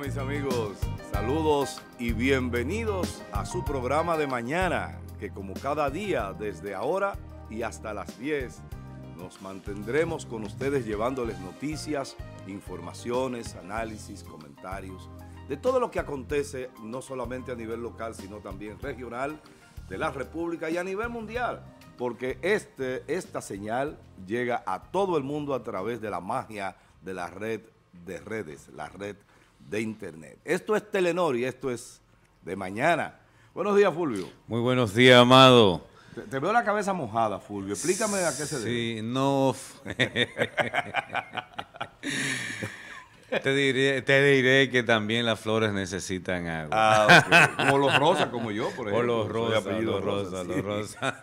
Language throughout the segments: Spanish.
mis amigos. Saludos y bienvenidos a su programa de mañana, que como cada día, desde ahora y hasta las 10, nos mantendremos con ustedes llevándoles noticias, informaciones, análisis, comentarios, de todo lo que acontece, no solamente a nivel local, sino también regional, de la República y a nivel mundial, porque este, esta señal llega a todo el mundo a través de la magia de la red de redes, la red de internet. Esto es Telenor y esto es de mañana. Buenos días, Fulvio. Muy buenos días, Amado. Te, te veo la cabeza mojada, Fulvio. Explícame a qué se debe. Sí, no. te, diré, te diré que también las flores necesitan agua. Ah, ok. Como los rosas, como yo, por o ejemplo. los Soy rosas, los rosas, los rosas.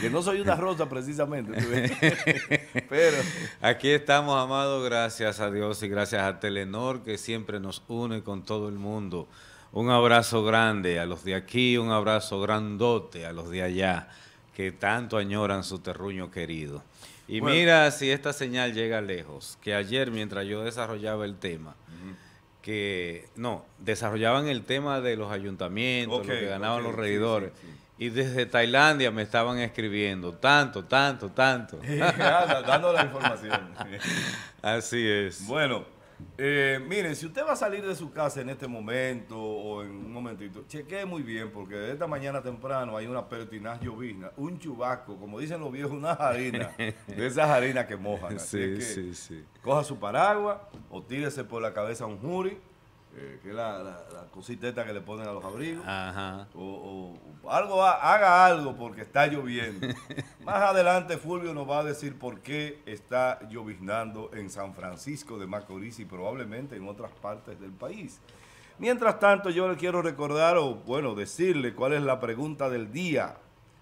que no soy una rosa precisamente. Pero, Aquí estamos, Amado, gracias a Dios y gracias a Telenor que siempre nos une con todo el mundo. Un abrazo grande a los de aquí, un abrazo grandote a los de allá, que tanto añoran su terruño querido. Y Bueno. mira si esta señal llega lejos, que ayer mientras yo desarrollaba el tema, que no, desarrollaban el tema de los ayuntamientos, lo que ganaban los regidores. sí, sí. Y desde Tailandia me estaban escribiendo, tanto, tanto, tanto. dando la información. Así es. Bueno, eh, miren, si usted va a salir de su casa en este momento o en un momentito, chequee muy bien porque de esta mañana temprano hay una pertinaz llovizna, un chubasco, como dicen los viejos, una harina, de esas harinas que mojan. Así Sí, que sí, sí. Coja su paraguas o tírese por la cabeza un juri, eh, que es la, la, la cosita esta que le ponen a los abrigos. Ajá. O, o algo ha- haga algo porque está lloviendo. Más adelante Fulvio nos va a decir por qué está lloviznando en San Francisco de Macorís y probablemente en otras partes del país. Mientras tanto, yo le quiero recordar o, bueno, decirle cuál es la pregunta del día.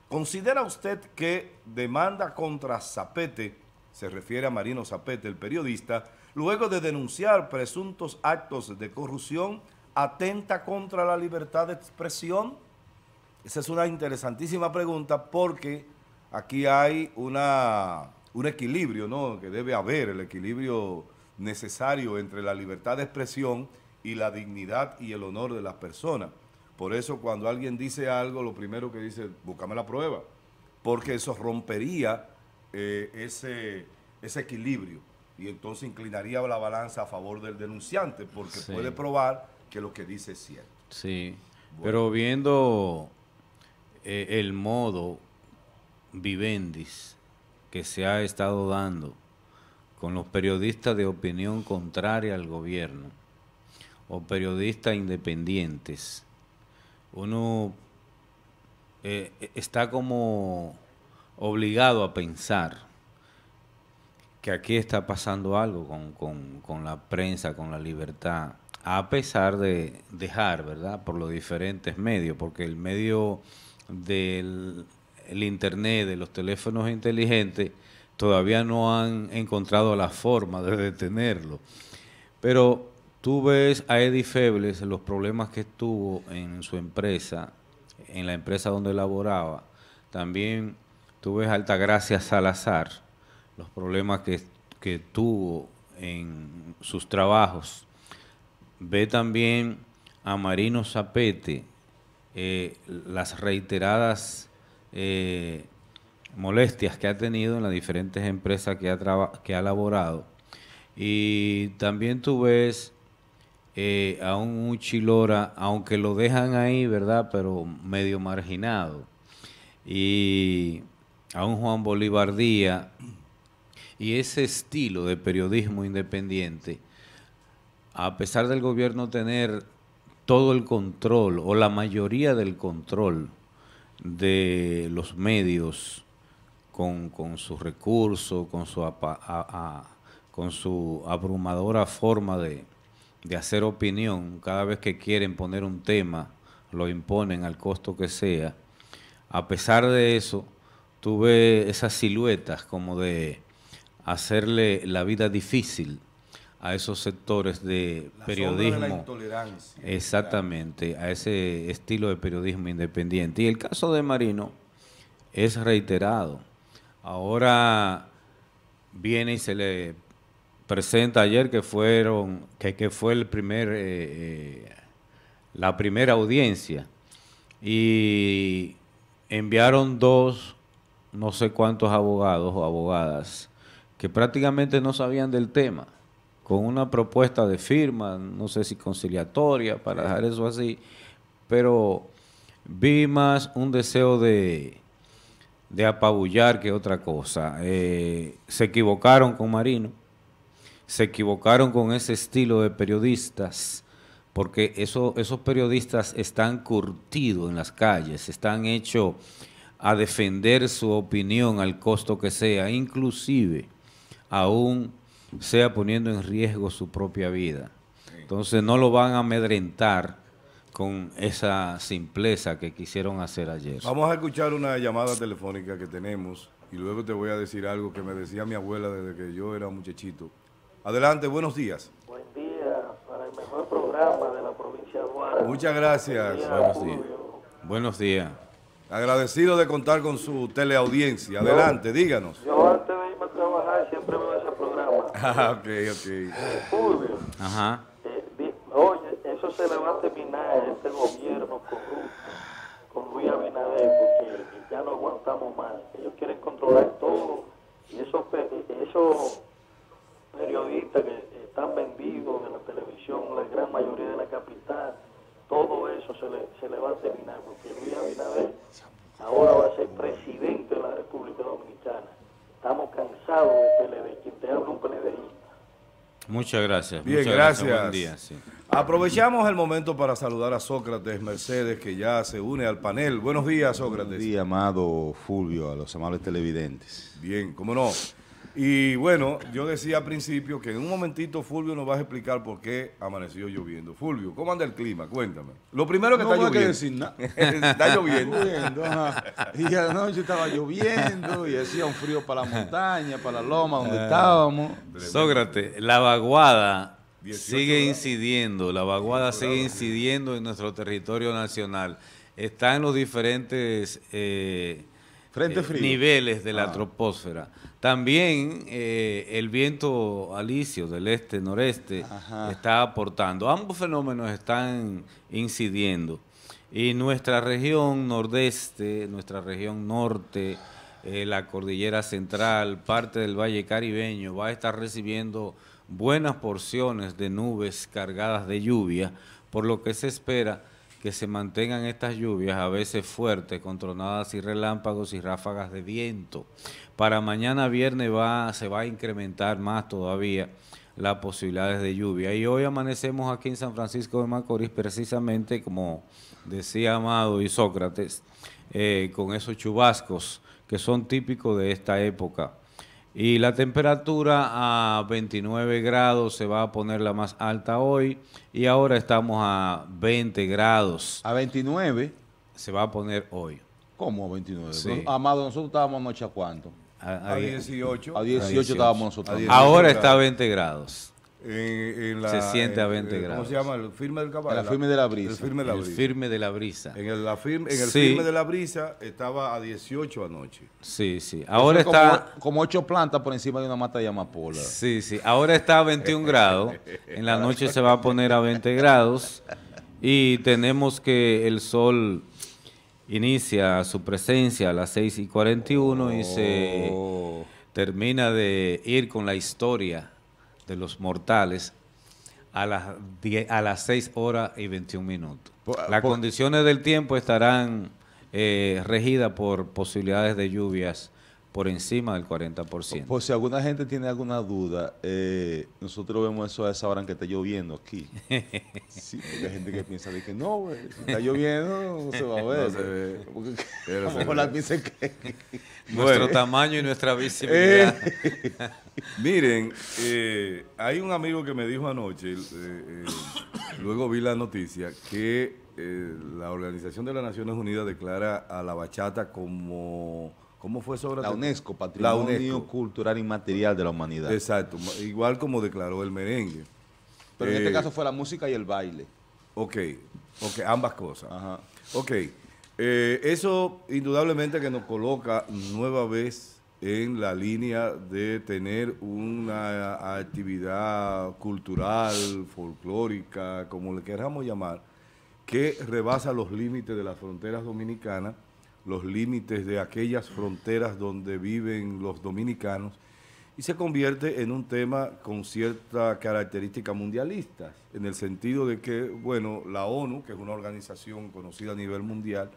¿Considera usted que demanda contra Zapete, se refiere a Marino Zapete, el periodista, luego de denunciar presuntos actos de corrupción, atenta contra la libertad de expresión? Esa es una interesantísima pregunta porque aquí hay una, un equilibrio, ¿no? Que debe haber el equilibrio necesario entre la libertad de expresión y la dignidad y el honor de las personas. Por eso cuando alguien dice algo, lo primero que dice, búscame la prueba, porque eso rompería eh, ese, ese equilibrio y entonces inclinaría la balanza a favor del denunciante porque Sí. puede probar que lo que dice es cierto. Sí. Bueno. Pero viendo eh, el modo vivendis que se ha estado dando con los periodistas de opinión contraria al gobierno o periodistas independientes, uno eh, está como obligado a pensar que aquí está pasando algo con, con- con la prensa, con la libertad, a pesar de dejar, ¿verdad?, por los diferentes medios, porque el medio del el Internet, de los teléfonos inteligentes, todavía no han encontrado la forma de detenerlo. Pero tú ves a Eddie Febles, los problemas que tuvo en su empresa, en la empresa donde laboraba. También tú ves a Altagracia Salazar, los problemas que, que tuvo en sus trabajos. Ve también a Marino Zapete, eh, las reiteradas eh, molestias que ha tenido en las diferentes empresas que ha, que ha laborado. Y también tú ves eh, a un Uchilora, aunque lo dejan ahí, ¿verdad? Pero medio marginado. Y a un Juan Bolívar Díaz. Y ese estilo de periodismo independiente, a pesar del gobierno tener todo el control o la mayoría del control de los medios con, con sus recursos, con su, con su abrumadora forma de, de hacer opinión, cada vez que quieren poner un tema, lo imponen al costo que sea. A pesar de eso, tuve esas siluetas como de hacerle la vida difícil a esos sectores de La periodismo. de la intolerancia. Exactamente, a ese estilo de periodismo independiente. Y el caso de Marino es reiterado. Ahora viene y se le presenta ayer que fueron, que, que fue el primer, eh, eh, la primera audiencia y enviaron dos, no sé cuántos abogados o abogadas que prácticamente no sabían del tema, con una propuesta de firma, no sé si conciliatoria, para dejar eso así, pero vi más un deseo de, de apabullar que otra cosa. Eh, se equivocaron con Marino, se equivocaron con ese estilo de periodistas, porque eso, esos periodistas están curtidos en las calles, están hechos a defender su opinión al costo que sea, inclusive aún sea poniendo en riesgo su propia vida. Entonces no lo van a amedrentar con esa simpleza que quisieron hacer ayer. Vamos a escuchar una llamada telefónica que tenemos y luego te voy a decir algo que me decía mi abuela desde que yo era muchachito. Adelante, buenos días. Buen día para el mejor programa de la provincia de Duarte. Muchas gracias. Buenos días. Buenos días. Agradecido de contar con su teleaudiencia. Adelante, díganos. Yo antes de irme a trabajar siempre veo ese programa. Ah, ok, Ajá. eh, oye, eso se le va a terminar este gobierno corrupto con Luis Abinader porque ya no aguantamos más. Ellos quieren controlar todo y esos, esos periodistas que están vendidos en la televisión, la gran mayoría de la capital, todo eso se le, se le va a terminar porque Luis Abinader ahora va a ser presidente de la República Dominicana. Estamos cansados de PLD, quien te habla un PLDista. Muchas gracias. Bien, muchas gracias. Buen día, sí. Aprovechamos el momento para saludar a Sócrates Mercedes, que ya se une al panel. Buenos días, Sócrates. Buen día, amado Fulvio, a los amables televidentes. Bien, cómo no. Y bueno, yo decía al principio que en un momentito Fulvio nos va a explicar por qué amaneció lloviendo. Fulvio, ¿cómo anda el clima? Cuéntame. Lo primero que No está lloviendo. decir nada. está lloviendo. Lloviendo. Y anoche estaba lloviendo y hacía un frío para la montaña, para la loma donde Ah. estábamos. Sócrates, la vaguada 18 sigue grados. incidiendo, la vaguada sigue incidiendo en nuestro territorio nacional. Está en los diferentes eh, Frente eh, frío. niveles de la Ah. troposfera. También eh, el viento alisio del este-noreste está aportando. Ambos fenómenos están incidiendo. Y nuestra región nordeste, nuestra región norte, eh, la cordillera central, parte del valle caribeño, va a estar recibiendo buenas porciones de nubes cargadas de lluvia, por lo que se espera que se mantengan estas lluvias a veces fuertes, con tronadas y relámpagos y ráfagas de viento. Para mañana viernes va, se va a incrementar más todavía las posibilidades de lluvia. Y hoy amanecemos aquí en San Francisco de Macorís precisamente como decía Amado y Sócrates, eh, con esos chubascos que son típicos de esta época. Y la temperatura a 29 grados se va a poner la más alta hoy y ahora estamos a 20 grados. A 29, Se va a poner hoy. ¿cómo a 29? Sí. Amado, nosotros estábamos anoche a cuánto? A- A a- 18. A 18, 18. estábamos nosotros. A 18. ahora está a 20 grados. En, en la, Se siente a en- 20 en- grados. ¿Cómo se llama? El firme del caballo. En la firme de la brisa. El firme de la El brisa. firme de la brisa. En el, la firme, en el Sí. firme de la brisa estaba a 18 anoche. Sí, sí. Ahora Eso está... Como, como ocho plantas por encima de una mata de amapola. Sí, sí. Ahora está a 21 grados. En la noche se va a poner a 20 grados. Y tenemos que el sol inicia su presencia a las 6 y 41 y se Oh. termina de ir con la historia de los mortales a las, 10 a las 6 horas y 21 minutos. Por- Las por- condiciones del tiempo estarán eh, regidas por posibilidades de lluvias por encima del 40%. Por si alguna gente tiene alguna duda, eh, nosotros vemos eso a esa hora en que está lloviendo aquí. Sí, porque hay gente que piensa de que no, güey, si está lloviendo, no se va a ver. No se ve. Porque- Pero a lo se mejor ve. las dicen que... Nuestro Bueno. tamaño y nuestra visibilidad. Miren, eh, hay un amigo que me dijo anoche, eh, eh, luego vi la noticia, que eh, la Organización de las Naciones Unidas declara a la bachata como... ¿Cómo fue sobre La UNESCO, Patrimonio La UNESCO. Cultural Inmaterial de la Humanidad. Exacto, igual como declaró el merengue. Pero en Eh, este caso fue la música y el baile. Ok, ok, ambas cosas. Ajá. Ok, eh, eso indudablemente que nos coloca nueva vez en la línea de tener una actividad cultural, folclórica, como le queramos llamar, que rebasa los límites de las fronteras dominicanas, los límites de aquellas fronteras donde viven los dominicanos, y se convierte en un tema con cierta característica mundialista, en el sentido de que, bueno, la ONU, que es una organización conocida a nivel mundial,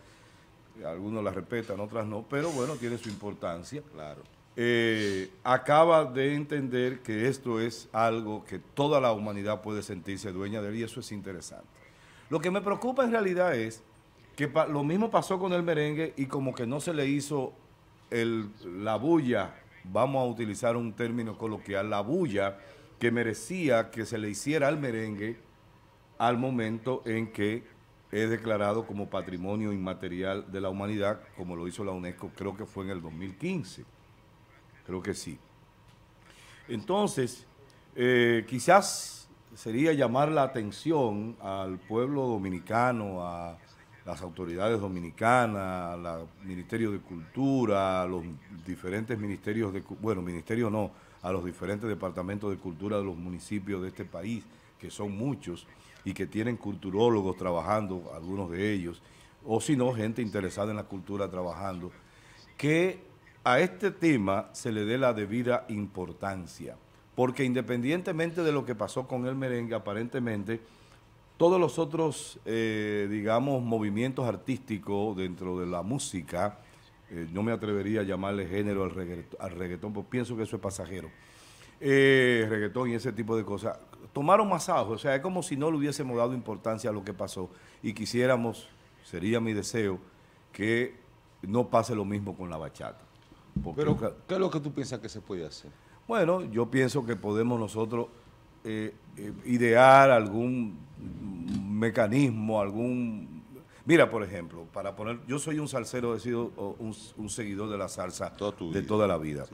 algunos la respetan, otras no, pero bueno, tiene su importancia. Claro. Eh, acaba de entender que esto es algo que toda la humanidad puede sentirse dueña de él y eso es interesante. Lo que me preocupa en realidad es que lo mismo pasó con el merengue y como que no se le hizo el, la bulla vamos a utilizar un término coloquial, la bulla que merecía que se le hiciera al merengue al momento en que es declarado como patrimonio inmaterial de la humanidad, como lo hizo la UNESCO, creo que fue en el 2015. Creo que sí. Entonces, eh, quizás sería llamar la atención al pueblo dominicano, a las autoridades dominicanas, al Ministerio de Cultura, los diferentes ministerios de, bueno, ministerio no, a los diferentes departamentos de cultura de los municipios de este país, que son muchos, y que tienen culturólogos trabajando, algunos de ellos, o si no, gente interesada en la cultura trabajando, que a este tema se le dé la debida importancia, porque independientemente de lo que pasó con el merengue, aparentemente todos los otros, eh, digamos, movimientos artísticos dentro de la música, eh, no me atrevería a llamarle género al reggaetón, al reggaetón porque pienso que eso es pasajero, eh, reggaetón y ese tipo de cosas, tomaron más ajo, o sea, es como si no le hubiésemos dado importancia a lo que pasó y quisiéramos, sería mi deseo, que no pase lo mismo con la bachata. Pero, ¿qué es lo que tú piensas que se puede hacer? Bueno, yo pienso que podemos nosotros idear algún mecanismo, algún... Mira, por ejemplo, para poner, yo soy un salsero, he sido un, seguidor de la salsa de toda la vida.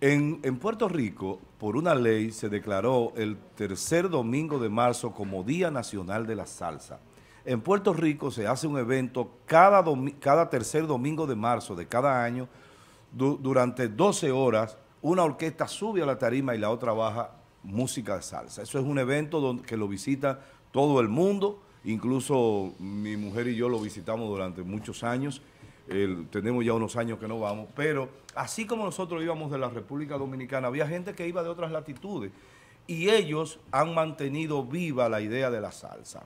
En, en, Puerto Rico, por una ley, se declaró el tercer domingo de marzo como Día Nacional de la Salsa. En Puerto Rico se hace un evento cada, cada tercer domingo de marzo de cada año, durante 12 horas, una orquesta sube a la tarima y la otra baja música salsa. Eso es un evento que lo visita todo el mundo, incluso mi mujer y yo lo visitamos durante muchos años, tenemos ya unos años que no vamos, pero así como nosotros íbamos de la República Dominicana, había gente que iba de otras latitudes y ellos han mantenido viva la idea de la salsa.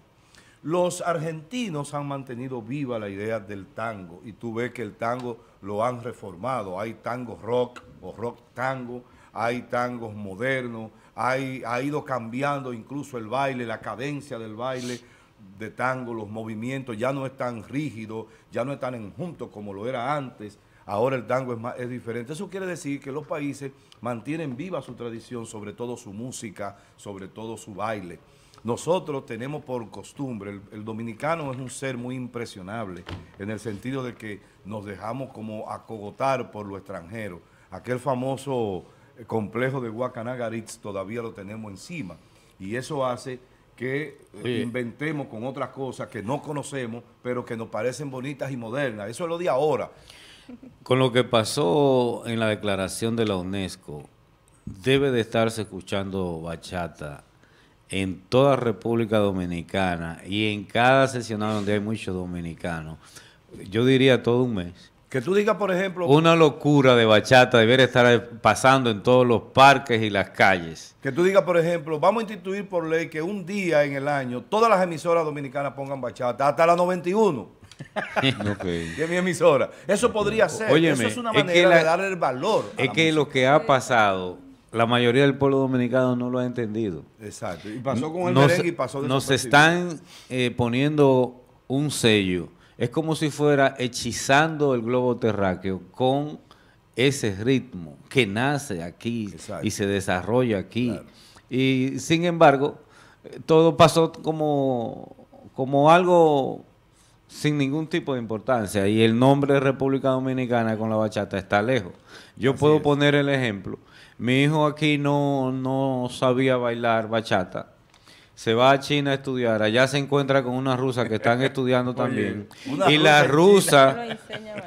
Los argentinos han mantenido viva la idea del tango y tú ves que el tango lo han reformado. Hay tango rock o rock tango, hay tangos modernos, ha ido cambiando incluso el baile, la cadencia del baile de tango, los movimientos, ya no es tan rígido, ya no es tan enjunto como lo era antes, ahora el tango es, más, es diferente. Eso quiere decir que los países mantienen viva su tradición, sobre todo su música, sobre todo su baile. Nosotros tenemos por costumbre, el, el, dominicano es un ser muy impresionable, en el sentido de que nos dejamos como acogotar por lo extranjero. Aquel famoso complejo de Guacanagaritz todavía lo tenemos encima. Y eso hace que eh, inventemos con otras cosas que no conocemos, pero que nos parecen bonitas y modernas. Eso es lo de ahora. Con lo que pasó en la declaración de la UNESCO, debe de estarse escuchando bachata en toda República Dominicana y en cada sesionado donde hay muchos dominicanos. Yo diría todo un mes. Que tú digas, por ejemplo... Una locura de bachata debería estar pasando en todos los parques y las calles. Que tú digas, por ejemplo, vamos a instituir por ley que un día en el año todas las emisoras dominicanas pongan bachata, hasta la 91. okay. es mi emisora. Eso podría ser. Eso es una manera de darle el valor. Es que lo que ha pasado, la mayoría del pueblo dominicano no lo ha entendido. Exacto. Y pasó con el merengue y pasó de Nos están eh, poniendo un sello es como si fuera hechizando el globo terráqueo con ese ritmo que nace aquí y se desarrolla aquí. Y sin embargo, todo pasó como, como algo sin ningún tipo de importancia y el nombre de República Dominicana con la bachata está lejos. Yo puedo poner el ejemplo. Mi hijo aquí no, no sabía bailar bachata se va a China a estudiar, allá se encuentra con una rusa que están estudiando también. Y la rusa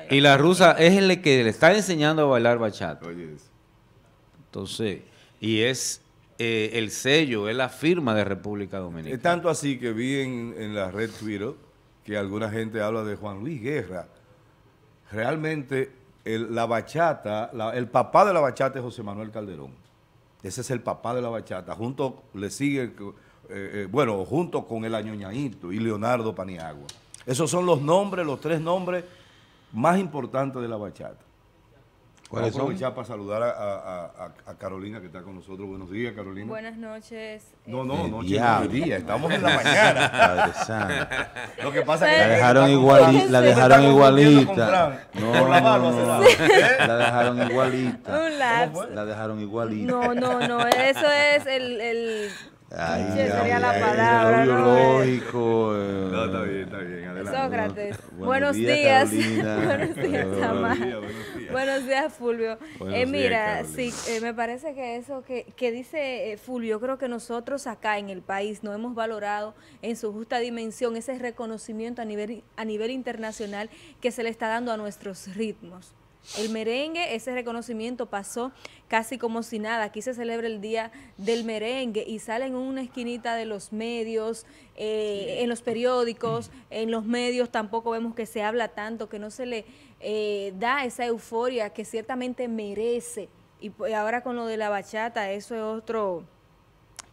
y la rusa es el que le está enseñando a bailar bachata. Oye. Entonces, y es eh, el sello, es la firma de República Es Dominicana. tanto así que vi en, en la red Twitter que alguna gente habla de Juan Luis Guerra. Realmente el- la bachata, la- el papá de la bachata es José Manuel Calderón. Ese es el papá de la bachata. Junto le sigue, eh, bueno, junto con el Añoñaito y Leonardo Paniagua. Esos son los nombres, los tres nombres más importantes de la bachata. ¿Cuáles son? aprovechar para saludar a, a- a- a Carolina que está con nosotros. Buenos días, Carolina. Buenas noches. No, no, noche día. Estamos en la mañana. Padre santo. Lo que pasa es que La dejaron igualita. La dejaron igualita. No, no, no. ¿Eh? La dejaron igualita. Un lapso. La dejaron igualita. No, no, no, eso es el, el Ay, ay, sería la ay, palabra, ¿no? biológico. eh. No, está bien, está bien. Adelante. Sócrates. Buenos Buenos días. Buenos días, Buenos Tamara. días, buenos días. Buenos días, Fulvio. Buenos Eh, días, mira, Carolina. sí, eh, me parece que eso que, que dice eh, Fulvio, yo creo que nosotros acá en el país no hemos valorado en su justa dimensión ese reconocimiento a nivel, a nivel internacional que se le está dando a nuestros ritmos. El merengue, ese reconocimiento pasó casi como si nada. Aquí se celebra el Día del Merengue y sale en una esquinita de los medios, eh, en los periódicos, en los medios tampoco vemos que se habla tanto, que no se le eh, da esa euforia que ciertamente merece. Y pues ahora con lo de la bachata, eso es otro,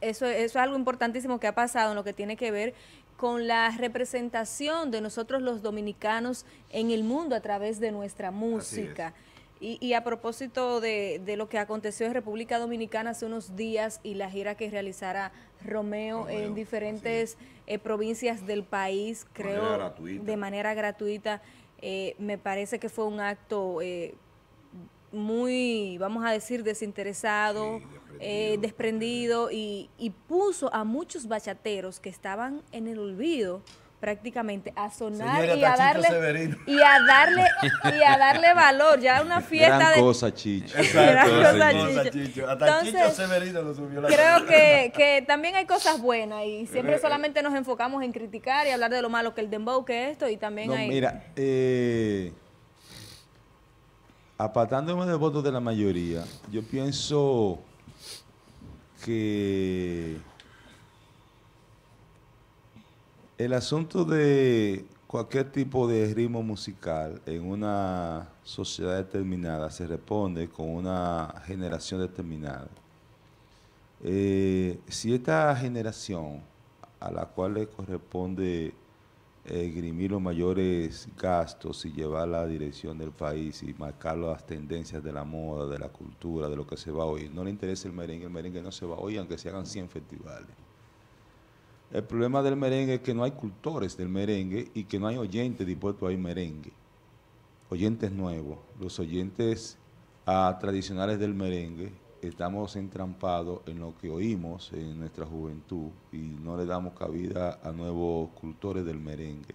eso, eso es algo importantísimo que ha pasado en lo que tiene que ver con la representación de nosotros los dominicanos en el mundo a través de nuestra música. Y, y a propósito de, de lo que aconteció en República Dominicana hace unos días y la gira que realizara Romeo, Romeo, en diferentes eh, provincias del país, De manera creo, gratuita. de manera gratuita, eh, me parece que fue un acto eh, muy, vamos a decir, desinteresado, Sí, eh, desprendido. y, y puso a muchos bachateros que estaban en el olvido prácticamente a sonar Señora, y a darle y a darle y a darle valor ya una fiesta Gran de cosa, Chicho. Exacto, Gran cosa, Chicho. Chicho. Hasta Chicho Entonces, Severino lo subió la creo que, que también hay cosas buenas y Eh, siempre solamente nos enfocamos en criticar y hablar de lo malo que el dembow que esto y también No, hay mira, eh, apartándome del voto de la mayoría, yo pienso que el asunto de cualquier tipo de ritmo musical en una sociedad determinada se responde con una generación determinada. Eh, si esta generación a la cual le corresponde esgrimir los mayores gastos y llevar la dirección del país y marcar las tendencias de la moda, de la cultura, de lo que se va a oír. No le interesa el merengue, el merengue no se va a oír aunque se hagan 100 festivales. El problema del merengue es que no hay cultores del merengue y que no hay oyentes dispuestos a oír merengue. Oyentes nuevos. Los oyentes ah, tradicionales del merengue estamos entrampados en lo que oímos en nuestra juventud y no le damos cabida a nuevos cultores del merengue.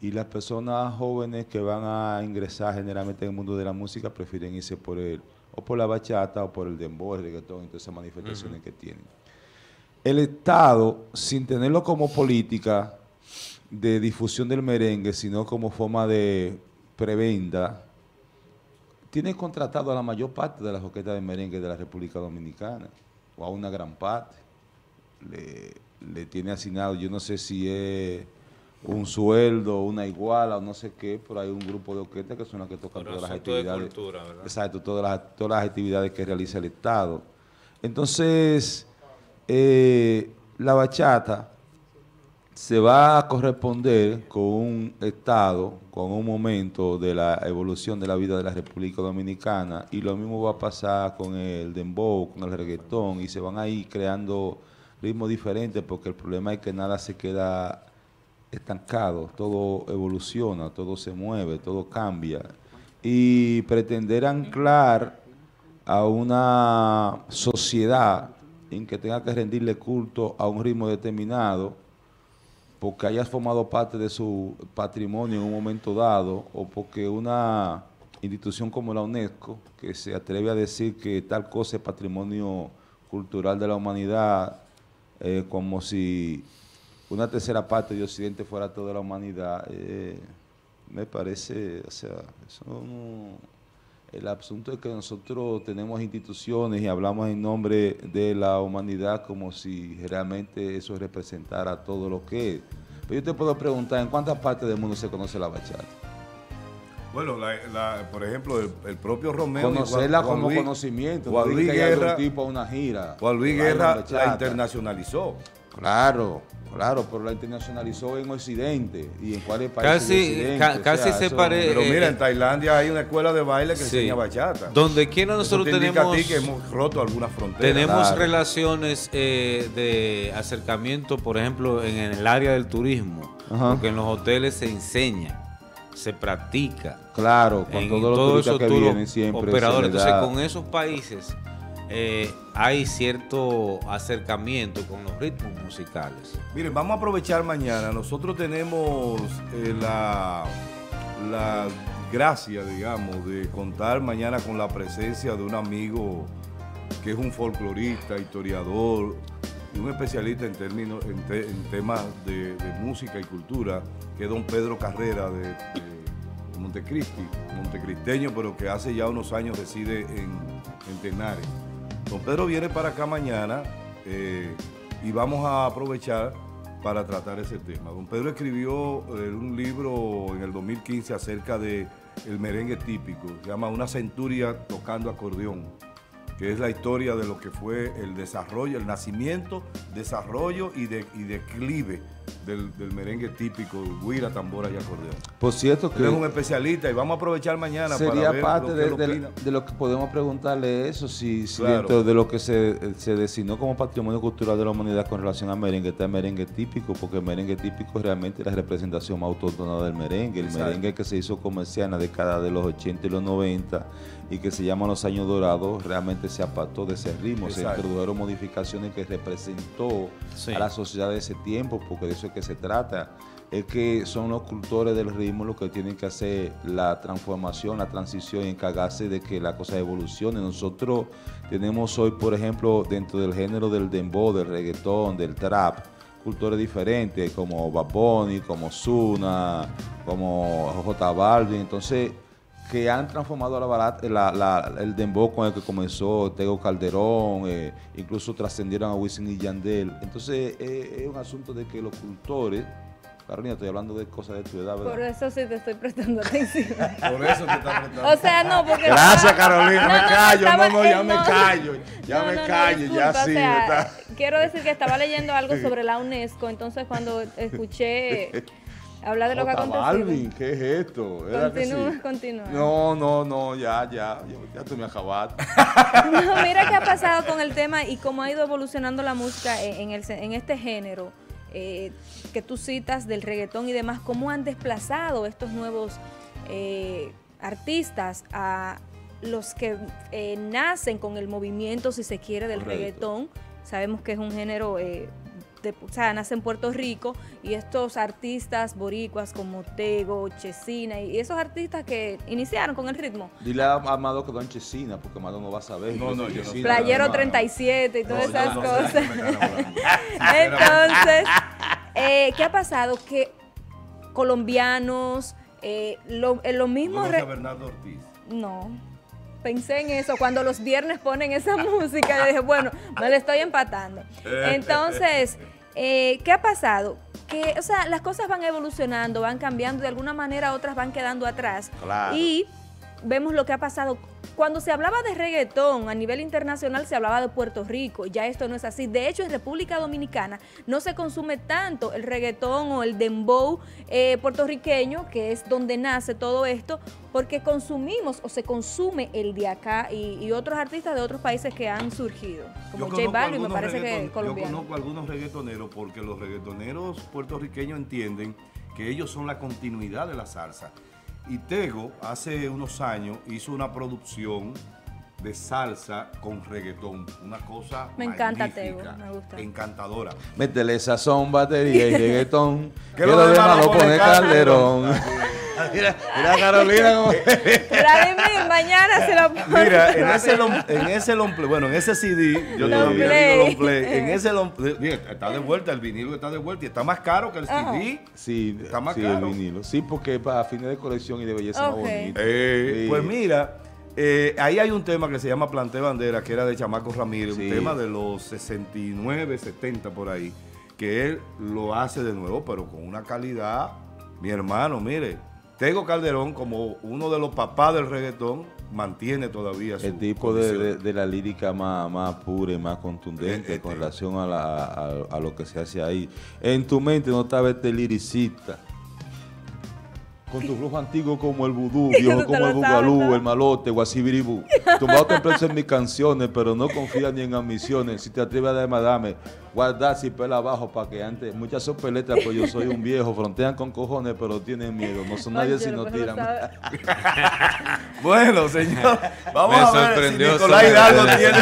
Y las personas jóvenes que van a ingresar generalmente en el mundo de la música prefieren irse por el, o por la bachata o por el dembow, el reggaetón todas esas manifestaciones que tienen. El Estado, sin tenerlo como política de difusión del merengue, sino como forma de prebenda, tiene contratado a la mayor parte de las orquestas de merengue de la República Dominicana, o a una gran parte. Le, le tiene asignado, yo no sé si es un sueldo, una iguala o no sé qué, pero hay un grupo de orquestas que son las que tocan todas las actividades. Exacto, todas las, todas las actividades que realiza el Estado. Entonces, eh, la bachata se va a corresponder con un estado, con un momento de la evolución de la vida de la República Dominicana y lo mismo va a pasar con el dembow, con el reggaetón y se van a ir creando ritmos diferentes porque el problema es que nada se queda estancado, todo evoluciona, todo se mueve, todo cambia. Y pretender anclar a una sociedad en que tenga que rendirle culto a un ritmo determinado porque haya formado parte de su patrimonio en un momento dado o porque una institución como la UNESCO, que se atreve a decir que tal cosa es patrimonio cultural de la humanidad, eh, como si una tercera parte de Occidente fuera toda la humanidad, eh, me parece, o sea, eso no- el asunto es que nosotros tenemos instituciones y hablamos en nombre de la humanidad como si realmente eso representara todo lo que es. Pero yo te puedo preguntar, ¿en cuántas partes del mundo se conoce la bachata? Bueno, la- la- por ejemplo, el, el propio Romeo. Juan- Conocerla Juan como Luis- conocimiento. Juan Luis Guerra- tipo a una gira. Juan Luis Guerra la internacionalizó. Claro, claro, pero la internacionalizó en Occidente y en cuáles países Casi- casi se eso- pare- Pero mira, eh, en Tailandia hay una escuela de baile que Sí. enseña bachata. Donde quiera nosotros te indica a tenemos, ti que hemos roto algunas fronteras. tenemos Claro. relaciones eh, de acercamiento, por ejemplo, en el área del turismo, Ajá. porque en los hoteles se enseña, se practica. Claro, con en todos los todos turistas que vienen siempre. se operadores. Entonces, con esos países eh, hay cierto acercamiento con los ritmos musicales. Miren, vamos a aprovechar mañana. Nosotros tenemos eh, la, la gracia, digamos, de contar mañana con la presencia de un amigo que es un folclorista, historiador y un especialista en términos, en, te- en temas de, de música y cultura, que es don Pedro Carrera de, de Montecristi, montecristeño, pero que hace ya unos años reside en, en Tenares. Don Pedro viene para acá mañana eh, y vamos a aprovechar para tratar ese tema. Don Pedro escribió eh, un libro en el 2015 acerca de el merengue típico, se llama Una centuria tocando acordeón, que es la historia de lo que fue el desarrollo, el nacimiento, desarrollo y, de, y declive del, del merengue típico, guira, tambora y acordeón. Por cierto que Él es un especialista y vamos a aprovechar mañana sería para ver parte lo de, de- de lo que podemos preguntarle eso, si, si Claro. dentro de lo que se, se designó como patrimonio cultural de la humanidad con relación al merengue está el merengue típico, porque el merengue típico es realmente la representación más autóctona del merengue, el Exacto. merengue que se hizo comercial en la década de los 80 y los 90 y que se llama los años dorados, realmente se apartó de ese ritmo, se introdujeron modificaciones que representó Sí. a la sociedad de ese tiempo, porque de eso es que se trata. Es que son los cultores del ritmo los que tienen que hacer la transformación, la transición y encargarse de que la cosa evolucione. Nosotros tenemos hoy, por ejemplo, dentro del género del dembow, del reggaetón, del trap, cultores diferentes como Bad Bunny, como Zuna, como J Balvin. Entonces, que han transformado la barat- la- la- el dembow con el que comenzó Tego Calderón, eh, incluso trascendieron a Wisin y Yandel. Entonces eh, es un asunto de que los cultores, Carolina, estoy hablando de cosas de tu edad, ¿verdad? Por eso sí te estoy prestando atención. Por eso te está apretando. O sea, no, porque... Gracias Carolina, No, me no, callo, no, no, ya eh, me callo, ya me callo, ya sí. o sea, está- Quiero decir que estaba leyendo algo sobre la UNESCO, entonces cuando escuché hablar de lo que acontecido. Balvin, ¿qué es esto? ¿Verdad que Continúa, sí? continúa. No, no, no, ya, ya, ya, ya tú me acabaste. No, mira qué ha pasado con el tema y cómo ha ido evolucionando la música en, en el, en este género eh, que tú citas del reggaetón y demás, cómo han desplazado estos nuevos eh, artistas a los que eh, nacen con el movimiento, si se quiere, del Correcto. reggaetón. Sabemos que es un género, eh, de- o sea, nace en Puerto Rico y estos artistas boricuas como Tego, Chesina y esos artistas que iniciaron con el ritmo. Dile a Amado que don Chesina, porque Amado no va a saber. No, no, yo. Chesina, Playero no, no. 37 y todas esas cosas. Entonces, eh, ¿qué ha pasado? Que colombianos, eh, lo, eh, lo mismo... ¿Conoce re- a Bernardo Ortiz? no, pensé en eso. Cuando los viernes ponen esa música, yo dije, bueno, me la estoy empatando. Entonces, eh, ¿qué ha pasado? Que, o sea, las cosas van evolucionando, van cambiando, de alguna manera otras van quedando atrás. Claro. Y vemos lo que ha pasado. Cuando se hablaba de reggaetón a nivel internacional se hablaba de Puerto Rico, ya esto no es así. De hecho, en República Dominicana no se consume tanto el reggaetón o el dembow eh, puertorriqueño, que es donde nace todo esto, porque consumimos o se consume el de acá y, y otros artistas de otros países que han surgido, como J Balvin, me parece que reggaeton- colombiano. Yo conozco algunos reggaetoneros porque los reggaetoneros puertorriqueños entienden que ellos son la continuidad de la salsa. Y Tego hace unos años hizo una producción de salsa con reggaetón, una cosa Me encanta Tego, me gusta. encantadora. Métele sazón, batería y reggaetón. Que lo demás lo lo pone pone Calderón. Calderón. mira, mira Carolina como... Vladimir, mañana se lo pongo. Mira, en ese, long, en ese long play, bueno, en ese CD, yo Long todavía play. digo long play, en ese long play, mira, está de vuelta, el vinilo está de vuelta y está más caro que el Ajá. CD. Sí, Está más sí, caro. el vinilo. Sí, porque para fines de colección y de belleza más bonito. Eh, Sí. Pues mira, eh, ahí hay un tema que se llama Planté Bandera, que era de Chamaco Ramírez, Sí. un tema de los 69, 70 por ahí, que él lo hace de nuevo, pero con una calidad, mi hermano, mire, Tego Calderón, como uno de los papás del reggaetón, mantiene todavía su El tipo de, condición. de- de la lírica más, más pura y más contundente Eh, eh, con relación a, la- a- a lo que se hace ahí. En tu mente no estaba este liricista. Con tu flujo antiguo como el vudú, viejo como el bugalú, ¿no? el malote, guasibiribú. Tumbado te preso en mis canciones, pero no confías ni en ambiciones. Si te atreves a darme, dame. Guardar si pela abajo para que antes. Muchas son peletas, pues yo soy un viejo. Frontean con cojones, pero tienen miedo. No son nadie si no tiran. Bueno, señor, vamos Me a ver si Nicolás Hidalgo tiene.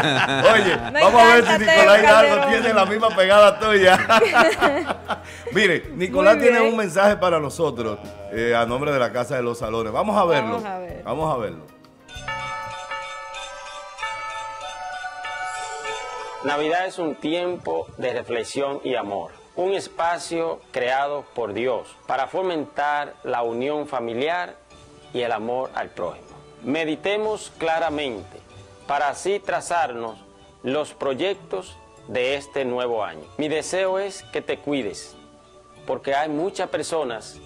Oye, Me vamos a ver si Nicolás Hidalgo tiene la misma pegada tuya. Mire, Nicolás tiene un mensaje para nosotros eh, a nombre de la Casa de los Salones. Vamos a verlo. Vamos a ver. Vamos a verlo. Navidad es un tiempo de reflexión y amor, un espacio creado por Dios para fomentar la unión familiar y el amor al prójimo. Meditemos claramente para así trazarnos los proyectos de este nuevo año. Mi deseo es que te cuides, porque hay muchas personas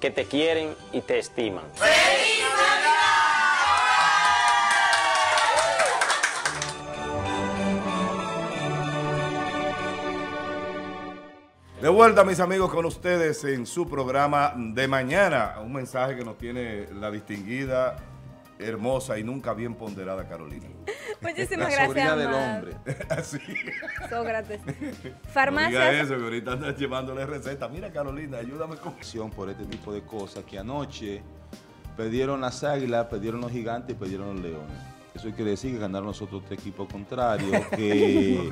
que te quieren y te estiman. De vuelta, mis amigos, con ustedes en su programa de mañana. Un mensaje que nos tiene la distinguida, hermosa y nunca bien ponderada Carolina. Muchísimas La gracias, del hombre. Así. Sócrates. No diga Farmacias. eso, que ahorita andas llevándole receta. Mira, Carolina, ayúdame con acción por este tipo de cosas que anoche perdieron las águilas, perdieron los gigantes y perdieron los leones. Eso quiere decir que ganaron los otros tres equipos contrarios, que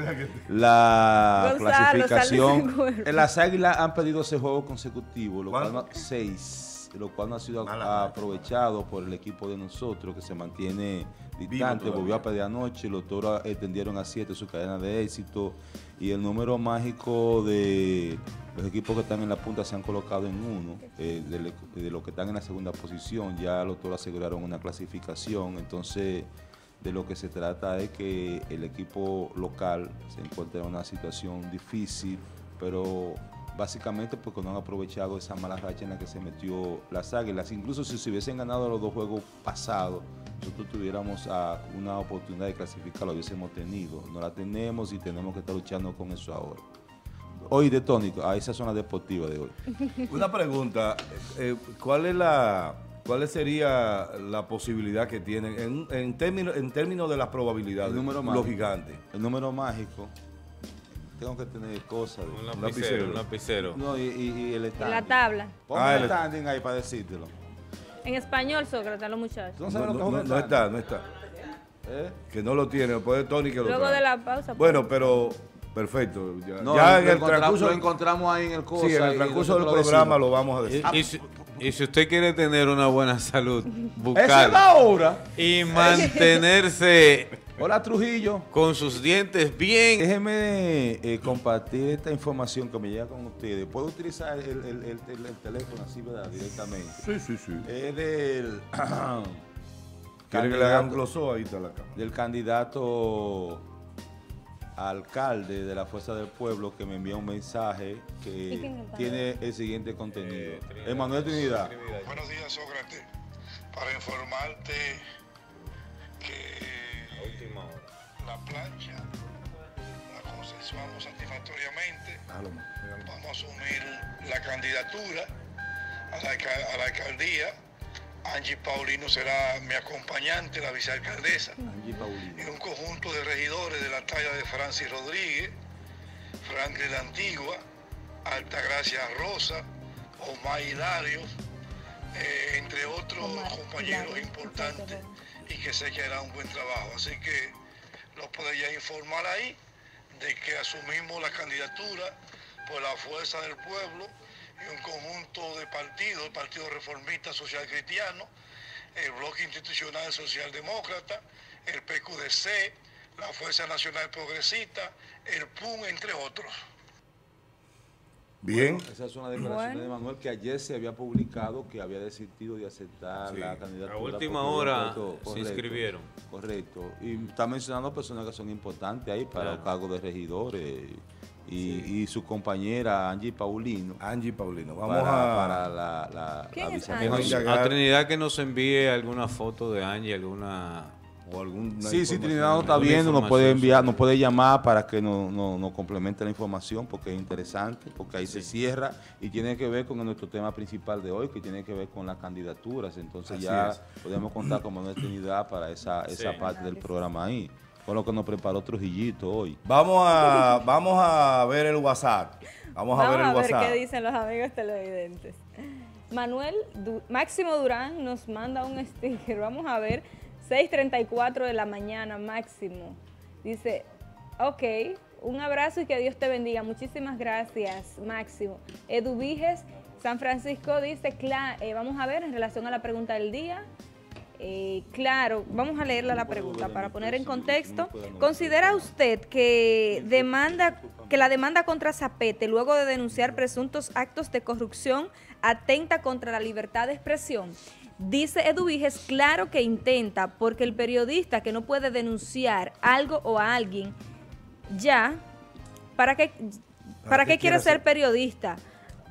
la Gonzalo, clasificación, las águilas han perdido ese juego consecutivo, lo cual seis, lo cual no ha sido Mala aprovechado por el equipo de nosotros que se mantiene distante, volvió a perder anoche, los toros extendieron a siete su cadena de éxito y el número mágico de los equipos que están en la punta se han colocado en uno, eh, de, de los que están en la segunda posición, ya los toros aseguraron una clasificación, entonces de lo que se trata es que el equipo local se encuentra en una situación difícil, pero básicamente porque no han aprovechado esa mala racha en la que se metió las Águilas. Incluso si se hubiesen ganado los dos juegos pasados, nosotros tuviéramos ah, una oportunidad de clasificar, lo hubiésemos tenido. No la tenemos y tenemos que estar luchando con eso ahora. Hoy de tónico, a esa zona deportiva de hoy. Una pregunta, eh, ¿cuál es la cuál sería la posibilidad que tienen en, en términos en de las probabilidades El número los mágico. gigantes? El número mágico, tengo que tener cosas. de- Un lapicero. lapicero, un lapicero. No, y, y- y el standing. la tabla. Ponme Ah, el standing ahí para decírtelo. En español, Sócrates, los muchachos. ¿Tú no No, sabes lo que no- no- está, no está. ¿Eh? Que no lo tiene, puede Tony que lo Luego trae. de la pausa. pues. Bueno, pero perfecto. Ya, No, ya lo, en el transcurso, lo encontramos ahí en el cosa. sí, en el transcurso del programa decimos. lo vamos a decir. Y, y si, y si usted quiere tener una buena salud Esa es bucal la hora. y mantenerse Hola Trujillo. con sus dientes bien, Déjeme eh, compartir esta información que me llega con ustedes. Puedo utilizar el, el- el- el- el teléfono así, ¿verdad? Directamente. Sí, sí, sí. Es del. ¿Quiere que le haga un candidato- closó? Ahí está la cámara. del candidato alcalde de la Fuerza del Pueblo que me envía un mensaje ¿Y quién que tiene el siguiente contenido. Emanuel Trinidad. Buenos días, Sócrates. Para informarte que la plancha la consensuamos satisfactoriamente. Vamos a asumir la candidatura a la, a la alcaldía. Angie Paulino será mi acompañante, la vicealcaldesa Angie Paulino. y un conjunto de regidores de la talla de Francis Rodríguez, Franklin La Antigua, Altagracia Rosa, Omar Hilario, eh, entre otros Omar compañeros Hilario, importantes y que sé que hará un buen trabajo. Así que los ya informar ahí de que asumimos la candidatura por la fuerza del pueblo y un conjunto de partidos, el Partido Reformista Social Cristiano, el Bloque Institucional Socialdemócrata, el PQDC, la Fuerza Nacional Progresista, el PUN, entre otros. Bien. Esa es una declaración de Manuel que ayer se había publicado que había decidido de aceptar Sí, la candidatura. a última hora correcto, se inscribieron. Correcto. Y está mencionando personas que son importantes ahí para Claro. los cargos de regidores. Y, y su compañera Angie Paulino. Angie Paulino. Vamos para, a... para la, la, ¿Quién la es Angie? a Trinidad que nos envíe alguna foto de Angie, alguna... o alguna Sí, sí. Trinidad nos está viendo, nos puede enviar, nos puede llamar para que nos no, nos complemente la información porque es interesante, porque ahí se cierra y tiene que ver con nuestro tema principal de hoy, que tiene que ver con las candidaturas. Entonces Así ya es. podemos contar con Manuel Trinidad para esa, esa parte del programa ahí, con lo que nos preparó Trujillito hoy. Vamos a, vamos a ver el WhatsApp. Vamos a ver el WhatsApp. qué dicen los amigos televidentes. Manuel Du- Máximo Durán nos manda un sticker. Vamos a ver. 6:34 de la mañana, Máximo. Dice, ok, un abrazo y que Dios te bendiga. Muchísimas gracias, Máximo. Edu Viges, San Francisco dice, eh, vamos a ver en relación a la pregunta del día. Eh, claro, vamos a leerla la pregunta para poner en contexto. ¿Considera usted que demanda que la demanda contra Zapete luego de denunciar presuntos actos de corrupción atenta contra la libertad de expresión? Dice Eduviges, claro que intenta, porque el periodista que no puede denunciar algo o a alguien, ya, ¿para qué, para qué quiere ser periodista?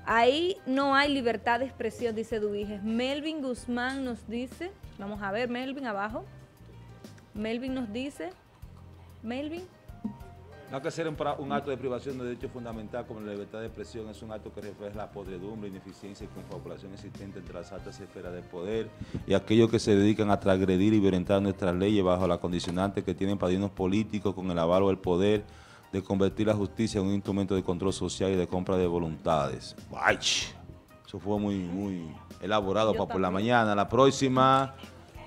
Ahí no hay libertad de expresión, dice Dubiges. Melvin Guzmán nos dice, vamos a ver, Melvin abajo. Melvin nos dice, Melvin, No que ser un, acto de privación de derecho fundamental como la libertad de expresión, es un acto que refleja la podredumbre, ineficiencia y confabulación existente entre las altas esferas del poder y aquellos que se dedican a transgredir y violentar nuestras leyes bajo la condicionante que tienen padrinos políticos con el avalo del poder de convertir la justicia en un instrumento de control social y de compra de voluntades. ¡Ay! Eso fue muy, muy elaborado Yo para por la mañana. La próxima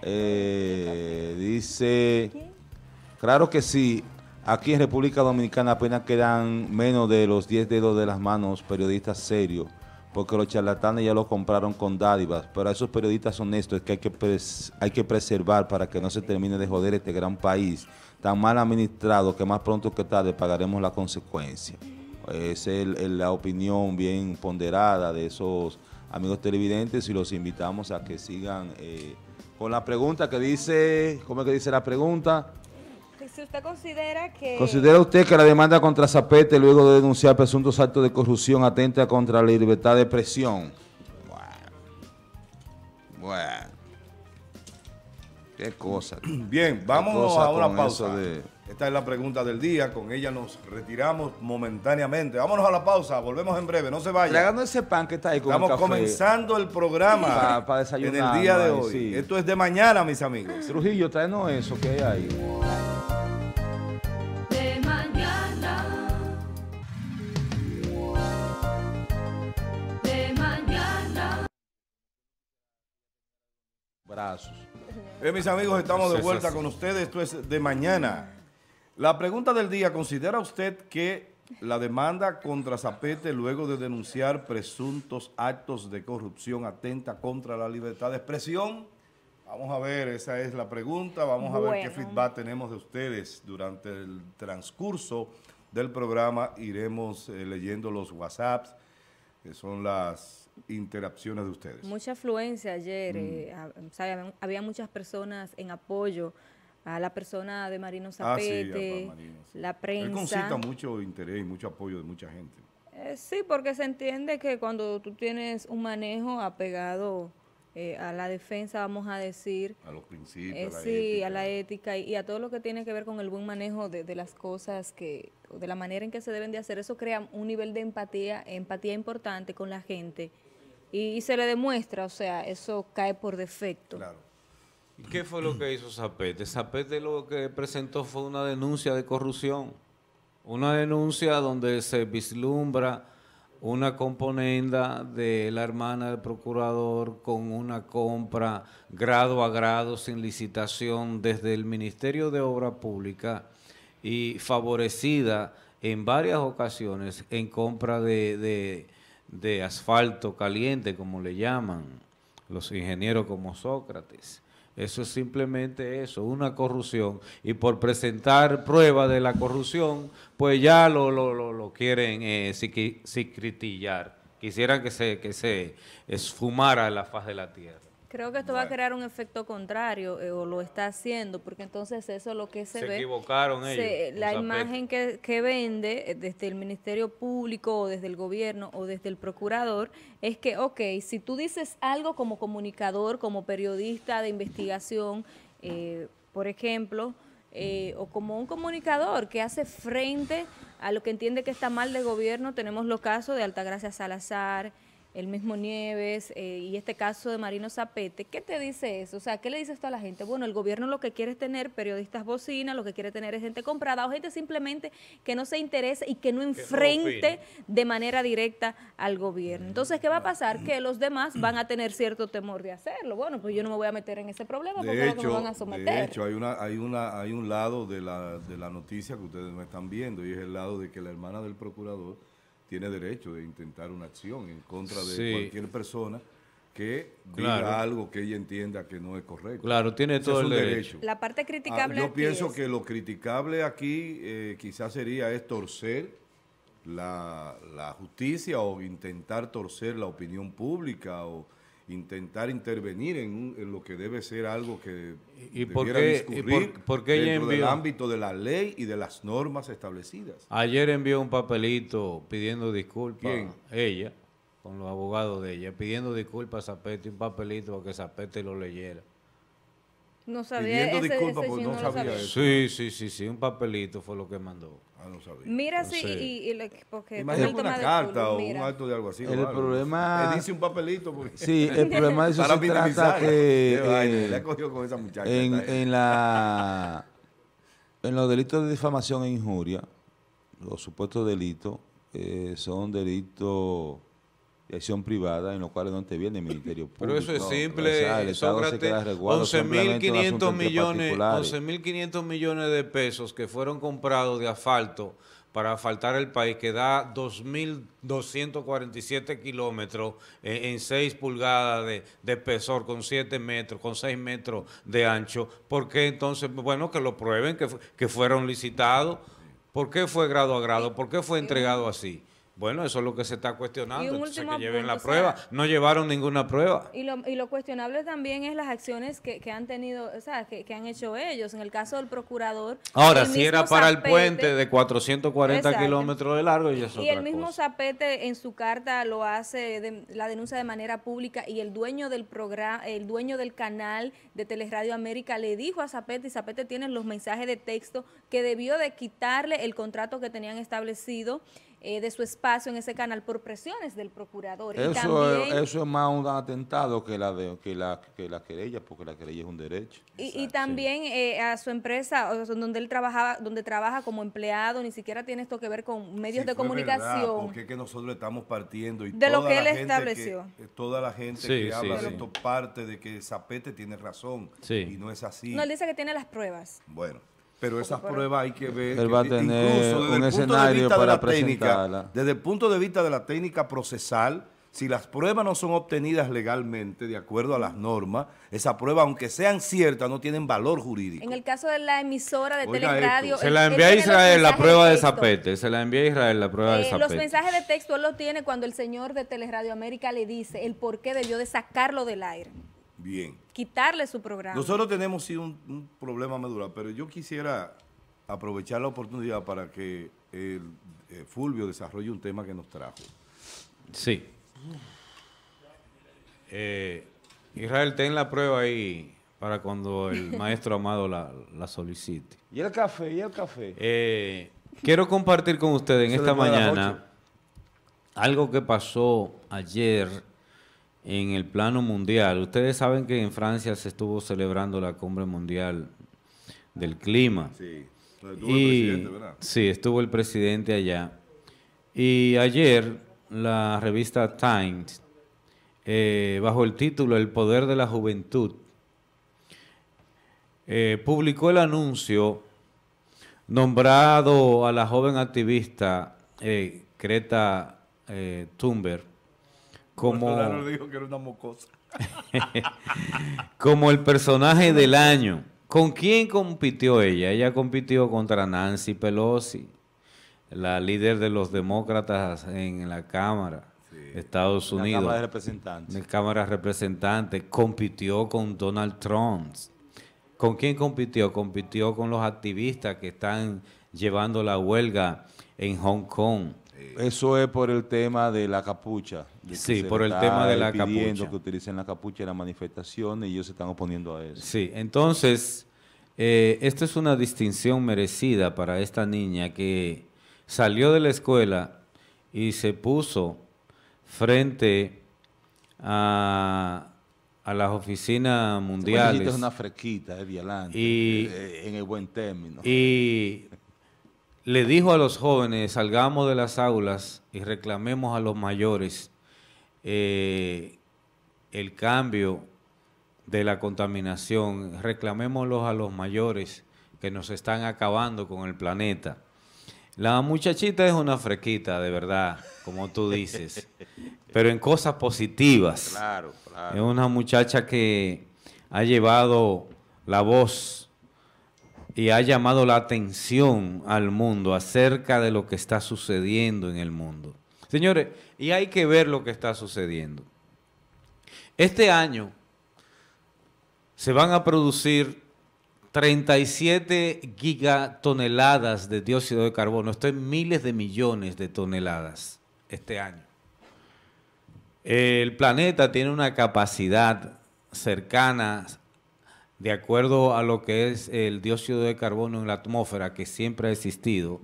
eh, dice... Claro que sí. Aquí en República Dominicana apenas quedan menos de los 10 dedos de las manos periodistas serios, porque los charlatanes ya los compraron con dádivas, pero a esos periodistas honestos es que hay que, hay que preservar para que no se termine de joder este gran país, tan mal administrado que más pronto que tarde pagaremos la consecuencia. Esa es el- el- la opinión bien ponderada de esos amigos televidentes y los invitamos a que sigan eh, con la pregunta que dice, ¿cómo es que dice la pregunta? si usted considera que... ¿Considera usted que la demanda contra Zapete luego de denunciar presuntos actos de corrupción atenta contra la libertad de expresión? Bueno. Bueno. Qué cosa. Bien, vamos a una pausa. de- Esta es la pregunta del día. Con ella nos retiramos momentáneamente. Vámonos a la pausa. Volvemos en breve. No se vayan. Tragando ese pan que está ahí con Estamos el café. comenzando el programa Pa- pa en desayunar, el día de hoy. Sí. Esto es de mañana, mis amigos. Trujillo, tráenos eso que hay ahí. Brazos. Eh, mis amigos, estamos de vuelta con ustedes. Esto es de mañana. La pregunta del día, ¿considera usted que la demanda contra Zapete luego de denunciar presuntos actos de corrupción atenta contra la libertad de expresión? Vamos a ver, esa es la pregunta. Vamos a ver qué feedback tenemos de ustedes durante el transcurso del programa. Iremos eh, leyendo los WhatsApps, que son las interacciones de ustedes. Mucha afluencia ayer, Mm. eh, a- o sea, había, muchas personas en apoyo a la persona de Marino Ah, sí, Zapete, a Marino, sí. la Él prensa. concita mucho interés y mucho apoyo de mucha gente. Eh, sí, porque se entiende que cuando tú tienes un manejo apegado eh, a la defensa, vamos a decir, A los principios, eh, a la sí, ética. a la ética y, y a todo lo que tiene que ver con el buen manejo de, de las cosas que, o de la manera en que se deben de hacer, eso crea un nivel de empatía, empatía importante con la gente y, y se le demuestra, o sea, eso cae por defecto. Claro. ¿Y qué fue lo que hizo Zapete? Zapete lo que presentó fue una denuncia de corrupción. Una denuncia donde se vislumbra una componenda de la hermana del procurador con una compra grado a grado sin licitación desde el Ministerio de Obra Pública y favorecida en varias ocasiones en compra de, de- asfalto caliente, como le llaman los ingenieros como Sócrates. Eso es simplemente eso, una corrupción. Y por presentar pruebas de la corrupción, pues ya lo, lo, lo, quieren eh, psicritillar. Quisieran que se, que se esfumara la faz de la tierra. Creo que esto va a crear un efecto contrario, eh, o lo está haciendo, porque entonces eso es lo que se, Se ve. equivocaron se- ellos, la imagen que, que vende eh, desde el Ministerio Público o desde el gobierno o desde el procurador es que, ok, si tú dices algo como comunicador, como periodista de investigación, eh, por ejemplo, eh, o como un comunicador que hace frente a lo que entiende que está mal de gobierno, tenemos los casos de Altagracia Salazar, el mismo Nieves eh, y este caso de Marino Zapete, ¿qué te dice eso? O sea, ¿qué le dices tú a la gente? Bueno, el gobierno lo que quiere es tener periodistas bocina, lo que quiere tener es gente comprada o gente simplemente que no se interese y que no enfrente de manera directa al gobierno. Entonces, ¿qué va a pasar? Que los demás van a tener cierto temor de hacerlo. Bueno, pues yo no me voy a meter en ese problema porque De lo que me hecho, van a de someter. hecho hay, una, hay, una, hay un lado de la, de la noticia que ustedes no están viendo y es el lado de que la hermana del procurador tiene derecho de intentar una acción en contra de Sí. cualquier persona que diga Claro. algo que ella entienda que no es correcto. Claro, tiene Ese todo el derecho. La parte Ah, criticable yo aquí pienso es- que lo criticable aquí eh, quizás sería es torcer la, la justicia o intentar torcer la opinión pública o intentar intervenir en, un- en lo que debe ser algo que ¿Y por qué- y discurrir por- por qué dentro del envió- ámbito de la ley y de las normas establecidas. Ayer envió un papelito pidiendo disculpas. ¿Quién? Ella, con los abogados de ella, pidiendo disculpas a Zapete, un papelito para que Zapete lo leyera. No sabía Pidiendo ese- disculpas ese porque sí no lo sabía eso. Sí, sí, sí, sí, un papelito fue lo que mandó. Ah, no sabía. Mira, sí, Sí. y, y que- porque Imagínate el una carta o mira. un acto de algo así. El algo. problema- Le dice un papelito. Porque... Sí, el problema de eso Para se trata que eh, le ha cogido con esa muchacha. en, en la en los delitos de difamación e injuria, los supuestos delitos eh, son delitos de acción privada en los cuales no interviene el Ministerio Público. Pero eso es simple, se Sócrates, queda a resguardo simplemente un 11.500 asunto entre millones, particulares. 11.500 millones de pesos que fueron comprados de asfalto para asfaltar el país, que da 2.247 kilómetros en, en 6 pulgadas de, de espesor, con 7 metros, con 6 metros de ancho. ¿Por qué entonces? Bueno, que lo prueben, que, que fueron licitados. ¿Por qué fue grado a grado? ¿Por qué fue entregado así? Bueno, eso es lo que se está Y cuestionando. que lleven la o prueba. sea, no llevaron ninguna prueba. Y lo, y lo cuestionable también es las acciones que, que han tenido, o sea, que, que han hecho ellos. En el caso del procurador. Ahora, si era para el puente de 440 Exacto. kilómetros de largo, ya es Y otra el mismo cosa. Zapete en su carta lo hace de- la denuncia de manera pública y el dueño del programa, el dueño del canal de Teleradio América le dijo a Zapete y Zapete tiene los mensajes de texto que debió de quitarle el contrato que tenían establecido eh, de su espacio en ese canal por presiones del procurador. y Eso, también, es, eso es más un atentado que la de que la que la querella, porque la querella es un derecho. Y, y también eh, a su empresa, o sea, donde él trabajaba, donde trabaja como empleado, ni siquiera tiene esto que ver con medios Sí, de comunicación. verdad, porque es que nosotros estamos partiendo y De lo que la él gente estableció. que- toda la gente Sí, que sí, habla de esto parte de que Zapete tiene razón Sí. y no es así. No, él dice que tiene las pruebas. Bueno, pero esas pruebas hay que ver. Él que va a ti- tener incluso desde un el punto de escenario vista de para la técnica. Desde el punto de vista de la técnica procesal, si las pruebas no son obtenidas legalmente, de acuerdo a las normas, esas pruebas, aunque sean ciertas, no tienen valor jurídico. En el caso de la emisora de Teleradio... Se la envía a los Israel la prueba de. Zapete. Se la envía a Israel la prueba de Eh, los Zapete. mensajes de texto él los tiene cuando el señor de Teleradio América le dice el por qué debió de sacarlo del aire, Bien. quitarle su programa. Nosotros tenemos sí un, un problema medular, pero yo quisiera aprovechar la oportunidad para que el, eh, Fulvio desarrolle un tema que nos trajo. Sí. Eh, Israel, ten la prueba ahí para cuando el maestro Amado la, la solicite. ¿Y el café? ¿Y el café? Eh, quiero compartir con ustedes en esta mañana algo que pasó ayer en el plano mundial. Ustedes saben que en Francia se estuvo celebrando la cumbre mundial del clima. Sí. Estuvo el presidente, ¿verdad? sí, estuvo el presidente allá. Y ayer la revista Times, eh, bajo el título El poder de la juventud, eh, publicó el anuncio nombrado a la joven activista eh, Greta eh, Thunberg como, Bolsonaro dijo que era una mocosa. como el personaje del año. ¿Con quién compitió ella? Ella compitió contra Nancy Pelosi, la líder de los demócratas en la Cámara de Estados La Unidos. Cámara de Representantes. de Cámara de Representantes, compitió con Donald Trump. ¿Con quién compitió? Compitió con los activistas que están llevando la huelga en Hong Kong. Eso es por el tema de la capucha. de Sí, por el tema de la capucha. que utilicen la capucha en las manifestaciones y ellos se están oponiendo a eso. Sí, entonces, eh, esta es una distinción merecida para esta niña que salió de la escuela y se puso frente a, a las oficinas Esa mundiales. es una fresquita, es Y- eh, en el buen término. Y le dijo a los jóvenes, salgamos de las aulas y reclamemos a los mayores eh, el cambio de la contaminación, reclamémoslos a los mayores que nos están acabando con el planeta. La muchachita es una frequita, de verdad, como tú dices, pero en cosas positivas. Claro, Es claro. una muchacha que ha llevado la voz y ha llamado la atención al mundo acerca de lo que está sucediendo en el mundo. Señores, y hay que ver lo que está sucediendo. Este año se van a producir 37 gigatoneladas de dióxido de carbono. Esto es miles de millones de toneladas este año. El planeta tiene una capacidad cercana, de acuerdo a lo que es el dióxido de carbono en la atmósfera, que siempre ha existido,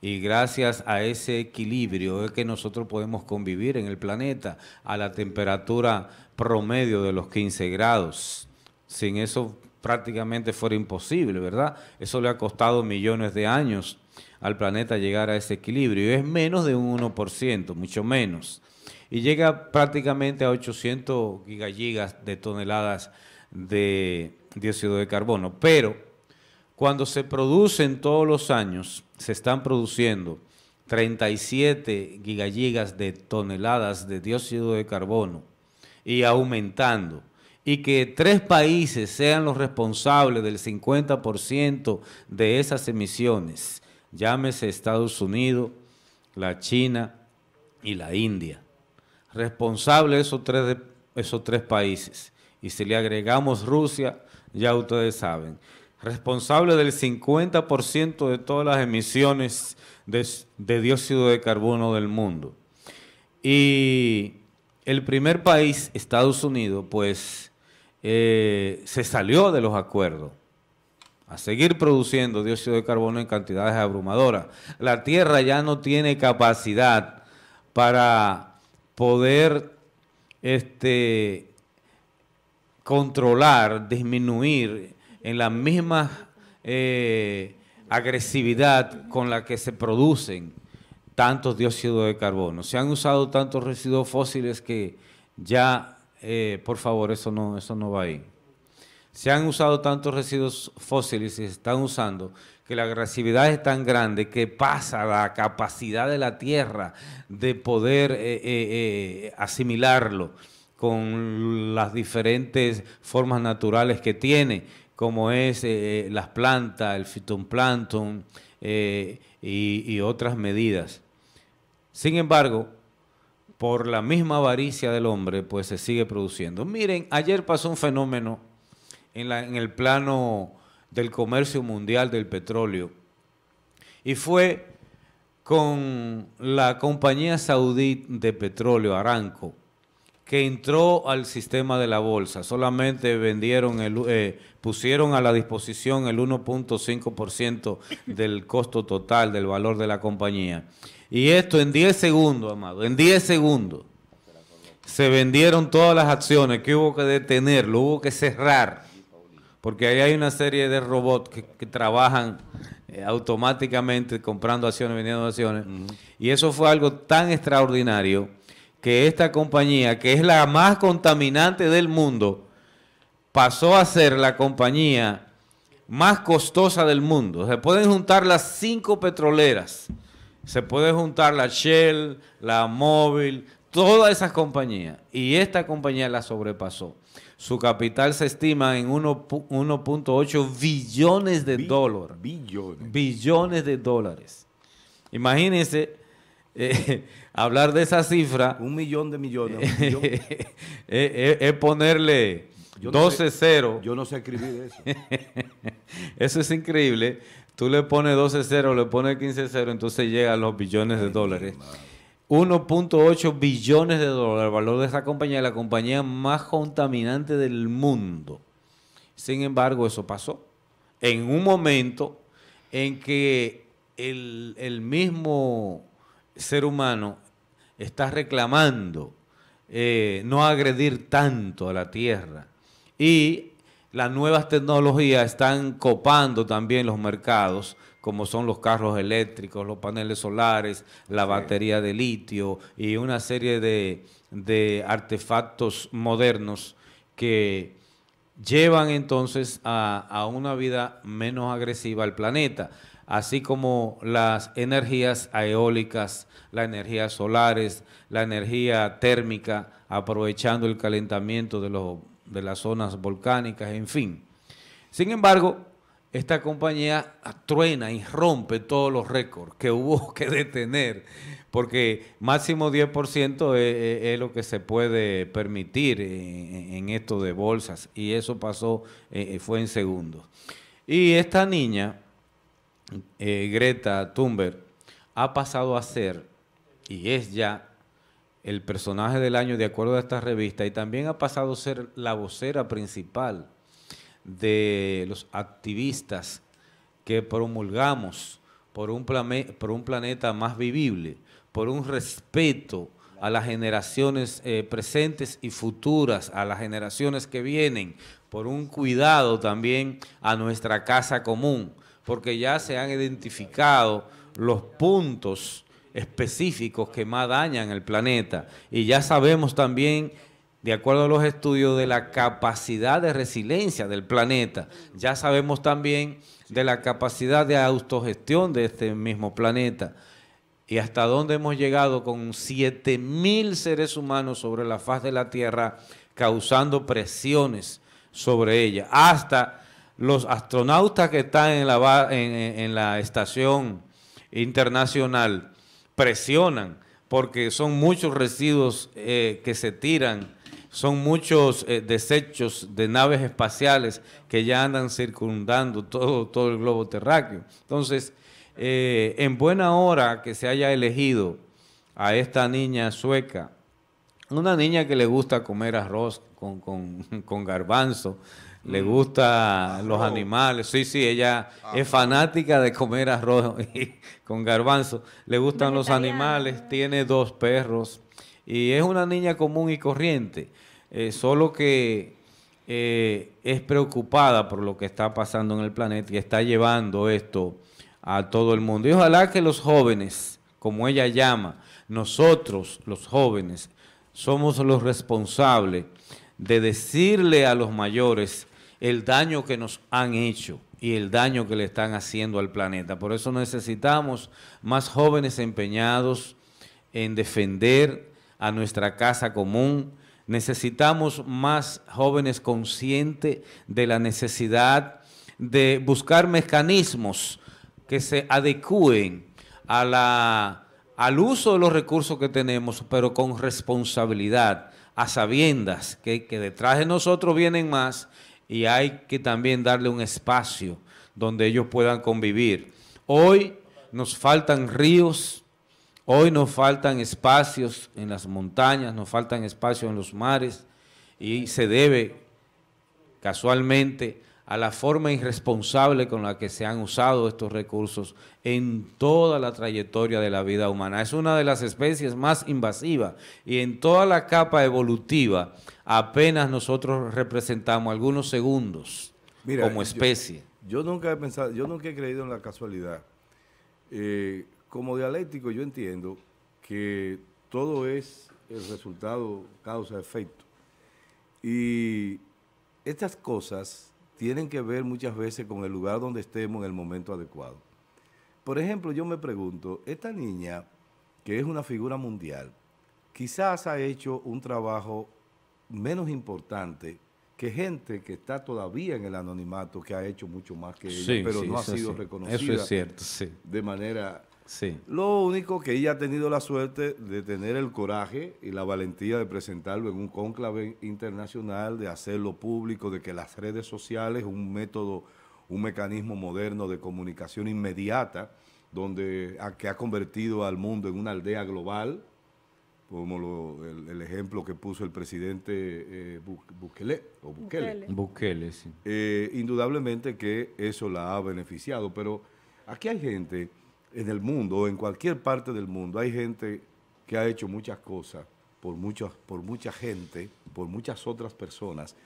y gracias a ese equilibrio es que nosotros podemos convivir en el planeta a la temperatura promedio de los 15 grados. Sin eso prácticamente fuera imposible, ¿verdad? Eso le ha costado millones de años al planeta llegar a ese equilibrio. Y es menos de un 1%, mucho menos. Y llega prácticamente a 800 gigagigas de toneladas de dióxido de carbono. Pero cuando se producen todos los años, se están produciendo 37 gigagigas de toneladas de dióxido de carbono y aumentando. Y que tres países sean los responsables del 50% de esas emisiones. Llámese Estados Unidos, la China y la India. Responsable esos tres, esos tres países. Y si le agregamos Rusia, ya ustedes saben. Responsable del 50% de todas las emisiones de, dióxido de carbono del mundo. Y el primer país, Estados Unidos, pues eh, se salió de los acuerdos a seguir produciendo dióxido de carbono en cantidades abrumadoras. La Tierra ya no tiene capacidad para poder este, controlar, disminuir en la misma eh, agresividad con la que se producen tantos dióxidos de carbono. Se han usado tantos residuos fósiles que ya, eh, por favor, eso no, eso no va ahí. Se han usado tantos residuos fósiles y se están usando que la agresividad es tan grande que pasa la capacidad de la Tierra de poder eh, asimilarlo con las diferentes formas naturales que tiene, como es eh, las plantas, el fitoplancton eh, y, otras medidas. Sin embargo, por la misma avaricia del hombre, pues se sigue produciendo. Miren, ayer pasó un fenómeno en, en el plano del comercio mundial del petróleo y fue con la compañía saudí de petróleo, Aramco, que entró al sistema de la bolsa. Solamente vendieron, el, eh, pusieron a la disposición el 1.5% del costo total del valor de la compañía. Y esto en 10 segundos, amado, en 10 segundos se vendieron todas las acciones que hubo que detenerlo, hubo que cerrar, porque ahí hay una serie de robots que, que trabajan eh, automáticamente comprando acciones, vendiendo acciones, y eso fue algo tan extraordinario que esta compañía, que es la más contaminante del mundo, pasó a ser la compañía más costosa del mundo. Se pueden juntar las cinco petroleras, se puede juntar la Shell, la Mobil, todas esas compañías y esta compañía la sobrepasó. Su capital se estima en 1 pu- 1.8 billones de Bi- dólares. Billones. Billones de dólares. Imagínense eh, hablar de esa cifra Un millón de millones. un millón. es ponerle no sé- 12-0. Yo no sé escribir eso. Eso es increíble. Tú le pones 12-0, le pones 15-0, entonces llega a los billones de dólares. 1.8 billones de dólares el valor de esa compañía, la compañía más contaminante del mundo. Sin embargo, eso pasó en un momento en que el, el mismo ser humano está reclamando eh, no agredir tanto a la tierra. Y las nuevas tecnologías están copando también los mercados, como son los carros eléctricos, los paneles solares, la batería de litio y una serie de, de artefactos modernos que llevan entonces a, a una vida menos agresiva al planeta, así como las energías eólicas, las energías solares, la energía térmica, aprovechando el calentamiento de, los, de las zonas volcánicas, en fin. Sin embargo, esta compañía truena y rompe todos los récords que hubo que detener, porque máximo 10% es, es- es lo que se puede permitir en, en esto de bolsas, y eso pasó, eh, fue en segundos. Y esta niña, eh, Greta Thunberg, ha pasado a ser, y es ya, el personaje del año de acuerdo a esta revista, y también ha pasado a ser la vocera principal de los activistas que promulgamos por un, por un planeta más vivible, por un respeto a las generaciones eh, presentes y futuras, a las generaciones que vienen, por un cuidado también a nuestra casa común, porque ya se han identificado los puntos específicos que más dañan el planeta y ya sabemos también de acuerdo a los estudios de la capacidad de resiliencia del planeta. Ya sabemos también de la capacidad de autogestión de este mismo planeta y hasta dónde hemos llegado con 7 mil seres humanos sobre la faz de la Tierra causando presiones sobre ella. Hasta los astronautas que están en la, estación internacional presionan porque son muchos residuos eh, que se tiran, son muchos eh, desechos de naves espaciales que ya andan circundando todo, el globo terráqueo. Entonces, eh, en buena hora que se haya elegido a esta niña sueca, una niña que le gusta comer arroz con garbanzo, le gusta los animales, sí, sí, ella es fanática de comer arroz y- con garbanzo, le gustan los animales, tiene dos perros y es una niña común y corriente, eh, solo que eh, es preocupada por lo que está pasando en el planeta y está llevando esto a todo el mundo. Y ojalá que los jóvenes, como ella llama, nosotros los jóvenes, somos los responsables de decirle a los mayores el daño que nos han hecho y el daño que le están haciendo al planeta. Por eso necesitamos más jóvenes empeñados en defender a nuestra casa común. Necesitamos más jóvenes conscientes de la necesidad de buscar mecanismos que se adecúen al uso de los recursos que tenemos, pero con responsabilidad, a sabiendas que, que detrás de nosotros vienen más y hay que también darle un espacio donde ellos puedan convivir. Hoy nos faltan ríos, hoy nos faltan espacios en las montañas, nos faltan espacios en los mares y se debe casualmente a la forma irresponsable con la que se han usado estos recursos en toda la trayectoria de la vida humana. Es una de las especies más invasivas y en toda la capa evolutiva apenas nosotros representamos algunos segundos Mira, como yo- especie. Yo nunca he pensado, yo nunca he creído en la casualidad. Eh, como dialéctico yo entiendo que todo es el resultado causa-efecto. Y estas cosas tienen que ver muchas veces con el lugar donde estemos en el momento adecuado. Por ejemplo, yo me pregunto, esta niña, que es una figura mundial, quizás ha hecho un trabajo menos importante que gente que está todavía en el anonimato, que ha hecho mucho más que ella, Sí, pero sí, no ha sido sí. reconocida Eso es cierto, sí. de manera... Sí. Lo único que ella ha tenido la suerte de tener el coraje y la valentía de presentarlo en un cónclave internacional, de hacerlo público, de que las redes sociales, un método, un mecanismo moderno de comunicación inmediata, donde a- que ha convertido al mundo en una aldea global, como lo- el, el ejemplo que puso el presidente eh, Bu- Bukele, o Bukele. Bukele. Bukele, sí. Eh, indudablemente que eso la ha beneficiado, pero aquí hay gente en el mundo, en cualquier parte del mundo, hay gente que ha hecho muchas cosas por, muchas, por mucha gente, por muchas otras personas,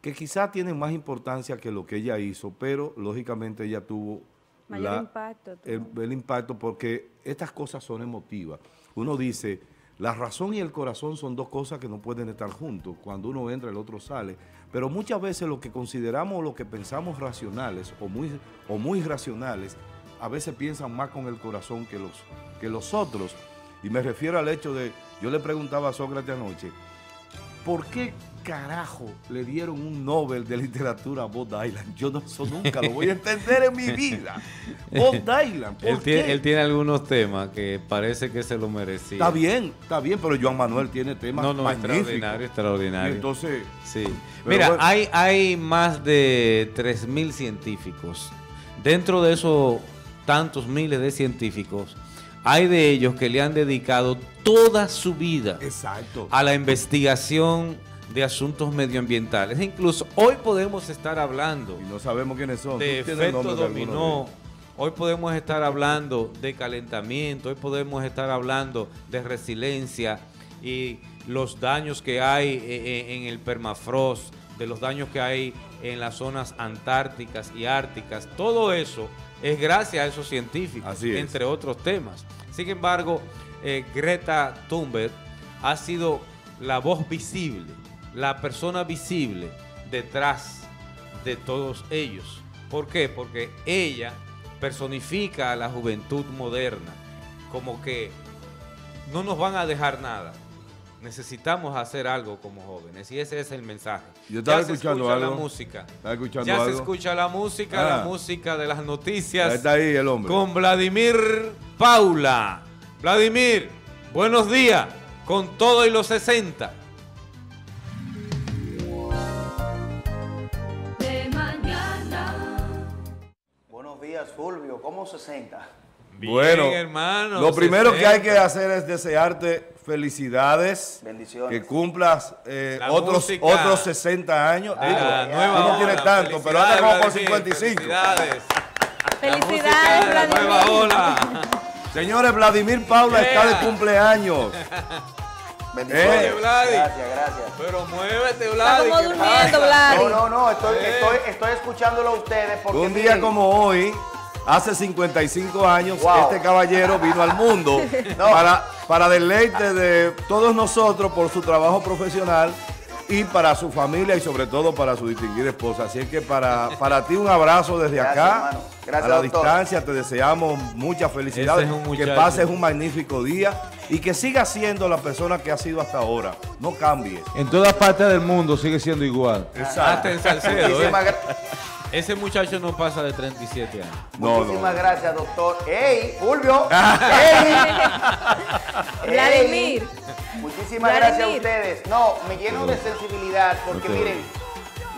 que quizá tienen más importancia que lo que ella hizo, pero lógicamente ella tuvo Mayor impacto, el impacto porque estas cosas son emotivas. Uno dice, la razón y el corazón son dos cosas que no pueden estar juntos. Cuando uno entra, el otro sale. Pero muchas veces lo que consideramos, lo que pensamos racionales o muy, o muy racionales, a veces piensan más con el corazón que los, que los otros. Y me refiero al hecho de, yo le preguntaba a Sócrates anoche, ¿por qué carajo le dieron un Nobel de literatura a Bob Dylan? Yo no, eso nunca lo voy a entender en mi vida. Bob Dylan, ¿por Él qué? tiene, él tiene algunos temas que parece que se lo merecía. Está bien, está bien, pero Joan Manuel tiene temas No, no, magníficos. extraordinario, Y extraordinario. entonces, Sí. Mira, bueno. hay, hay más de 3.000 científicos. Dentro de esos tantos miles de científicos, hay de ellos que le han dedicado toda su vida exacto. a la investigación de asuntos medioambientales. Incluso hoy podemos estar hablando Y no sabemos quiénes son. de efecto de dominó. Hoy podemos estar hablando de calentamiento, hoy podemos estar hablando de resiliencia y los daños que hay eh, eh, en el permafrost, de los daños que hay en las zonas antárticas y árticas. Todo eso es gracias a esos científicos, Así es. entre otros temas. Sin embargo, eh, Greta Thunberg ha sido la voz visible, la persona visible detrás de todos ellos. ¿Por qué? Porque ella personifica a la juventud moderna, como que no nos van a dejar nada. Necesitamos hacer algo como jóvenes y ese es el mensaje. Yo estaba ya se escucha algo. la música. ¿Estás escuchando Ya se escucha la música, Ah. la música de las noticias está ahí el hombre. con Vladimir Paula. Vladimir, buenos días, con todo y los 60. de mañana. Buenos días, Fulvio. ¿Cómo se sienta? Bien, bueno, hermano. lo primero que hay 60. que hacer es desearte felicidades. Bendiciones. Que cumplas eh, otros, música. otros 60 años. Ah, Digo, la tú nueva no tienes tanto, pero anda como con Felicidades, 55. Felicidades. Felicidades, de la nueva Vladimir. ola. Señores, Vladimir Paula Yeah. está de cumpleaños. Bendiciones. Eh. Vladi. Gracias, gracias. Pero muévete, Está Vladi. como ¿qué durmiendo, pasa? Vladi. No, no, no. Estoy, Eh. estoy, estoy escuchándolo a ustedes porque. Un día miren, como hoy, hace 55 años, Wow. este caballero vino al mundo No. para, para deleite de todos nosotros por su trabajo profesional y para su familia y sobre todo para su distinguida esposa. Así es que para, para ti un abrazo desde Gracias, acá. hermano. Gracias, a la doctor. distancia te deseamos muchas felicidades, es que pases un magnífico día y que sigas siendo la persona que has sido hasta ahora. No cambies. En todas partes del mundo sigue siendo igual. Hasta en Salcedo, ¿eh? Ese muchacho no pasa de 37 años. No, muchísimas no. gracias, doctor. ¡Ey, Fulvio! ¡Ey! Vladimir. Muchísimas gracias a ustedes. No, me lleno de sensibilidad porque miren,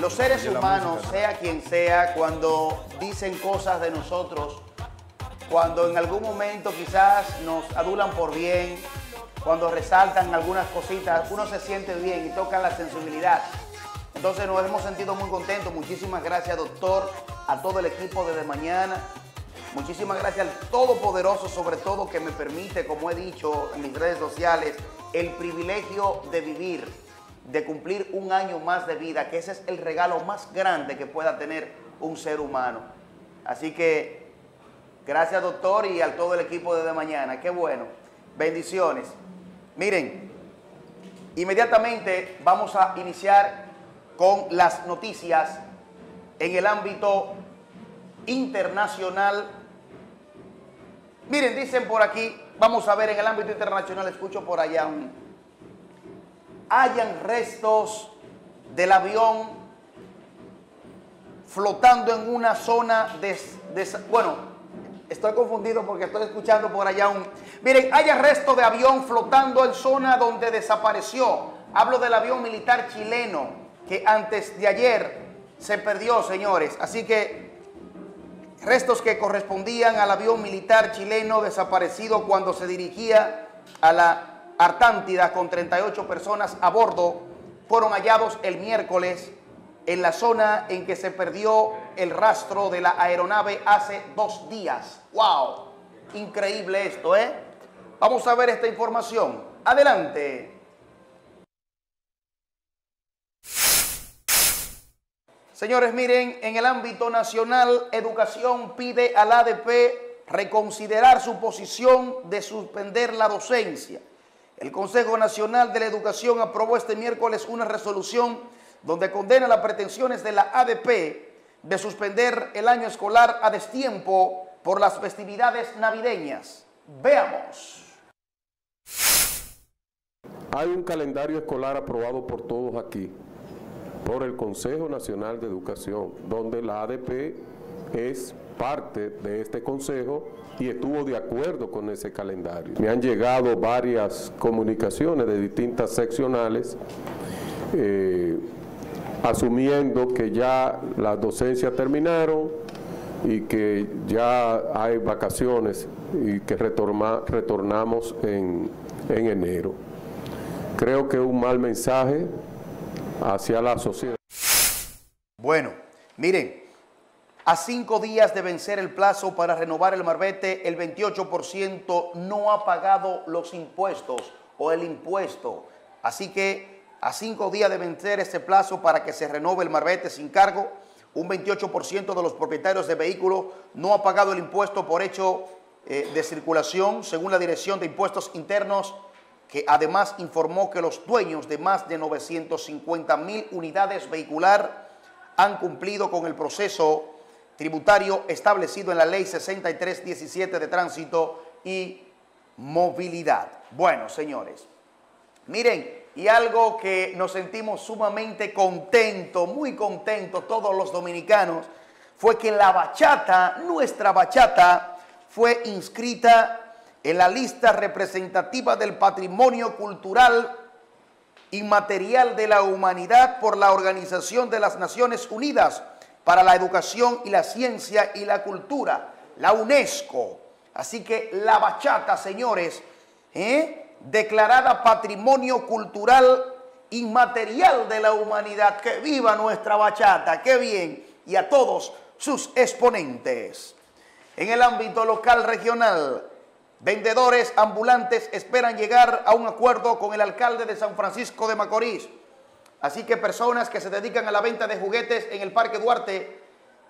los seres humanos, sea quien sea, cuando dicen cosas de nosotros, cuando en algún momento quizás nos adulan por bien, cuando resaltan algunas cositas, uno se siente bien y tocan la sensibilidad. Entonces nos hemos sentido muy contentos. Muchísimas gracias, doctor, a todo el equipo desde mañana. Muchísimas gracias al Todopoderoso, sobre todo, que me permite, como he dicho en mis redes sociales, el privilegio de vivir, de cumplir un año más de vida, que ese es el regalo más grande que pueda tener un ser humano. Así que, gracias, doctor, y a todo el equipo desde mañana. Qué bueno. Bendiciones. Miren, inmediatamente vamos a iniciar con las noticias en el ámbito internacional. Miren, dicen por aquí, vamos a ver en el ámbito internacional, escucho por allá hayan restos del avión flotando en una zona de, bueno, estoy confundido porque estoy escuchando por allá un, miren, hay restos de avión flotando en zona donde desapareció. Hablo del avión militar chileno que antes de ayer se perdió, señores. Así que restos que correspondían al avión militar chileno desaparecido cuando se dirigía a la Artántida con 38 personas a bordo fueron hallados el miércoles en la zona en que se perdió el rastro de la aeronave hace dos días. ¡Wow! Increíble esto, ¿eh? Vamos a ver esta información. Adelante. Señores, miren, en el ámbito nacional, Educación pide al ADP reconsiderar su posición de suspender la docencia. El Consejo Nacional de la Educación aprobó este miércoles una resolución donde condena las pretensiones de la ADP de suspender el año escolar a destiempo por las festividades navideñas. Veamos. Hay un calendario escolar aprobado por todos aquí, por el Consejo Nacional de Educación, donde la ADP es parte de este consejo y estuvo de acuerdo con ese calendario. Me han llegado varias comunicaciones de distintas seccionales eh, asumiendo que ya las docencias terminaron y que ya hay vacaciones y que retornamos en, en enero. Creo que es un mal mensaje hacia la sociedad. Bueno, miren, a cinco días de vencer el plazo para renovar el marbete, el 28% no ha pagado los impuestos o el impuesto. Así que a cinco días de vencer ese plazo para que se renove el marbete sin cargo, un 28% de los propietarios de vehículos no ha pagado el impuesto por hecho eh, de circulación, según la Dirección de Impuestos Internos, que además informó que los dueños de más de 950 mil unidades vehicular han cumplido con el proceso tributario establecido en la Ley 6317 de Tránsito y Movilidad. Bueno, señores, miren, y algo que nos sentimos sumamente contentos, muy contentos todos los dominicanos, fue que la bachata, nuestra bachata, fue inscrita en la lista representativa del patrimonio cultural inmaterial de la humanidad por la Organización de las Naciones Unidas para la Educación y la Ciencia y la Cultura, la UNESCO. Así que la bachata, señores, ¿eh? declarada patrimonio cultural inmaterial de la humanidad. Que viva nuestra bachata, qué bien. Y a todos sus exponentes. En el ámbito local regional, vendedores ambulantes esperan llegar a un acuerdo con el alcalde de San Francisco de Macorís. Así que personas que se dedican a la venta de juguetes en el Parque Duarte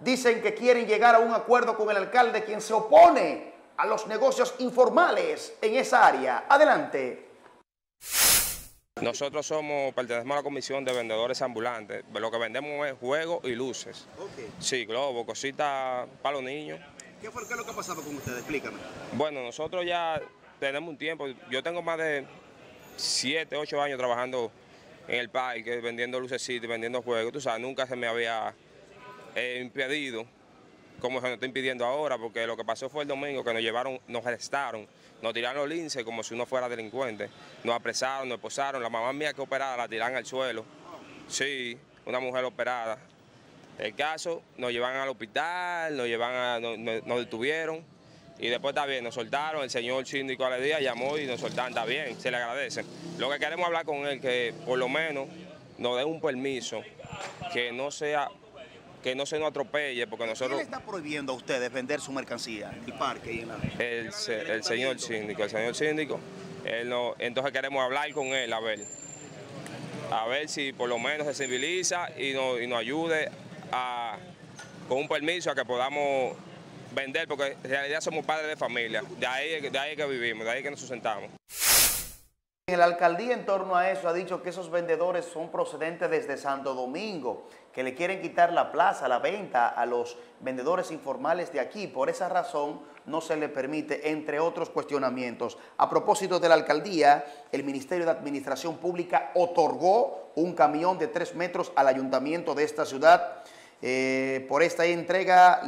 dicen que quieren llegar a un acuerdo con el alcalde quien se opone a los negocios informales en esa área. Adelante. Nosotros somos, pertenecemos a la comisión de vendedores ambulantes. Lo que vendemos es juegos y luces. Sí, globos, cositas para los niños. ¿Qué fue lo que ha pasado con ustedes? Explícame. Bueno, nosotros ya tenemos un tiempo. Yo tengo más de 7, 8 años trabajando en el parque, vendiendo lucecitas, vendiendo juegos. Tú sabes, nunca se me había eh, impedido como se nos está impidiendo ahora, porque lo que pasó fue el domingo que nos llevaron, nos arrestaron, nos tiraron los linces como si uno fuera delincuente. Nos apresaron, nos esposaron. La mamá mía que operada la tiran al suelo. Sí, una mujer operada. El caso, nos llevan al hospital, nos llevan a, nos, detuvieron y después está bien, nos soltaron, el señor síndico al día llamó y nos soltaron, está bien, se le agradece. Lo que queremos hablar con él, que por lo menos nos dé un permiso, que no sea, que no se nos atropelle, porque ¿Quién nosotros, le está prohibiendo a ustedes vender su mercancía en el parque y en la... el, el señor síndico, el señor síndico, él no- entonces queremos hablar con él, a ver, a ver si por lo menos se civiliza y nos, y nos ayude con un permiso a que podamos vender, porque en realidad somos padres de familia, de ahí, de ahí que vivimos, de ahí que nos sustentamos. La alcaldía en torno a eso ha dicho que esos vendedores son procedentes desde Santo Domingo, que le quieren quitar la plaza, la venta a los vendedores informales de aquí. Por esa razón no se le permite, entre otros cuestionamientos. A propósito de la alcaldía, el Ministerio de Administración Pública otorgó un camión de tres metros al ayuntamiento de esta ciudad. Eh, por esta entrega,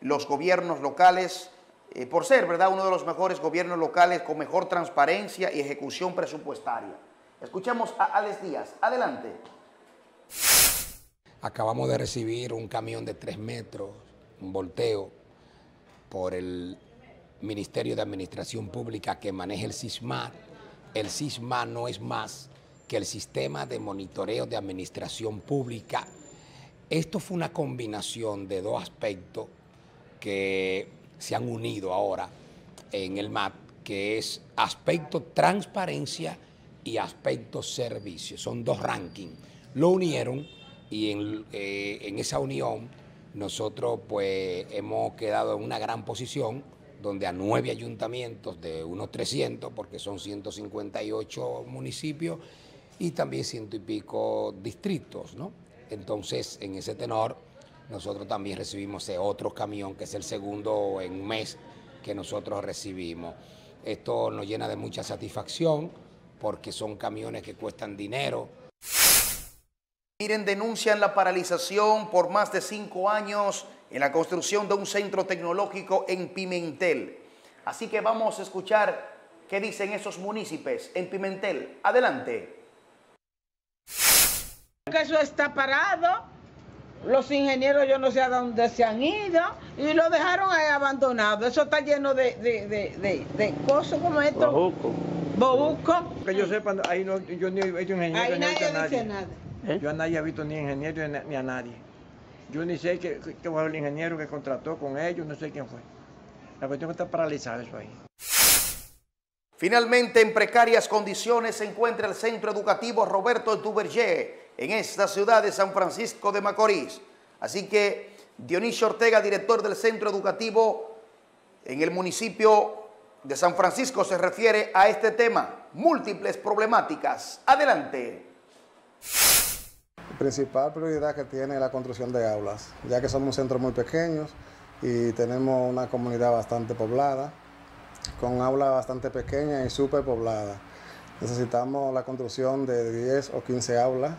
los gobiernos locales eh, por ser, ¿verdad?, uno de los mejores gobiernos locales con mejor transparencia y ejecución presupuestaria. Escuchamos a Alex Díaz. Adelante. Acabamos de recibir un camión de tres metros, un volteo, por el Ministerio de Administración Pública que maneja el SISMAT. El SISMAT no es más que el Sistema de Monitoreo de Administración Pública. Esto fue una combinación de dos aspectos que se han unido ahora en el MAP, que es aspecto transparencia y aspecto servicio. Son dos rankings. Lo unieron y en, eh, en esa unión nosotros pues hemos quedado en una gran posición donde a nueve ayuntamientos de unos 300, porque son 158 municipios, y también ciento y pico distritos, ¿no? Entonces, en ese tenor, nosotros también recibimos ese otro camión, que es el segundo en un mes que nosotros recibimos. Esto nos llena de mucha satisfacción porque son camiones que cuestan dinero. Miren, denuncian la paralización por más de cinco años en la construcción de un centro tecnológico en Pimentel. Así que vamos a escuchar qué dicen esos municipios en Pimentel. Adelante. Que eso está parado los ingenieros yo no sé a dónde se han ido y lo dejaron ahí abandonado. Eso está lleno de, de, de, de, cosas como esto. Bobuco. Bobuco. Que yo sepa, ahí no, yo ni he visto ingeniero ahí ni nadie a nadie. Nada. ¿Eh? Yo a nadie he visto ni ingeniero ni a nadie. Yo ni sé qué fue el ingeniero que contrató con ellos, no sé quién fue. La cuestión está paralizada eso ahí. Finalmente, en precarias condiciones se encuentra el centro educativo Roberto Duverger en esta ciudad de San Francisco de Macorís. Así que Dionisio Ortega, director del centro educativo en el municipio de San Francisco, se refiere a este tema, múltiples problemáticas. Adelante. La principal prioridad que tiene la construcción de aulas, ya que somos un centro muy pequeños y tenemos una comunidad bastante poblada, con aulas bastante pequeñas y súper pobladas. Necesitamos la construcción de 10 o 15 aulas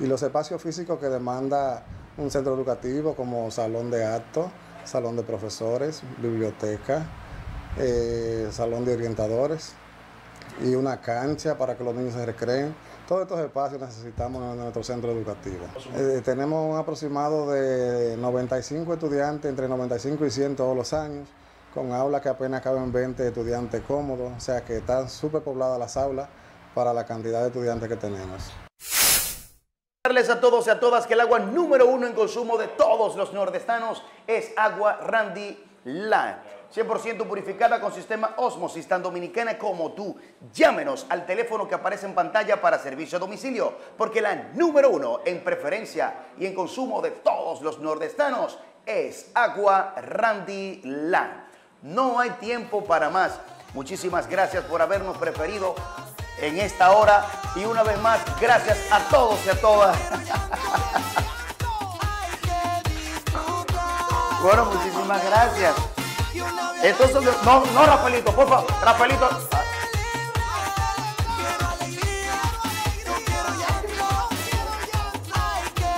y los espacios físicos que demanda un centro educativo como salón de actos, salón de profesores, biblioteca, eh, salón de orientadores y una cancha para que los niños se recreen. Todos estos espacios necesitamos en nuestro centro educativo. Eh, tenemos un aproximado de 95 estudiantes, entre 95 y 100 todos los años, con aulas que apenas caben 20 estudiantes cómodos, o sea que están súper pobladas las aulas para la cantidad de estudiantes que tenemos a todos y a todas que el agua número uno en consumo de todos los nordestanos es agua Randy Land. 100% purificada con sistema Osmosis, tan dominicana como tú. Llámenos al teléfono que aparece en pantalla para servicio a domicilio, porque la número uno en preferencia y en consumo de todos los nordestanos es agua Randy Land. No hay tiempo para más. Muchísimas gracias por habernos preferido en esta hora. Y una vez más, gracias a todos y a todas. bueno, muchísimas gracias. Estos no, no, Rafaelito, por favor, Rafaelito.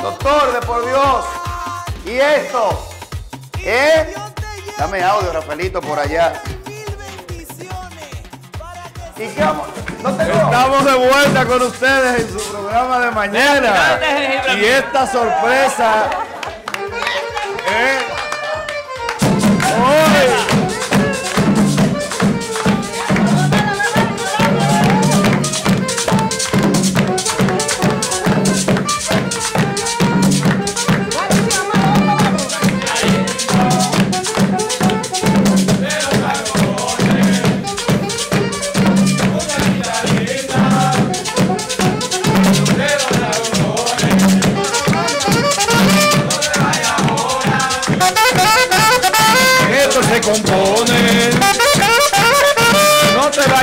Doctor, de por Dios. Y esto, ¿eh? Dame audio, Rafaelito, por allá. ¿Y qué vamos? Estamos de vuelta con ustedes en su programa de mañana. Y esta sorpresa. hoy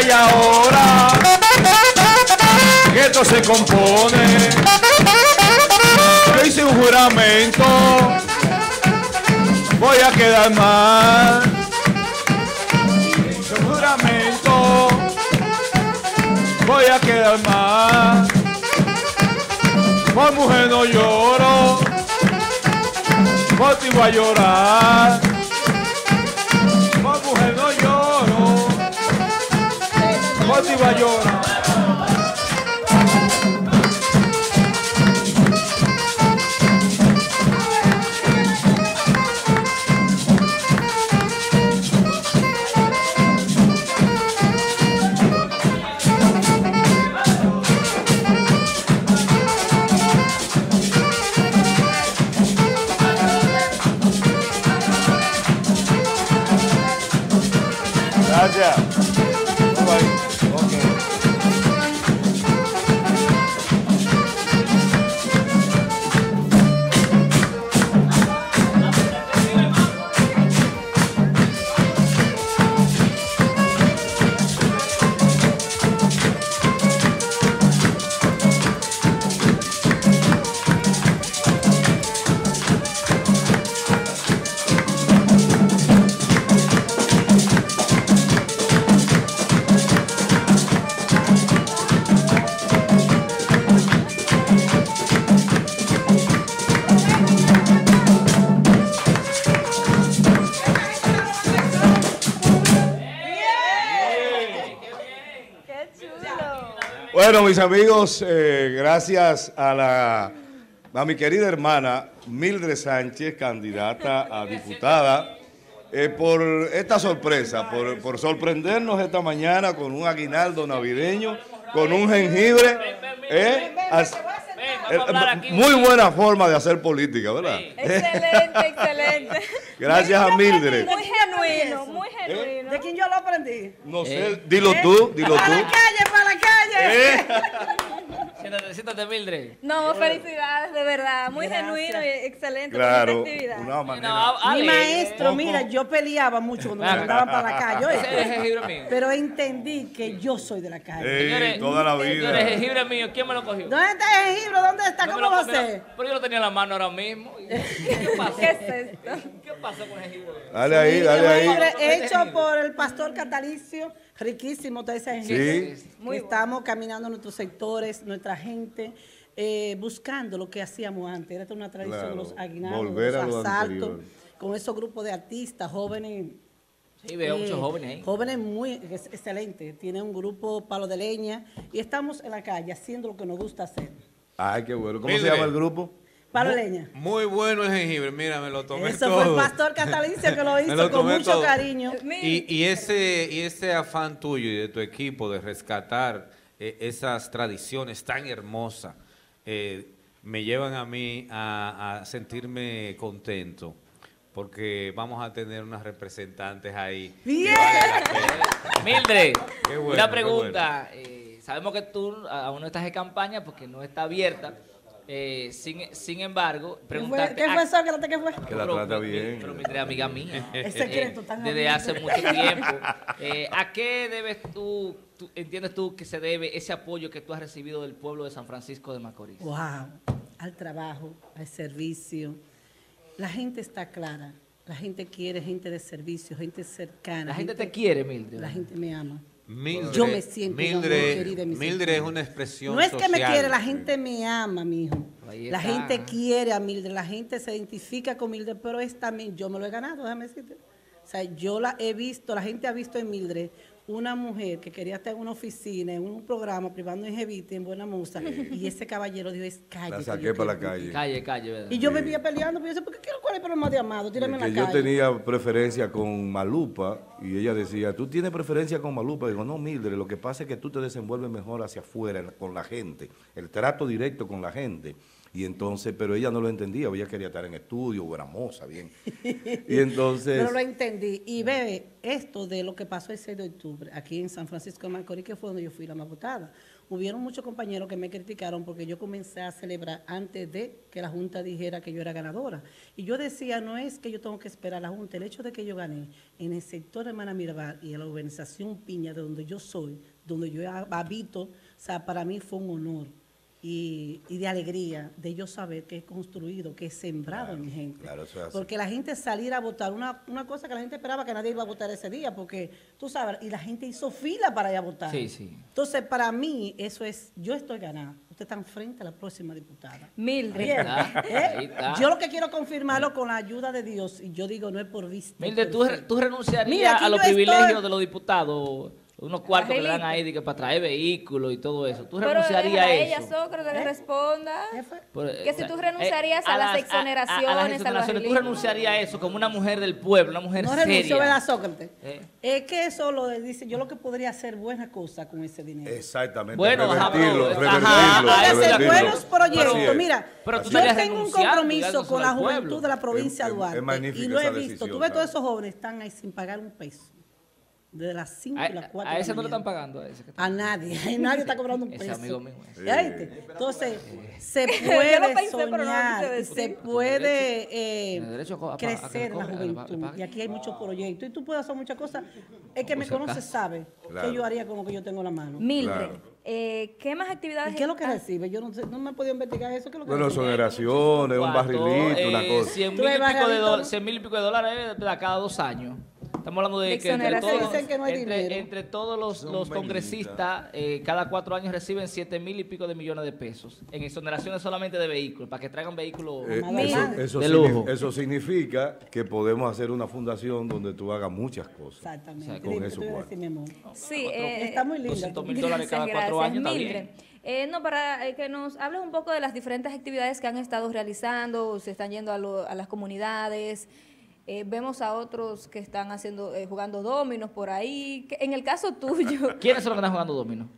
vayas ahora. esto se compone. Hice un juramento. Voy a quedar mal. Hice un juramento. Voy a quedar mal. Por mujer no lloro. Por ti voy a llorar. Por ti Bueno, mis amigos, eh, gracias a la a mi querida hermana Mildred Sánchez, candidata a diputada, eh, por esta sorpresa, por, por sorprendernos esta mañana con un aguinaldo navideño, con un jengibre. eh, eh, muy buena forma de hacer política, ¿verdad? Excelente, excelente. Gracias a Mildred. Muy genuino, muy genuino. ¿De quién yo lo aprendí? No sé, dilo tú, dilo ¡Para la tú. calle, para la calle! Siéntate, siéntate, Mildred. No, felicidades, de verdad. Muy Gracias. genuino y excelente. Claro, una manera. No, Mi maestro, poco- mira, yo peleaba mucho cuando me mandaban para la calle. Ese es el jengibre mío. Pero entendí que yo soy de la calle. Ey, Señores, toda la Señores, vida. jengibre mío, ¿quién me lo cogió? ¿Dónde está el jengibre? ¿Dónde está? No ¿Cómo lo va a ser? Pero yo lo tenía en la mano ahora mismo. ¿Qué pasó? ¿Qué es esto? ¿Qué pasó con el jengibre? Dale ahí, Sí, dale ahí. hecho por el pastor Catalicio. Riquísimo todo ese jengibre. Sí. Muy Estamos caminando nuestros sectores, nuestra gente, eh, buscando lo que hacíamos antes. Era una tradición Claro, de los aguinaldos, volver los a asaltos, con esos grupos de artistas, jóvenes. Sí, veo eh, muchos jóvenes ahí. Jóvenes muy ex- excelentes. Tiene un grupo palo de leña y estamos en la calle haciendo lo que nos gusta hacer. Ay, qué bueno. ¿Cómo Mildred. se llama el grupo? Palo de leña. Muy bueno el jengibre, mira, me lo tomé Eso todo. fue el pastor Catalicio que lo hizo lo con mucho todo. cariño. Y, y ese, y ese afán tuyo y de tu equipo de rescatar eh, esas tradiciones tan hermosas eh, me llevan a mí a, a sentirme contento porque vamos a tener unas representantes ahí. Bien. Mildred, Qué bueno, una qué pregunta. eh, sabemos que tú aún no estás en campaña porque no está abierta. Eh, sin, sin embargo, ¿Qué fue, preguntarte... ¿Qué fue Sócrates? ¿Qué fue? Que la Pero, trata mi- bien. Pero Mildred, amiga mía. Ese eh, secreto tan Desde hace mucho tiempo. Eh, ¿A qué debes tú, tú- entiendes tú que se debe ese apoyo que tú has recibido del pueblo de San Francisco de Macorís? Wow, al trabajo, al servicio. La gente está clara. La gente quiere gente de servicio, gente cercana. La gente te quiere, Mildred. La gente me ama. Mildred, Yo me siento una mujer Mildred, querida mi Mildred es una expresión No es que me quiere, la gente me ama, mijo. Ahí La gente quiere a Mildred, la gente se identifica con Mildred, pero es también, yo me lo he ganado, déjame decirte. O sea, yo la he visto, la gente ha visto en Mildred una mujer que quería estar en una oficina, en un programa privando en Jevite, en Buena Musa, y ese caballero dijo, es calle. La saqué yo para la calle. Calle, calle, ¿verdad? y yo Sí. vivía peleando, pero yo decía, ¿por qué quiero cuál es el problema de Amado? Tírame en Que la yo calle. tenía preferencia con Malupa y ella decía, ¿tú tienes preferencia con Malupa? Digo, no, Mildred, lo que pasa es que tú te desenvuelves mejor hacia afuera con la gente, el trato directo con la gente. Y entonces, pero ella no lo entendía, ella quería estar en estudio, era moza, bien. Y entonces... Pero lo entendí. Y ve, esto de lo que pasó el 6 de octubre aquí en San Francisco de Macorís, que fue donde yo fui la más votada. Hubieron muchos compañeros que me criticaron porque yo comencé a celebrar antes de que la Junta dijera que yo era ganadora. Y yo decía, no es que yo tengo que esperar a la Junta, el hecho de que yo gané en el sector de Hermana y en la urbanización Piña, de donde yo soy, donde yo habito, o sea, para mí fue un honor y, y de alegría de yo saber que he construido, que he sembrado en mi gente. Claro, eso es así. Porque la gente salir a votar, una, una cosa que la gente esperaba que nadie iba a votar ese día, porque tú sabes, y la gente hizo fila para ir a votar. Sí, sí. Entonces, para mí, eso es, yo estoy ganada. Usted está enfrente a la próxima diputada. Mildred. Ahí está, ¿eh? ahí está. Yo lo que quiero confirmarlo con la ayuda de Dios, y yo digo, no es por vista. Mildred, ¿tú, re- tú renunciarías Mira, a los estoy- privilegios de los diputados? Unos cuartos que le dan ahí que para traer vehículos y todo eso. ¿Tú Pero renunciarías a a ella, eso? Sócrates, que le responda. Por- Que si eh, tú eh, renunciarías a, las exoneraciones, a, a, las exoneraciones, ¿tú agilismos. renunciarías a eso como una mujer del pueblo, una mujer No seria? renunció, ¿verdad, Sócrates? Eh. Es que eso lo dice, yo lo que podría hacer buena cosa con ese dinero. Exactamente. Bueno, ajá, revertirlo, pero- revertirlo, ajá, que hacer revertirlo. buenos proyectos. Mira, Pero tú yo tengo un compromiso con la juventud de la provincia de es Duarte. y lo he visto. decisión, Tú ves claro. todos esos jóvenes están ahí sin pagar un peso. Desde las 5 A, y las 4 a ese no le están pagando. A, ese que está- A nadie. Nadie está cobrando un peso. amigo mío, ese. ¿Ya viste? Entonces, se puede pensé, no soñar y se puede eh, a a a crecer la a juventud. Y aquí hay muchos proyectos. Y tú puedes hacer muchas cosas. El que me conoce sabe Claro. que yo haría con lo que yo tengo en la mano. Mildred, Claro. eh, ¿qué más actividades? ¿Y qué es lo que recibe? Yo no, sé, no me he podido investigar eso. ¿Qué es lo que Bueno, recibe? exoneraciones, un barrilito, una Eh, cosa. 100 Tú mil, y pico de do- ¿no? 100 mil y pico de dólares eh, de cada dos años. Estamos hablando de De que entre todos, Dicen que no hay entre, dinero. entre todos los, los congresistas, eh, cada cuatro años reciben 7 mil y pico de millones de pesos en exoneraciones solamente de vehículos, para que traigan vehículos Eh, eso, eso de lujo. eso significa que podemos hacer una fundación donde tú hagas muchas cosas. Exactamente. Con Dime, eso decir. Sí, eh, Está muy linda. 200 tú. mil dólares cada cuatro gracias. años, bien. eh, no, para eh, que nos hables un poco de las diferentes actividades que han estado realizando, se están yendo a, lo- a las comunidades, eh, vemos a otros que están haciendo, eh, jugando dominos por ahí. que- en el caso tuyo, ¿Quiénes son los que están jugando domino?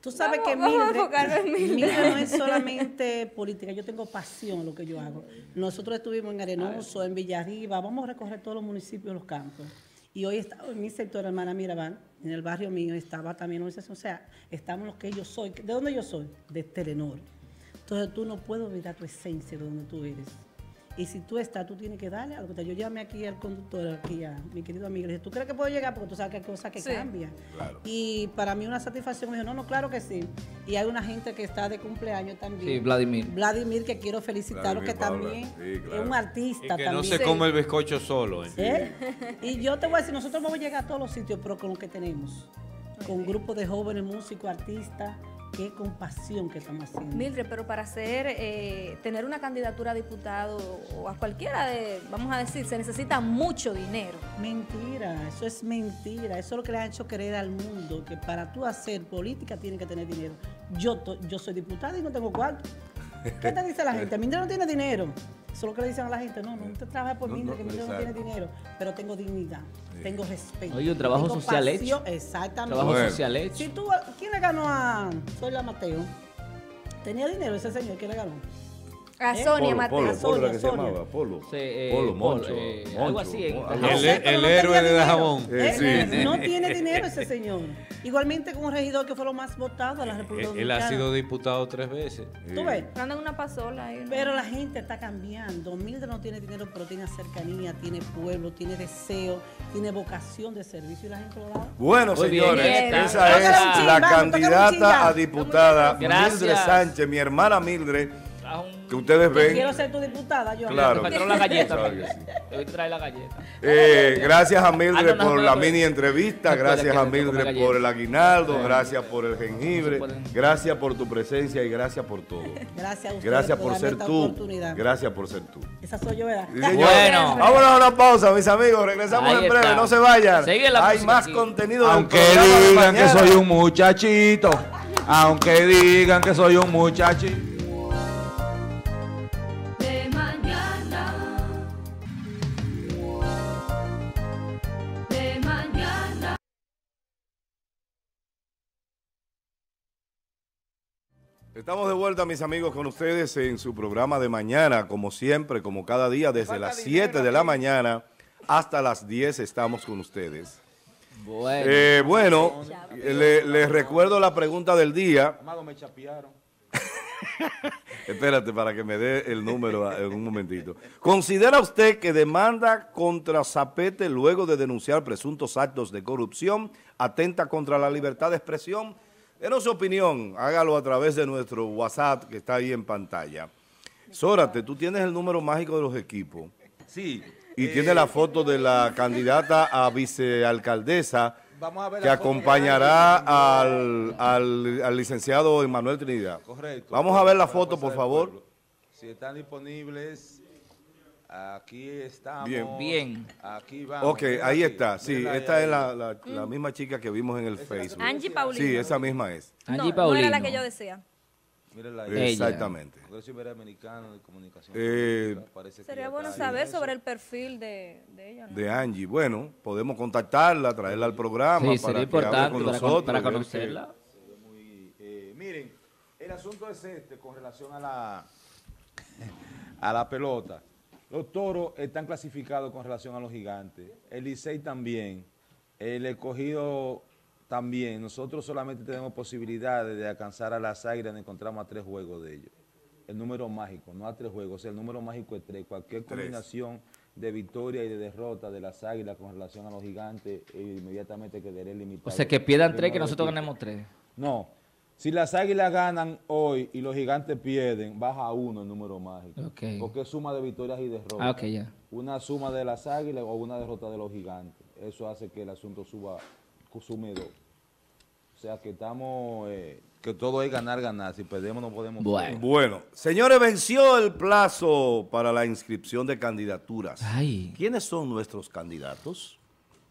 Tú sabes Vamos- que Mildred, Mildred. Mildred no es solamente política, yo tengo pasión en lo que yo hago. Nosotros estuvimos en Arenoso, en Villarriba, vamos a recorrer todos los municipios, los campos. Y hoy estaba en mi sector, hermana Mirabal, en el barrio mío, estaba también una organización, o sea, estamos los que yo soy. ¿De dónde yo soy? De Telenor. Entonces tú no puedes olvidar tu esencia de donde tú eres. Y si tú estás, tú tienes que darle algo. Yo llamé aquí al conductor, aquí a mi querido amigo, le dije, ¿tú crees que puedo llegar? Porque tú sabes que hay cosas que Sí. cambian. Claro. Y para mí una satisfacción, me dijo, no, no, claro que sí. Y hay una gente que está de cumpleaños también. Sí, Vladimir. Vladimir, que quiero felicitarlo, que Paula, también sí, claro. es un artista Y que también. no se come el bizcocho solo. ¿eh? ¿Eh? Y yo te voy a decir, nosotros vamos a llegar a todos los sitios, pero con lo que tenemos. Con un grupo de jóvenes músicos, artistas, qué compasión que estamos haciendo. Mildred, pero para hacer, eh, tener una candidatura a diputado o a cualquiera de, vamos a decir, se necesita mucho dinero. Mentira, eso es mentira. Eso es lo que le ha hecho creer al mundo, que para tú hacer política tienes que tener dinero. Yo, to- yo soy diputada y no tengo cuarto. ¿Qué te dice la gente? Mindre no tiene dinero. Eso es lo que le dicen a la gente. No, no te trabajas por No, Mindre, no, que Mindre no tiene dinero. Pero tengo dignidad, tengo respeto. Oye, un trabajo tengo social pasión. hecho. Exactamente. Trabajo Bueno. social hecho. Si tú, ¿quién le ganó a Soy la Mateo? ¿Tenía dinero ese señor? ¿Quién le ganó? A ¿Eh? Sonia Polo, Mateo. Polo, Polo, que se llamaba, Polo. Sí, eh, Polo, Polo, Moncho, eh, Moncho, algo así, el- héroe de. Dajabón. Sí. No tiene dinero ese señor. Igualmente con un regidor que fue lo más votado de la República Él, él Dominicana. ha sido diputado tres veces. ¿Tú ves? Andan una pasola ahí. ¿no? Pero la gente está cambiando. Mildred no tiene dinero, pero tiene cercanía, tiene pueblo, tiene deseo, tiene vocación de servicio y la gente lo da. Bueno, Muy bien, señores, bien. esa es la candidata a diputada. Mildred Sánchez, mi hermana Mildred, A un- que ustedes ven. Quiero ser tu diputada, yo. Claro. Me trajeron la galleta. Hoy trae la galleta. Eh, gracias a Ah, Mildred no, no se por la mini entrevista, gracias a Mildred por el aguinaldo, Sí. gracias por el jengibre, gracias por tu presencia y gracias por todo. Gracias a ustedes Gracias por por ser tú. oportunidad. Gracias por ser tú. Esa soy yo, ¿verdad? Señor. Bueno. Vámonos a una pausa, mis amigos. Regresamos Ahí en breve. está. No se vayan. Sigue la Hay más aquí. contenido Aunque digan que soy un muchachito, aunque digan que soy un muchachito. Estamos de vuelta, mis amigos, con ustedes en su programa de mañana, como siempre, como cada día, desde las 7 de la mañana hasta las 10 estamos con ustedes. Bueno. Eh, bueno, le- les recuerdo la pregunta del día. Amado, me chapearon. Espérate para que me dé el número en un momentito. ¿Considera usted que demanda contra Zapete luego de denunciar presuntos actos de corrupción atenta contra la libertad de expresión? Denos su opinión, hágalo a través de nuestro WhatsApp que está ahí en pantalla. Zórate, tú tienes el número mágico de los equipos. Sí. Y eh, tiene la foto de la candidata a vicealcaldesa Vamos a ver que acompañará al, al, al licenciado Emanuel Trinidad. Correcto. Vamos a ver la foto, por favor. Si están disponibles, aquí estamos. Bien. Bien. Aquí vamos. Ok, ahí aquí, está. Sí, esta ahí. es la, la- la misma chica que vimos en el Facebook. Angie Paulino. Sí, esa misma es. Angie no, no era la que yo decía. Mírenla Ella. Exactamente. Congreso Iberoamericano de Comunicación. Eh, Pública, parece que Sería bueno ahí. saber sobre el perfil de, de ella. ¿no? De Angie. Bueno, podemos contactarla, traerla al programa Sí, para sería que hable importante con para, nosotros. para conocerla. Eh, miren, el asunto es este con relación a la, a la pelota. Los toros están clasificados con relación a los gigantes. El Licey también. El escogido también. Nosotros solamente tenemos posibilidades de alcanzar a las águilas, encontramos a tres juegos de ellos. El número mágico, no a tres juegos, o sea, el número mágico es tres. Cualquier Tres. combinación de victoria y de derrota de las águilas con relación a los gigantes, eh, inmediatamente quedaría limitado. O sea, que pierdan tres, que nosotros ganemos tres. No. Si las águilas ganan hoy y los gigantes pierden, baja a uno el número mágico. Ok. Porque es suma de victorias y derrotas. Ah. Una suma de las águilas o una derrota de los gigantes. Eso hace que el asunto suba, sume dos. O sea que estamos, eh, que todo es ganar, ganar. Si perdemos no podemos. Bueno. Bueno, señores, venció el plazo para la inscripción de candidaturas. Ay. ¿Quiénes son nuestros candidatos?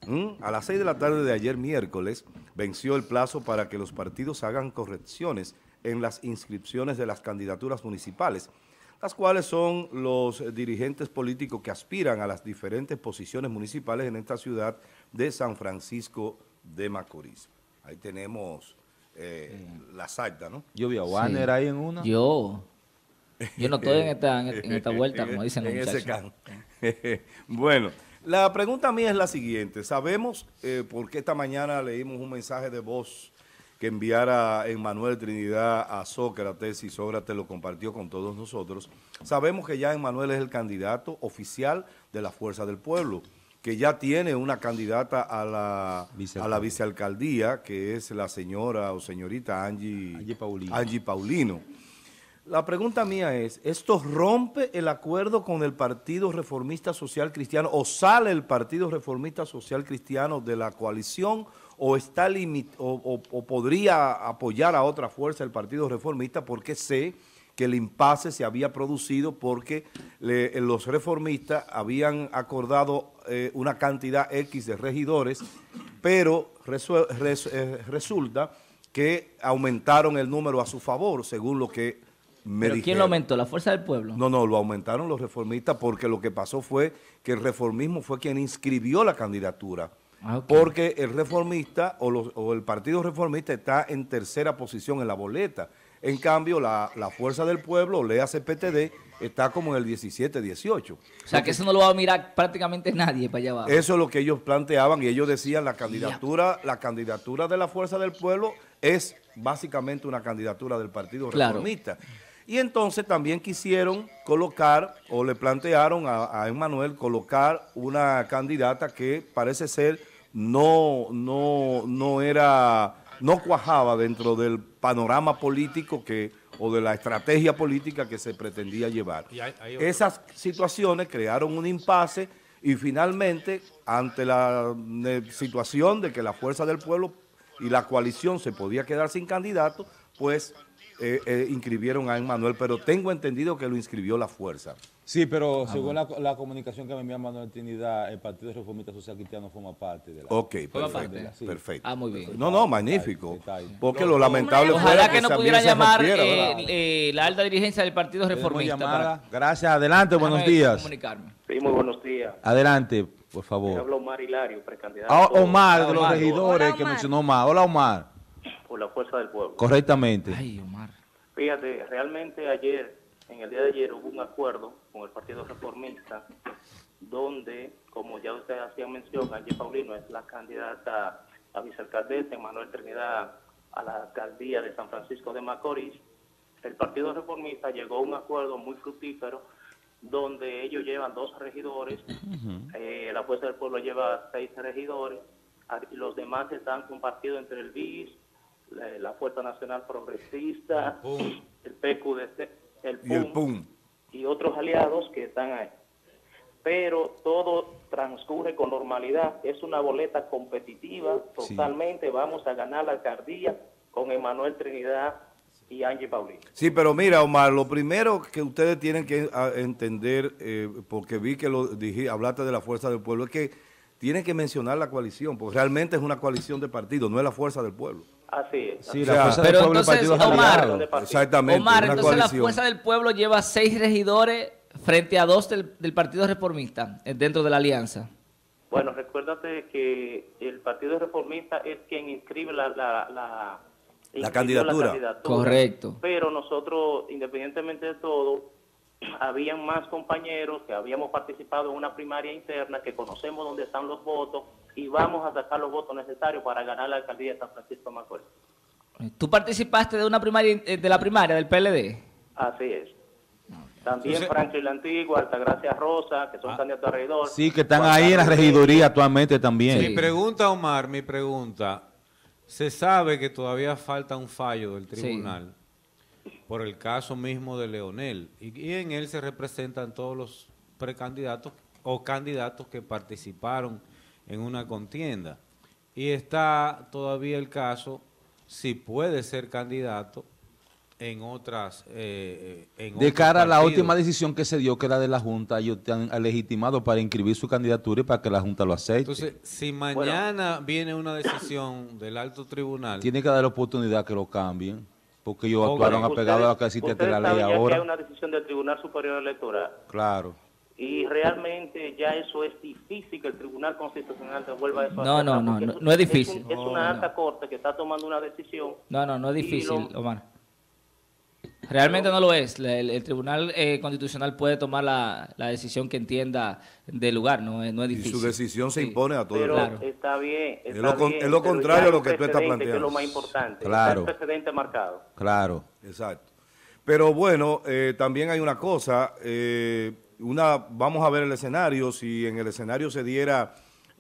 ¿Mm? A las 6 de la tarde de ayer miércoles venció el plazo para que los partidos hagan correcciones en las inscripciones de las candidaturas municipales, las cuales son los dirigentes políticos que aspiran a las diferentes posiciones municipales en esta ciudad de San Francisco de Macorís. Ahí tenemos eh, las actas, ¿no? Yo vi a Warner ahí en una. Yo. Yo no estoy en esta, en, esta vuelta, como dicen los En ese muchachos. can. bueno, la pregunta mía es la siguiente. Sabemos, eh, porque esta mañana leímos un mensaje de voz que enviara Emmanuel Trinidad a Sócrates y Sócrates lo compartió con todos nosotros. Sabemos que ya Emmanuel es el candidato oficial de la Fuerza del Pueblo, que ya tiene una candidata a la, a la vicealcaldía, que es la señora o señorita Angie, Angie Paulino. Angie Paulino. La pregunta mía es, ¿esto rompe el acuerdo con el Partido Reformista Social Cristiano o sale el Partido Reformista Social Cristiano de la coalición o está o, podría apoyar a otra fuerza el Partido Reformista porque sé que el impasse se había producido porque los reformistas habían acordado eh, una cantidad X de regidores, pero eh, resulta que aumentaron el número a su favor, según lo que me ¿Pero quién lo aumentó? ¿La fuerza del pueblo? No, no, lo aumentaron los reformistas porque lo que pasó fue que el reformismo fue quien inscribió la candidatura. Ah. Porque el reformista o, los- o el partido reformista está en tercera posición en la boleta. En cambio, la, la fuerza del pueblo, lea PTD, está como en el 17-18. O sea, que eso no lo va a mirar prácticamente nadie para allá abajo. Eso es lo que ellos planteaban y ellos decían la candidatura, la candidatura de la Fuerza del Pueblo es básicamente una candidatura del Partido Claro. Reformista. Y entonces también quisieron colocar o le plantearon a, a Emmanuel colocar una candidata que parece ser no, no, no era, no cuajaba dentro del panorama político que o de la estrategia política que se pretendía llevar. Hay- hay Esas situaciones crearon un impasse y finalmente, ante la eh, situación de que la fuerza del pueblo y la coalición se podía quedar sin candidato, pues eh, eh, inscribieron a Emmanuel, pero tengo entendido que lo inscribió la fuerza. Sí, pero Ah, según la, la comunicación que me envía Manuel Trinidad, el Partido Reformista Social Cristiano forma parte de la... Ok, perfecto, parte. Sí. perfecto. Ah, muy bien. No, no, magnífico. Porque lo lamentable Ojalá fuera que, no se llamar eh, eh, la alta dirigencia del Partido Reformista. llamada. para- Gracias, adelante, buenos días. comunicarme. Sí, muy buenos días. Adelante, por Me favor. habla Omar Hilario, precandidato Ah, Omar, de los Omar. regidores que mencionó Omar. Hola, Omar. Por la fuerza del pueblo. Correctamente. Ay, Omar. Fíjate, realmente ayer, en el día de ayer, hubo un acuerdo con el Partido Reformista, donde, como ya ustedes hacían mención, Angie Paulino es la candidata a vicealcaldesa, Manuel Trinidad a la alcaldía de San Francisco de Macorís. El Partido Reformista llegó a un acuerdo muy fructífero, donde ellos llevan dos regidores, eh, la Fuerza del Pueblo lleva seis regidores, los demás están compartidos entre el BIS, la, la Fuerza Nacional Progresista, el PQDC, el Y el PUM, y otros aliados que están ahí. Pero todo transcurre con normalidad, es una boleta competitiva, Sí. totalmente vamos a ganar la alcaldía con Emanuel Trinidad y Angie Paulino. Sí, pero mira, Omar, lo primero que ustedes tienen que ah, entender, eh, porque vi que lo dije, hablaste de la fuerza del pueblo, es que tienen que mencionar la coalición, porque realmente es una coalición de partidos, no es la fuerza del pueblo. Así es. Sí, así la fuerza del Pero pueblo, entonces, Omar. Exactamente, Omar, una entonces la. Fuerza del Pueblo lleva seis regidores frente a dos del, del Partido Reformista eh, dentro de la alianza. Bueno, recuérdate que el Partido Reformista es quien inscribe la, la, la, inscribió candidatura. Correcto. Pero nosotros, independientemente de todo, habían más compañeros que habíamos participado en una primaria interna, que conocemos dónde están los votos y vamos a sacar los votos necesarios para ganar la alcaldía de San Francisco de Macorís. ¿Tú participaste de una primaria eh, de la primaria del PLD? Así es. También Entonces- Franklin la Antigua, Altagracia Rosa, que son candidatos a regidor. Sí, que están ahí en la regiduría actualmente también. Mi pregunta, Omar, mi pregunta. Se sabe que todavía falta un fallo del tribunal por el caso mismo de Leonel y, y en él se representan todos los precandidatos o candidatos que participaron en una contienda. Y está todavía el caso si puede ser candidato en otras eh, eh, en De cara a la última decisión que se dio, que era de la Junta, ellos están legitimados para inscribir su candidatura y para que la Junta lo acepte. Entonces, si mañana viene una decisión del alto tribunal, Tiene que dar la oportunidad que lo cambien, porque ellos actuaron apegados a lo que existe ustedes la ley ya que hay ahora. una decisión del Tribunal Superior Electoral Claro. y realmente ya eso es difícil que el Tribunal Constitucional devuelva eso. No, hacia no, no, no, es- no es difícil. Es, un- es una alta corte que está tomando una decisión. No, no, no es difícil, lo- Omar. Realmente no lo es. El, el Tribunal eh, Constitucional puede tomar la, la decisión que entienda del lugar, no es, no es Y difícil. su decisión se impone a todo el mundo. está bien. Está Es lo con- bien, es lo contrario a lo que tú estás Que es lo planteando. más importante. Claro. Está el precedente marcado. Claro. Exacto. Pero bueno, eh, también hay una cosa, eh, una, vamos a ver el escenario, si en el escenario se diera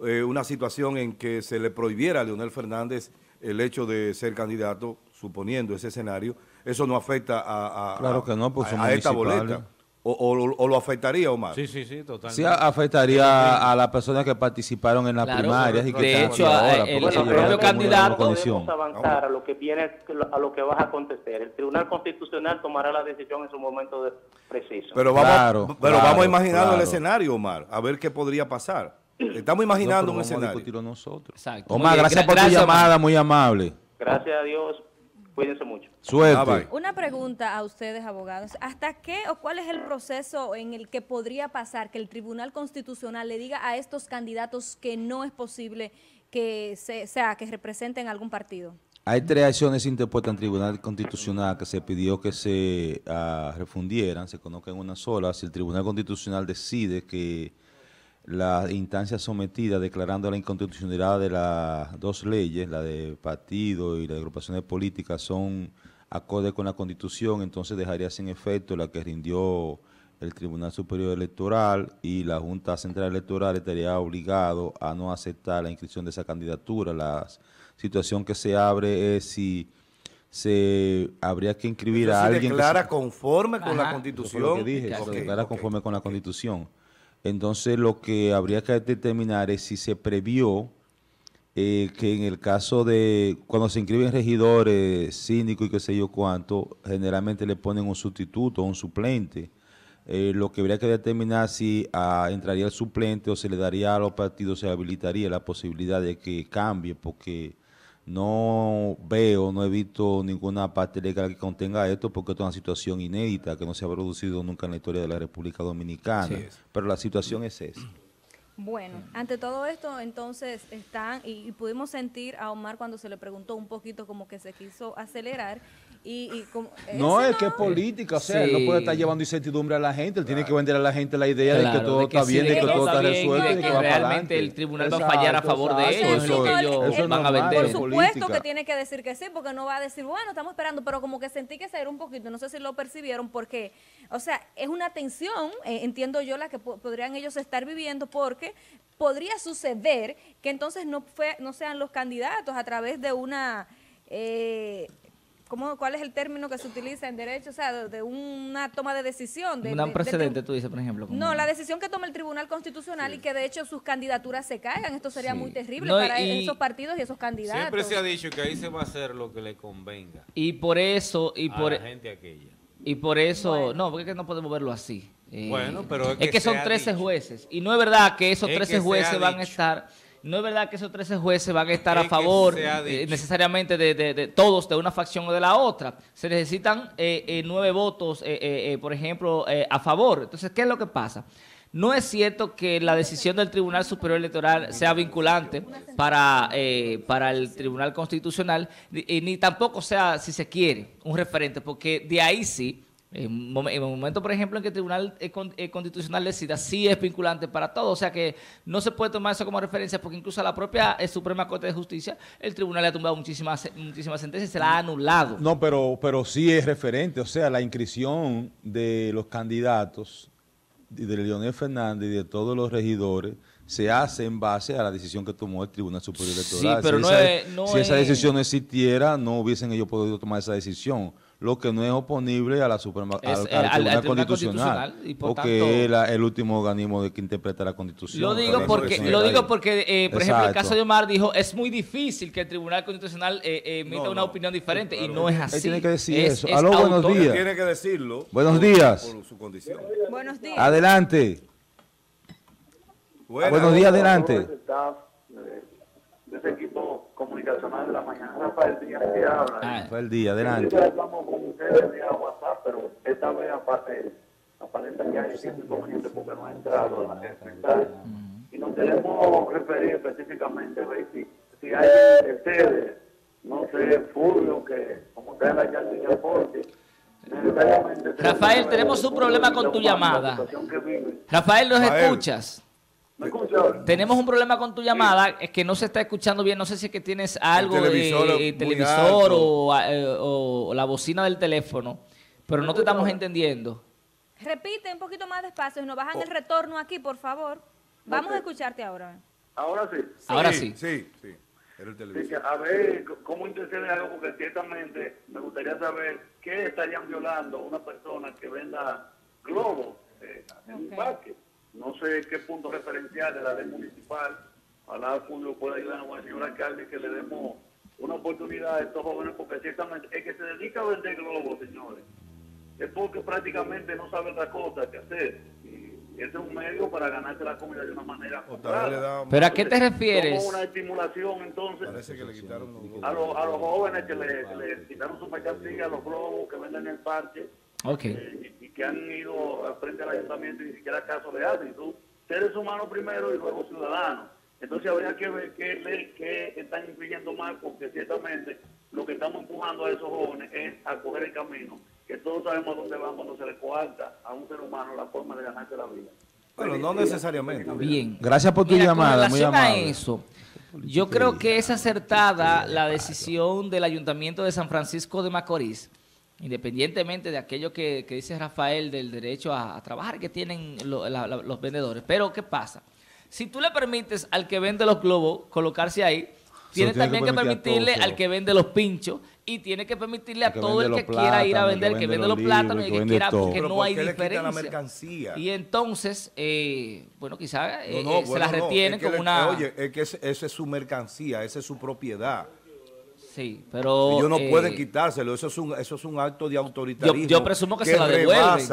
eh, una situación en que se le prohibiera a Leonel Fernández el hecho de ser candidato, suponiendo ese escenario, eso no afecta a, a- Claro que no, pues a- esta boleta. O, o- o lo afectaría, Omar. Sí, sí, sí, totalmente. Sí, afectaría a las personas que participaron en las Claro, primarias y que de están hecho, ahora, el- el ellos propio candidato- condición. Podemos avanzar a lo que viene, a lo que va a acontecer. El Tribunal Constitucional tomará la decisión en su momento de- preciso. Pero vamos, Claro, pero claro, vamos imaginando el claro. escenario, Omar, a ver qué podría pasar. Estamos imaginando No, un pero vamos a escenario. discutirlo nosotros. Exacto. Omar, bien, gracias gra- por tu llamada, Omar. muy amable. Gracias a Dios. Cuídense mucho. Suerte. Una pregunta a ustedes, abogados. ¿Hasta qué o cuál es el proceso en el que podría pasar que el Tribunal Constitucional le diga a estos candidatos que no es posible que se, sea que representen algún partido? Hay tres acciones interpuestas en Tribunal Constitucional que se pidió que se ah, refundieran, se conozcan una sola. Si el Tribunal Constitucional decide que las instancias sometidas declarando la inconstitucionalidad de las dos leyes, la de partido y la de agrupaciones políticas, son acorde con la Constitución, entonces dejaría sin efecto la que rindió el Tribunal Superior Electoral y la Junta Central Electoral estaría obligado a no aceptar la inscripción de esa candidatura. La situación que se abre es si se habría que inscribir a alguien que declara se- conforme con la Constitución. eso fue lo que dije, se declara conforme con la Constitución. Entonces, lo que habría que determinar es si se previó eh, que en el caso de cuando se inscriben regidores, síndicos y qué sé yo cuánto, generalmente le ponen un sustituto, un suplente. Eh, lo que habría que determinar si ah, entraría el suplente o se le daría a los partidos, se habilitaría la posibilidad de que cambie, porque no veo, no he visto ninguna parte legal que contenga esto, porque esto es una situación inédita que no se ha producido nunca en la historia de la República Dominicana. Pero la situación es esa. Bueno, ante todo esto, entonces están, y, y pudimos sentir a Omar cuando se le preguntó un poquito como que se quiso acelerar. Y, y como, No, es que es política, o sea, él no puede estar llevando incertidumbre a la gente, él tiene que vender a la gente la idea de que todo de que está sí, bien, de de que que todo está está bien y resuelto de y que que va realmente el tribunal va a fallar a favor de exacto, ellos, eso- que ellos eso van a vender. Por supuesto política. que tiene que decir que sí, porque no va a decir, bueno, estamos esperando, pero como que sentí que se era un poquito, no sé si lo percibieron, porque, o sea, es una tensión, eh, entiendo yo, la que po- podrían ellos estar viviendo, porque podría suceder que entonces no, fue, no sean los candidatos a través de una... Eh, ¿Cómo, ¿Cuál es el término que se utiliza en derecho? O sea, de, de una toma de decisión. De, Un precedente, tú dices, por ejemplo. No, la decisión que toma el Tribunal Constitucional y que de hecho sus candidaturas se caigan. Esto sería Sí. muy terrible No, para y- esos partidos y esos candidatos. Siempre se ha dicho que ahí se va a hacer lo que le convenga Y por eso, y a por, la gente aquella. y por eso, no, porque es que no podemos verlo así. Eh, Bueno, pero es es que son ha 13 dicho. jueces. Y no es verdad que esos Es 13 que se jueces van a estar, no es verdad que esos 13 jueces van a estar Es a favor eh, necesariamente de, de- de todos, de una facción o de la otra. Se necesitan eh, eh, nueve votos, eh, eh, eh, por ejemplo, a favor. Entonces, ¿qué es lo que pasa? No es cierto que la decisión del Tribunal Superior Electoral sea vinculante para, eh, para el Tribunal Constitucional, ni tampoco sea, si se quiere, un referente, porque de ahí sí, en el momento, por ejemplo, en que el Tribunal eh, eh, Constitucional decida, sí es vinculante para todo. O sea que no se puede tomar eso como referencia, porque incluso a la propia eh, Suprema Corte de Justicia, el Tribunal le ha tumbado muchísimas, muchísimas sentencias y se la ha anulado. No, pero, pero sí es referente, o sea, la inscripción de los candidatos y de Leonel Fernández y de todos los regidores se hace en base a la decisión que tomó el Tribunal Superior Electoral. pero si no esa, es- no si esa es- decisión no existiera, no hubiesen ellos podido tomar esa decisión. Lo que no es oponible a la Suprema, Es, al, eh, al al- al Tribunal, Constitucional, Constitucional, y por porque tanto- es la- el último organismo de que interpreta la Constitución. Lo digo Por porque, lo digo eh, por ejemplo, el caso de Omar dijo, es muy difícil que el Tribunal Constitucional eh, eh, emita No, una no. opinión diferente y no es Él así. tiene que decir Es- eso. es Aló, buenos autor- días. Tiene que decirlo. Buenos por- días. Por su condición. Buenos días. Adelante. Buenas. Buenos días, adelante. De, de la mañana, Rafael Díaz, que habla. Ah, Fue el día, adelante. Siempre estamos con ustedes vía WhatsApp, pero esta vez aparte, aparenta que hay cierto inconveniente porque no ha entrado a la mensaje. Y nos queremos referir específicamente, ver si, si hay de ustedes, no sé, Fulvio, que como ustedes la llaman de aporte, necesariamente... Rafael, tenemos un problema con tu llamada. Rafael, ¿nos Rafael. escuchas? Tenemos un problema con tu llamada, es que no se está escuchando bien, no sé si es que tienes algo televisor de muy televisor o, eh, o- o la bocina del teléfono, pero no te estamos entendiendo. Repite un poquito más despacio y nos bajan el retorno aquí, por favor. Vamos a escucharte ahora. Ahora sí. Ahora sí. Sí, sí. Era el Sí, televisor. a ver, ¿cómo intercede algo? Porque ciertamente me gustaría saber qué estarían violando una persona que venda globos eh, en un Ok. parque. No sé qué punto referencial de la ley municipal. Ojalá Julio pueda ayudar al señor alcalde que le demos una oportunidad a estos jóvenes, porque ciertamente el que se dedica a vender globos, señores, es porque prácticamente no sabe otra cosa que hacer. Y ese es un medio para ganarse la comida de una manera ¿Pero a qué te refieres? Como una estimulación, entonces, Parece que le quitaron los a, los- a los jóvenes que le, que le quitaron su mercancía, a los globos que venden en el parque Ok. eh, y, que han ido al frente del ayuntamiento y ni siquiera caso le hacen. Tú, seres humanos primero y luego ciudadanos. Entonces habría que ver qué ley qué están infringiendo mal, porque ciertamente lo que estamos empujando a esos jóvenes es a coger el camino, que todos sabemos dónde van cuando se le coarta a un ser humano la forma de ganarse la vida. Bueno, no necesariamente. Bien. Gracias por tu Mira, llamada, Con muy relación a amable. eso, yo creo que es acertada la decisión del Ayuntamiento de San Francisco de Macorís, independientemente de aquello que, que dice Rafael del derecho a, a trabajar que tienen lo- la- la- los vendedores. Pero, ¿qué pasa? Si tú le permites al que vende los globos colocarse ahí, tienes tiene también que permitir permitirle todos, al que vende los pinchos y tiene que permitirle a que todo el que quiera ir a vender, que el que vende los los plátanos el que quiera, todo. porque Pero no ¿por hay la diferencia. mercancía? Y entonces, eh, bueno, quizás eh, No, no, eh, se la no, retienen es que como le- una... Oye, es que ese- esa es su mercancía, esa es su propiedad. Sí, pero... Ellos no eh, pueden quitárselo, eso es un, eso es un acto de autoritarismo. yo presumo que se la devuelven.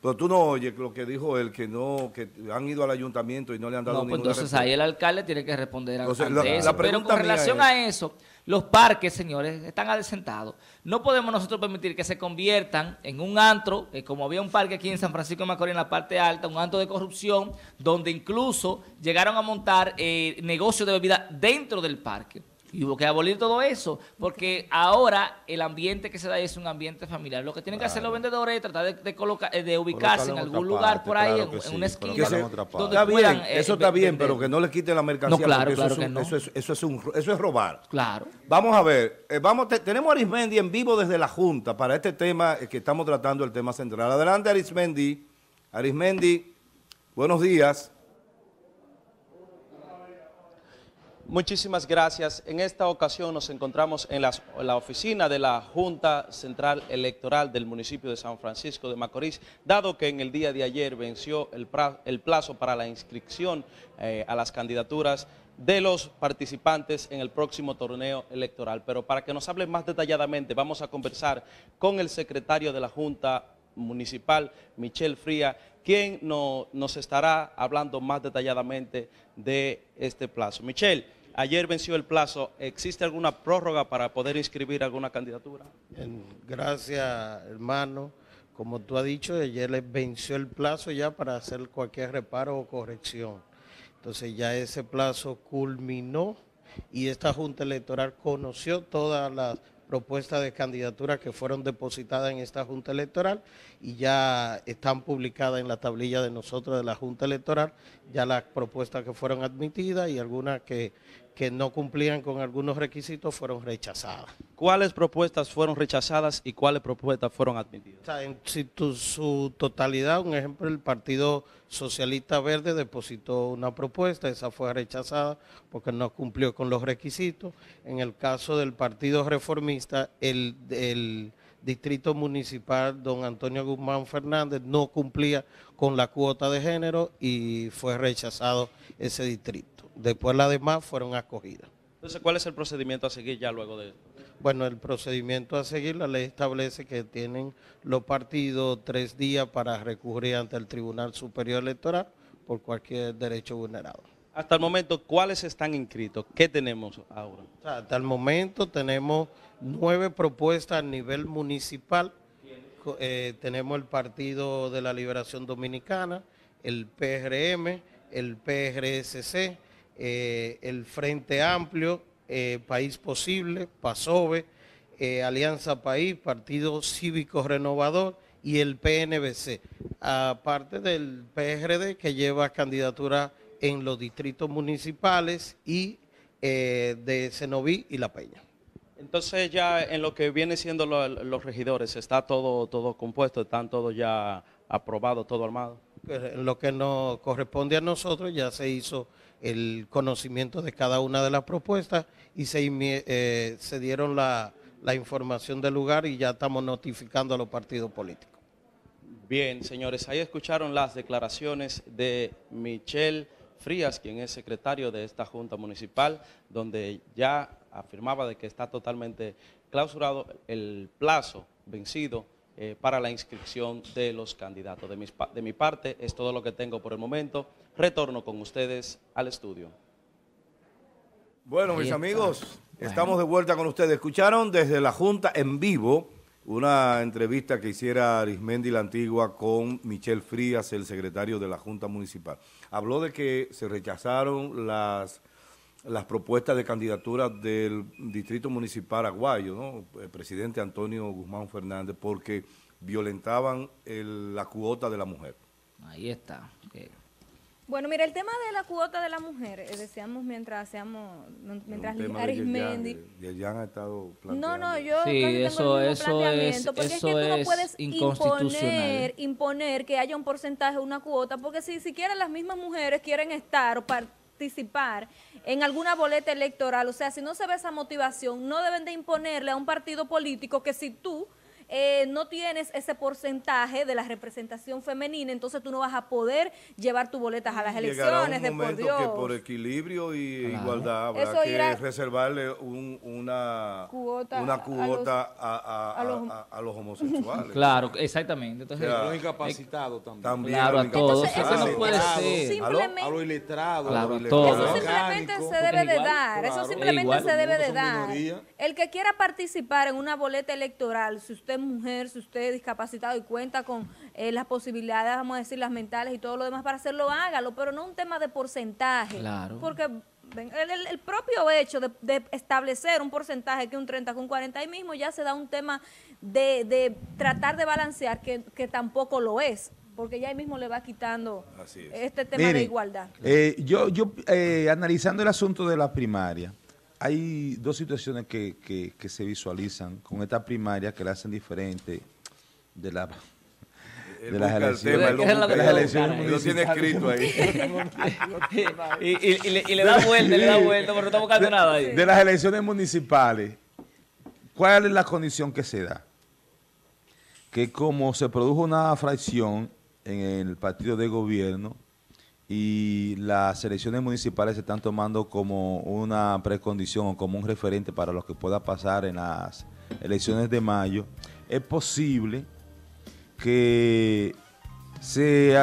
Pero tú no oyes lo que dijo él, que no, que han ido al ayuntamiento y no le han dado No, pues ninguna entonces respuesta. ahí el alcalde tiene que responder a Entonces, la- eso. la Pero con relación es- a eso, los parques, señores, están adecentados. No podemos nosotros permitir que se conviertan en un antro, eh, como había un parque aquí en San Francisco de Macorís, en la parte alta, un antro de corrupción, donde incluso llegaron a montar eh, negocios de bebida dentro del parque. Y hubo que abolir todo eso, porque ahora el ambiente que se da es un ambiente familiar. Lo que tienen que hacer los vendedores es tratar de, de colocar- eh, de ubicarse en algún lugar parte, por ahí, claro en, sí, una esquina, Que se- donde está puedan, bien, eh, eso está bien, vender. pero que no le quiten la mercancía. No, claro, eso, es un- no. eso, es, eso, es un, eso es robar. Claro. Vamos a ver, eh, vamos, te- tenemos a Arismendi en vivo desde la Junta para este tema eh, que estamos tratando, el tema central. Adelante, Arismendi. Arismendi, buenos días. Muchísimas gracias. En esta ocasión nos encontramos en la oficina de la Junta Central Electoral del municipio de San Francisco de Macorís, dado que en el día de ayer venció el, plazo para la inscripción eh, a las candidaturas de los participantes en el próximo torneo electoral. Pero para que nos hable más detalladamente, vamos a conversar con el secretario de la Junta Municipal, Michelle Fría, quien no- nos estará hablando más detalladamente de este plazo. Michelle, ayer venció el plazo. ¿Existe alguna prórroga para poder inscribir alguna candidatura? Gracias, hermano. Como tú has dicho, ayer le venció el plazo ya para hacer cualquier reparo o corrección. Entonces ya ese plazo culminó y esta Junta Electoral conoció todas las propuestas de candidatura que fueron depositadas en esta Junta Electoral y ya están publicadas en la tablilla de nosotros de la Junta Electoral, ya las propuestas que fueron admitidas y algunas que, que no cumplían con algunos requisitos fueron rechazadas. ¿Cuáles propuestas fueron rechazadas y cuáles propuestas fueron admitidas? O sea, en si tu- su totalidad, un ejemplo, el Partido Socialista Verde depositó una propuesta, esa fue rechazada porque no cumplió con los requisitos. En el caso del Partido Reformista, el, el Distrito Municipal, don Antonio Guzmán Fernández, no cumplía con la cuota de género y fue rechazado ese distrito. Después las demás fueron acogidas. Entonces, ¿cuál es el procedimiento a seguir ya luego de Bueno, el procedimiento a seguir, la ley establece que tienen los partidos tres días para recurrir ante el Tribunal Superior Electoral por cualquier derecho vulnerado. Hasta el momento, ¿cuáles están inscritos? ¿Qué tenemos ahora? Hasta el momento tenemos nueve propuestas a nivel municipal. Eh, tenemos el Partido de la Liberación Dominicana, el PRM, el PRSC, eh, el Frente Amplio, eh, País Posible, PASOVE, eh, Alianza País, Partido Cívico Renovador y el PNBC, aparte del PRD que lleva candidatura en los distritos municipales y de Cenoví y La Peña. Entonces ya en lo que viene siendo lo- los regidores, ¿está todo, todo compuesto? ¿Están todos ya aprobados, todo armado? En lo que nos corresponde a nosotros ya se hizo el conocimiento de cada una de las propuestas y se, eh, dieron la, la información del lugar y ya estamos notificando a los partidos políticos. Bien, señores, ahí escucharon las declaraciones de Michelle Frías, quien es secretario de esta Junta Municipal, donde ya afirmaba de que está totalmente clausurado el plazo vencido eh, para la inscripción de los candidatos. De, mis de mi parte, es todo lo que tengo por el momento. Retorno con ustedes al estudio. Bueno, mis amigos, estamos de vuelta con ustedes. Escucharon desde la Junta en vivo una entrevista que hiciera Arismendi la Antigua con Michelle Frías, el secretario de la Junta Municipal. Habló de que se rechazaron las, las propuestas de candidatura del Distrito Municipal Aguayo, ¿no? El presidente Antonio Guzmán Fernández, porque violentaban el- la cuota de la mujer. Ahí está. Bueno, mira, el tema de la cuota de la mujer, eh, decíamos mientras seamos, no- mientras Un tema de Arismendi... Yerjan, que Yerjan ha estado No, no, yo Sí, eso- el mismo eso planteamiento, es- porque es eso que tú no es puedes inconstitucional. imponer, imponer que haya un porcentaje, una cuota, porque si siquiera las mismas mujeres quieren estar o participar en alguna boleta electoral, o sea, si no se ve esa motivación, no deben de imponerle a un partido político que si tú eh, no tienes ese porcentaje de la representación femenina, entonces tú no vas a poder llevar tus boletas a las Llegará elecciones, un de por momento Dios. que por equilibrio y Claro. igualdad habrá Eso que irá- reservarle un- una Cuota una a cuota a, a- a los- a- a los homosexuales. Claro, exactamente. Entonces, O sea, eh, los incapacitados también. También Claro, a todos. incapacitados. Eso no puede ser. Simplemente- A los iletrados. Claro, a todos. Eso simplemente se debe de dar, eso simplemente se debe de dar. El que quiera participar en una boleta electoral, si usted es mujer, si usted es discapacitado y cuenta con eh, las posibilidades, vamos a decir, las mentales y todo lo demás para hacerlo, hágalo, pero no un tema de porcentaje. Claro. Porque ven, el, el- el propio hecho de, de establecer un porcentaje que un 30 con 40 ahí mismo ya se da un tema de, de tratar de balancear que, que tampoco lo es, porque ya ahí mismo le va quitando Así es. este tema de igualdad. eh, yo, yo eh, analizando el asunto de la primaria, hay dos situaciones que, que- que se visualizan con esta primaria que la hacen diferente de la Él de las elecciones, él lo de tiene municipales. escrito ahí. y, y- y le, y le da vuelta, le da vuelta, pero no está buscando nada ahí. de las elecciones municipales, ¿cuál es la condición que se da? Que como se produjo una fracción en el partido de gobierno y las elecciones municipales se están tomando como una precondición o como un referente para lo que pueda pasar en las elecciones de mayo, es posible que se,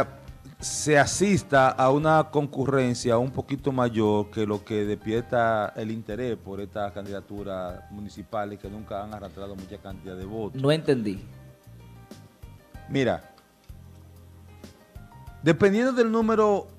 se asista a una concurrencia un poquito mayor que lo que despierta el interés por estas candidaturas municipales que nunca han arrastrado mucha cantidad de votos. No entendí. Mira, dependiendo del número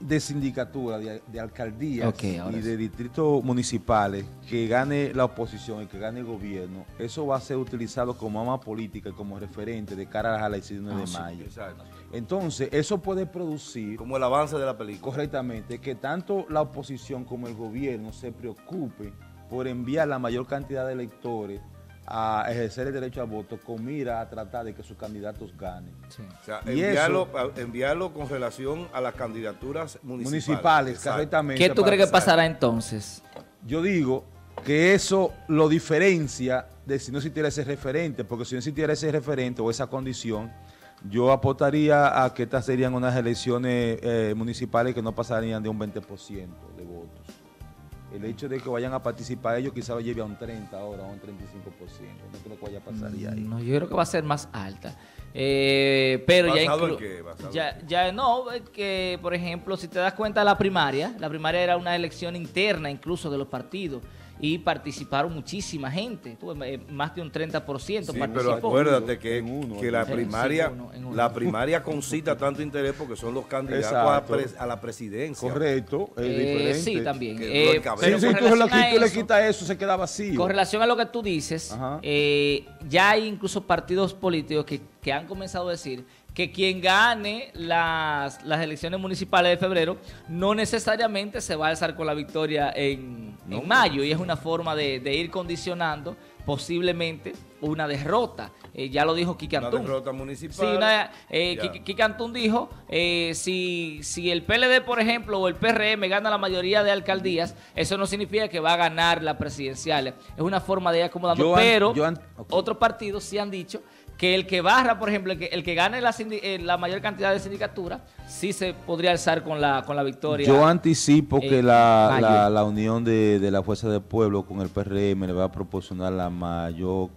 de sindicatura, de, de alcaldías y sí. de distritos municipales que gane la oposición y que gane el gobierno, eso va a ser utilizado como arma política y como referente de cara a las elecciones Ah, de sí, mayo. exacto. Entonces, eso puede producir... Como el avance de la película. Correctamente, que tanto la oposición como el gobierno se preocupe por enviar la mayor cantidad de electores a ejercer el derecho al voto con mira a tratar de que sus candidatos ganen. O sea, enviarlo, eso- a- enviarlo con relación a las candidaturas municipales. municipales, correctamente. ¿Qué tú crees que pasará entonces? Yo digo que eso lo diferencia de si no existiera ese referente, porque si no existiera ese referente o esa condición, yo apostaría a que estas serían unas elecciones eh, municipales que no pasarían de un 20% de votos. El hecho de que vayan a participar ellos quizás lo lleve a un 30 ahora, a un 35%. No creo que vaya a pasar ahí. No, yo creo que va a ser más alta. Eh, pero ya ¿Basado en inclu- qué? ¿Basado ya, ya no, es que por ejemplo, si te das cuenta la primaria, la primaria era una elección interna incluso de los partidos y participaron muchísima gente, eh, más de un 30% Sí, participó. pero acuérdate que, que la primaria sí, uno, en uno. la primaria concita tanto interés porque son los candidatos a, Exacto. pres- a la presidencia. Correcto, es Eh, diferente. sí, también. Eh, pero Sí, sí, tú, le, tú quitas eso, se queda vacío. Con relación a lo que tú dices, eh, ya hay incluso partidos políticos que, que han comenzado a decir que quien gane las, las elecciones municipales de febrero no necesariamente se va a alzar con la victoria en, en mayo y es una forma de, de ir condicionando posiblemente una derrota. Eh, ya lo dijo Kiki Una Antún. derrota municipal. Sí, una- eh, Antún dijo, eh, si, si el PLD, por ejemplo, o el PRM gana la mayoría de alcaldías, eso no significa que va a ganar la presidencial. Es una forma de ir acomodando. Yo an- pero yo an- otros partidos sí han dicho que el que barra, por ejemplo, el que, el que gane la, eh, la mayor cantidad de sindicaturas, sí se podría alzar con la, con la victoria. Yo anticipo en que la, mayo. la, la unión de, de la Fuerza del Pueblo con el PRM le va a proporcionar la mayor,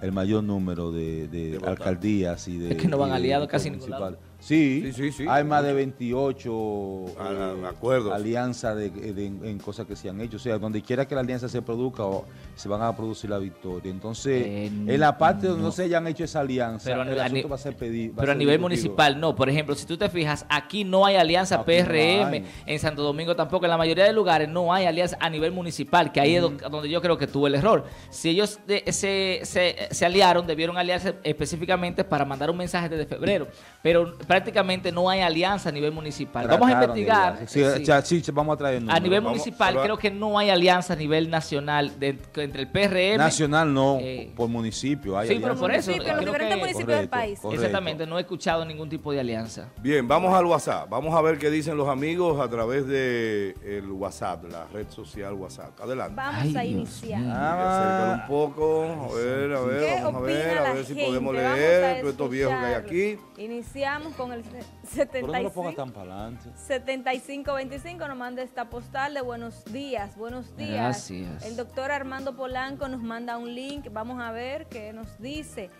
el mayor número de, de alcaldías y de. Es que no van aliados casi en ningún lado. Sí, Sí, sí, sí. hay más de 28 Ah, eh, alianzas de, de- en cosas que se han hecho. O sea, donde quiera que la alianza se produzca, o se van a producir la victoria. Entonces, Eh, en la parte donde no. no se hayan hecho esa alianza, Pero a el ni- asunto va a ser pedir. va Pero a nivel discutido. municipal no. Por ejemplo, si tú te fijas, aquí no hay alianza Aquí no PRM, hay. en Santo Domingo tampoco, en la mayoría de lugares no hay alianza a nivel municipal, que ahí es do- donde yo creo que tuvo el error. Si ellos de- se, se- se aliaron, debieron aliarse específicamente para mandar un mensaje desde febrero, pero prácticamente no hay alianza a nivel municipal. Vamos a investigar. aliarse. Sí, sí. ya, sí, vamos a traer A nivel Vamos- municipal creo que no hay alianza a nivel nacional de- entre el PRM... Nacional no, eh, por municipio. Hay sí, pero por eso. Municipio, los diferentes que- municipios del país. correcto. Exactamente, no he escuchado ningún tipo de alianza. Bien, vamos al WhatsApp. Vamos a ver qué dicen los amigos a través de el WhatsApp, la red social WhatsApp. Adelante. Vamos a iniciar. Acércalo un poco, a ver, a ¿Qué ver, vamos a ver, a ver si gente? podemos leer todos estos viejos que hay aquí. Iniciamos con el se- Pero no lo ponga 75. tan para adelante. 7525 nos manda esta postal de buenos días, buenos días. Gracias. El doctor Armando Polanco nos manda un link, vamos a ver qué nos dice.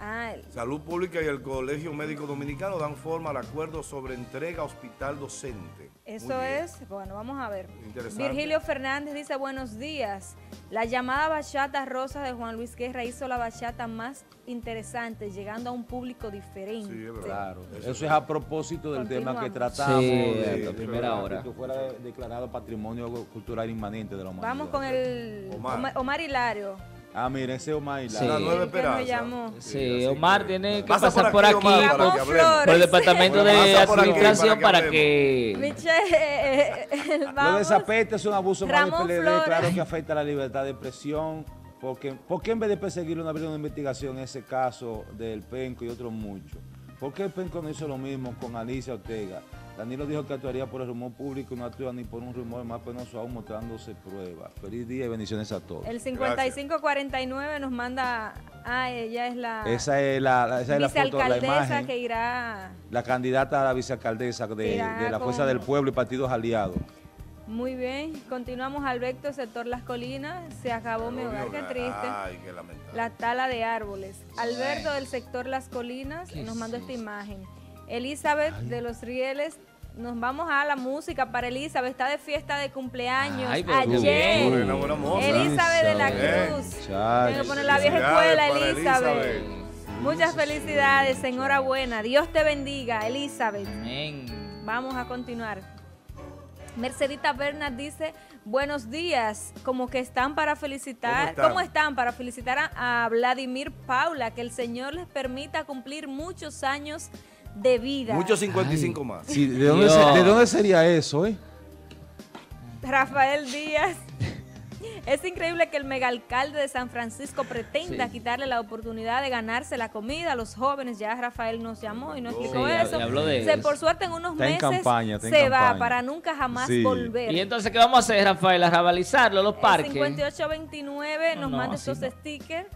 Ah, el- Salud Pública y el Colegio Médico Dominicano dan forma al acuerdo sobre entrega hospital docente. eso es, bueno, vamos a ver. Virgilio Fernández dice buenos días. La llamada bachata rosa de Juan Luis Guerra hizo la bachata más interesante, llegando a un público diferente. Sí, es verdad. Claro, eso es a propósito del tema que tratamos. Sí, de- a de- primera hora. Que fuera de- declarado patrimonio cultural inmanente de la humanidad. Vamos con el Omar. Omar, Omar Hilario. Ah, mire, ese Omar y la- Sí. La nueva nos esperanza. llamó. Sí, Omar que- tiene que Pasa pasar por por aquí, Omar, por, el departamento de administración para para que. Michelle, Lo de vamos. Zapete es un abuso más del PLD, Flores. claro que afecta la libertad de expresión. Porque, ¿Por qué en vez de perseguirlo no abrir una investigación en ese caso del Penco y otros muchos? ¿Por qué el Penco no hizo lo mismo con Alicia Ortega? Danilo dijo que actuaría por el rumor público y no actúa ni por un rumor más penoso aún mostrándose pruebas. Feliz día y bendiciones a todos. El 5549 nos manda. Ah, ella es la Esa es la, la- esa es la foto, la vicealcaldesa imagen. que irá. La candidata a la vicealcaldesa de, la Fuerza con- del Pueblo y Partidos Aliados. Muy bien. Continuamos, Alberto, sector Las Colinas. Se acabó mi hogar, qué triste. Ay, qué lamentable. La tala de árboles. Alberto del sector Las Colinas ¿Qué nos mandó esta imagen. Elizabeth de los Rieles. Nos vamos a la música para Elizabeth. Está de fiesta de cumpleaños. Ay, pero qué Ayer. bien. Una buena moza. Elizabeth de la. Cruz. Chacho. Tengo que poner la vieja escuela, Elizabeth. Elizabeth. Muchas felicidades, enhorabuena. Dios te bendiga, Elizabeth. Amén. Vamos a continuar. Mercedita Bernard dice, buenos días, como que están para felicitar, ¿Cómo ¿cómo están? están, para felicitar a, a Vladimir Paula, que el Señor les permita cumplir muchos años de vida. Muchos 55 más. Sí, ¿de, dónde Dios. se- ¿De dónde sería eso, eh? Rafael Díaz. Es increíble que el megalcalde de San Francisco pretenda Sí. quitarle la oportunidad de ganarse la comida a los jóvenes. Ya Rafael nos llamó y nos explicó Sí, eso. hab- habló de Se- eso. por suerte en unos Está en meses campaña, está en se va para nunca jamás Sí. volver. Y entonces, ¿qué vamos a hacer, Rafael? A rabalizarlo, los El parques. 5829 No, nos no, manda no. stickers,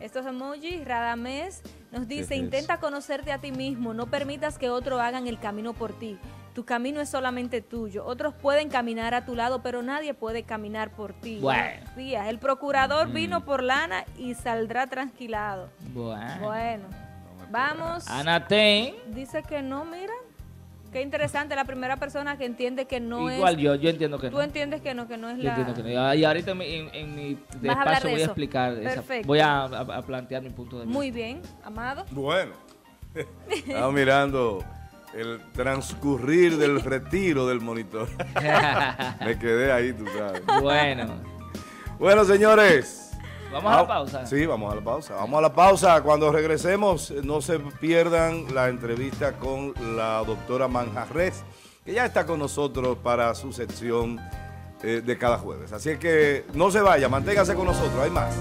estos emojis. Radamés nos dice, es intenta conocerte a ti mismo, no permitas que otro hagan el camino por ti. Tu camino es solamente tuyo. Otros pueden caminar a tu lado, pero nadie puede caminar por ti. Bueno. Días. El procurador Mm. vino por lana y saldrá tranquilado. Bueno. Bueno, vamos. Anaten. Dice que no, mira. Qué interesante, la primera persona que entiende que no Igual es... yo, yo entiendo que Tú no. entiendes que no, que no es Yo la... entiendo que no. Y ahorita en mi, en, en despacho de voy a explicar. esa- Perfecto. voy a, a- a plantear mi punto de vista. Muy bien, Amado. Bueno, estaba mirando el transcurrir del retiro del monitor. Me quedé ahí, tú sabes. Bueno. Bueno, señores. Vamos a la Ah, pausa. Sí, vamos a la pausa. Vamos a la pausa. Cuando regresemos, no se pierdan la entrevista con la doctora Manjarres, que ya está con nosotros para su sección eh, de cada jueves. Así que no se vaya, manténgase con nosotros. Hay más.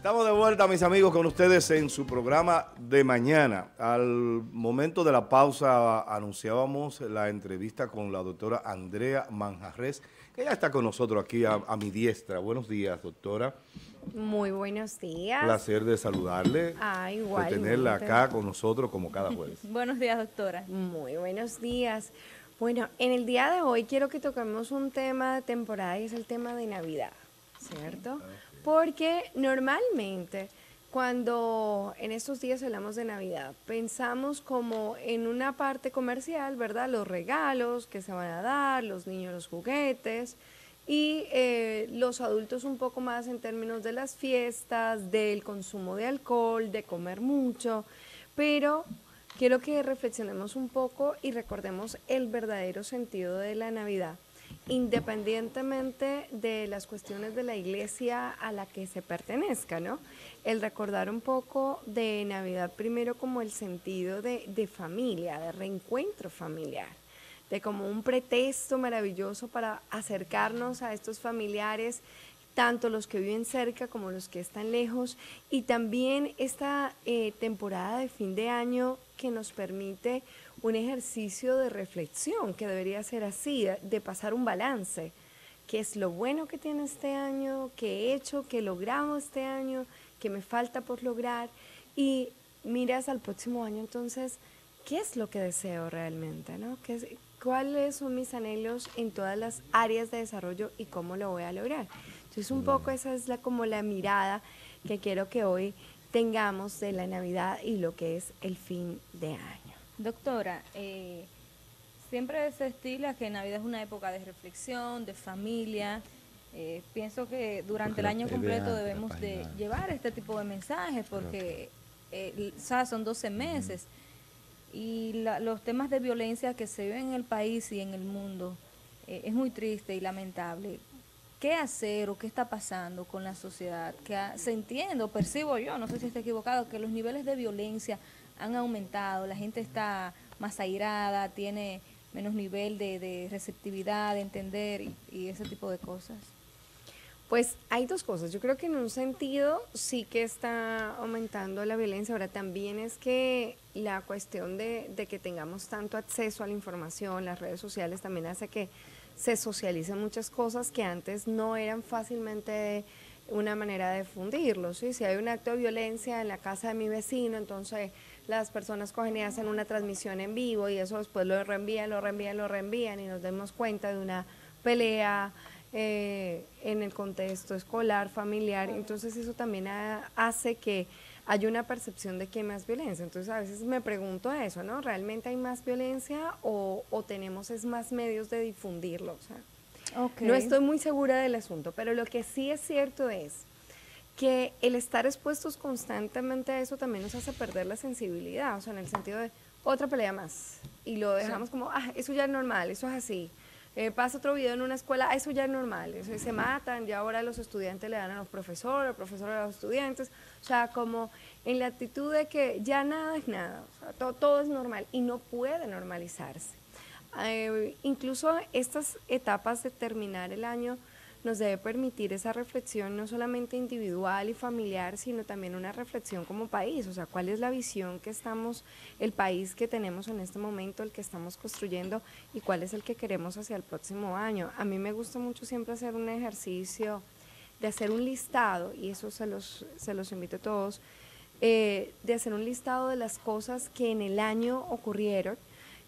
Estamos de vuelta, mis amigos, con ustedes en su programa de mañana. Al momento de la pausa anunciábamos la entrevista con la doctora Andrea Manjarres, que ya está con nosotros aquí a, a mi diestra. Buenos días, doctora. Muy buenos días. Placer de saludarle, Ah, de igualmente. tenerla acá con nosotros como cada jueves. Buenos días, doctora. Muy buenos días. Bueno, en el día de hoy quiero que toquemos un tema de temporada y es el tema de Navidad, ¿cierto? Porque normalmente cuando en estos días hablamos de Navidad, pensamos como en una parte comercial, ¿verdad? Los regalos que se van a dar, los niños los juguetes y eh, los adultos un poco más en términos de las fiestas, del consumo de alcohol, de comer mucho, pero quiero que reflexionemos un poco y recordemos el verdadero sentido de la Navidad. Independientemente de las cuestiones de la iglesia a la que se pertenezca, ¿no? El recordar un poco de Navidad primero como el sentido de, de familia, de reencuentro familiar, de como un pretexto maravilloso para acercarnos a estos familiares tanto los que viven cerca como los que están lejos, y también esta eh, temporada de fin de año que nos permite un ejercicio de reflexión, que debería ser así, de- pasar un balance. ¿Qué es lo bueno que tiene este año? ¿Qué he hecho? ¿Qué he logrado este año? ¿Qué me falta por lograr? Y miras al próximo año, entonces, ¿qué es lo que deseo realmente? ¿no? ¿Qué es- ¿Cuáles son mis anhelos en todas las áreas de desarrollo y cómo lo voy a lograr? Entonces, un poco esa es la, como la mirada que quiero que hoy tengamos de la Navidad y lo que es el fin de año. Doctora, eh, siempre se estila que Navidad es una época de reflexión, de familia. Eh, pienso que durante el año completo debemos de llevar este tipo de mensajes porque eh, l- o sea, son 12 meses y la- los temas de violencia que se viven en el país y en el mundo eh, es muy triste y lamentable. ¿Qué hacer o qué está pasando con la sociedad? Que se entiende percibo yo, no sé si estoy equivocado, que los niveles de violencia han aumentado, la gente está más airada, tiene menos nivel de, receptividad, de entender y, ese tipo de cosas. Pues hay dos cosas. Yo creo que en un sentido sí que está aumentando la violencia. Ahora también es que la cuestión de que tengamos tanto acceso a la información, las redes sociales también hace que se socialicen muchas cosas que antes no eran fácilmente una manera de fundirlo. ¿sí? Si hay un acto de violencia en la casa de mi vecino, entonces las personas cogen y hacen una transmisión en vivo y eso después lo reenvían, lo reenvían, lo reenvían y nos damos cuenta de una pelea eh, en el contexto escolar, familiar. Entonces eso también ha- hace que haya una percepción de que hay más violencia. Entonces a veces me pregunto eso, ¿no? ¿Realmente hay más violencia o, o tenemos es más medios de difundirlo? O sea, no estoy muy segura del asunto, pero lo que sí es cierto es que el estar expuestos constantemente a eso también nos hace perder la sensibilidad, o sea, en el sentido de otra pelea más. Y lo dejamos como, ah, eso ya es normal, eso es así. Eh, pasa otro video en una escuela, eso ya es normal, se matan, ya ahora los estudiantes le dan a los profesores, los profesores a los estudiantes, o sea, como en la actitud de que ya nada es nada, o sea, to- todo es normal y no puede normalizarse. Eh, incluso estas etapas de terminar el año nos debe permitir esa reflexión no solamente individual y familiar, sino también una reflexión como país, o sea, cuál es la visión que estamos, el país que tenemos en este momento, el que estamos construyendo y cuál es el que queremos hacia el próximo año. A mí me gusta mucho siempre hacer un ejercicio de hacer un listado, y eso se los, se los invito a todos, eh, de hacer un listado de las cosas que en el año ocurrieron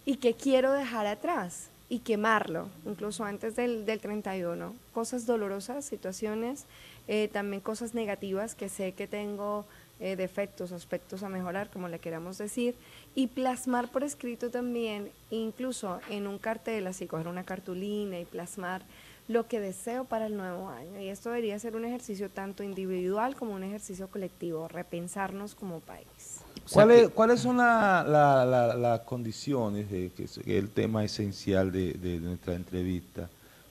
y que quiero dejar atrás y quemarlo, incluso antes del, del 31. Cosas dolorosas, situaciones, eh, también cosas negativas que sé que tengo eh, defectos, aspectos a mejorar, como le queramos decir, y plasmar por escrito también, incluso en un cartel, así coger una cartulina y plasmar lo que deseo para el nuevo año. Y esto debería ser un ejercicio tanto individual como un ejercicio colectivo, repensarnos como país. ¿Cuáles, ¿Cuáles son la- la- la- las condiciones, de, que es el tema esencial de, de nuestra entrevista,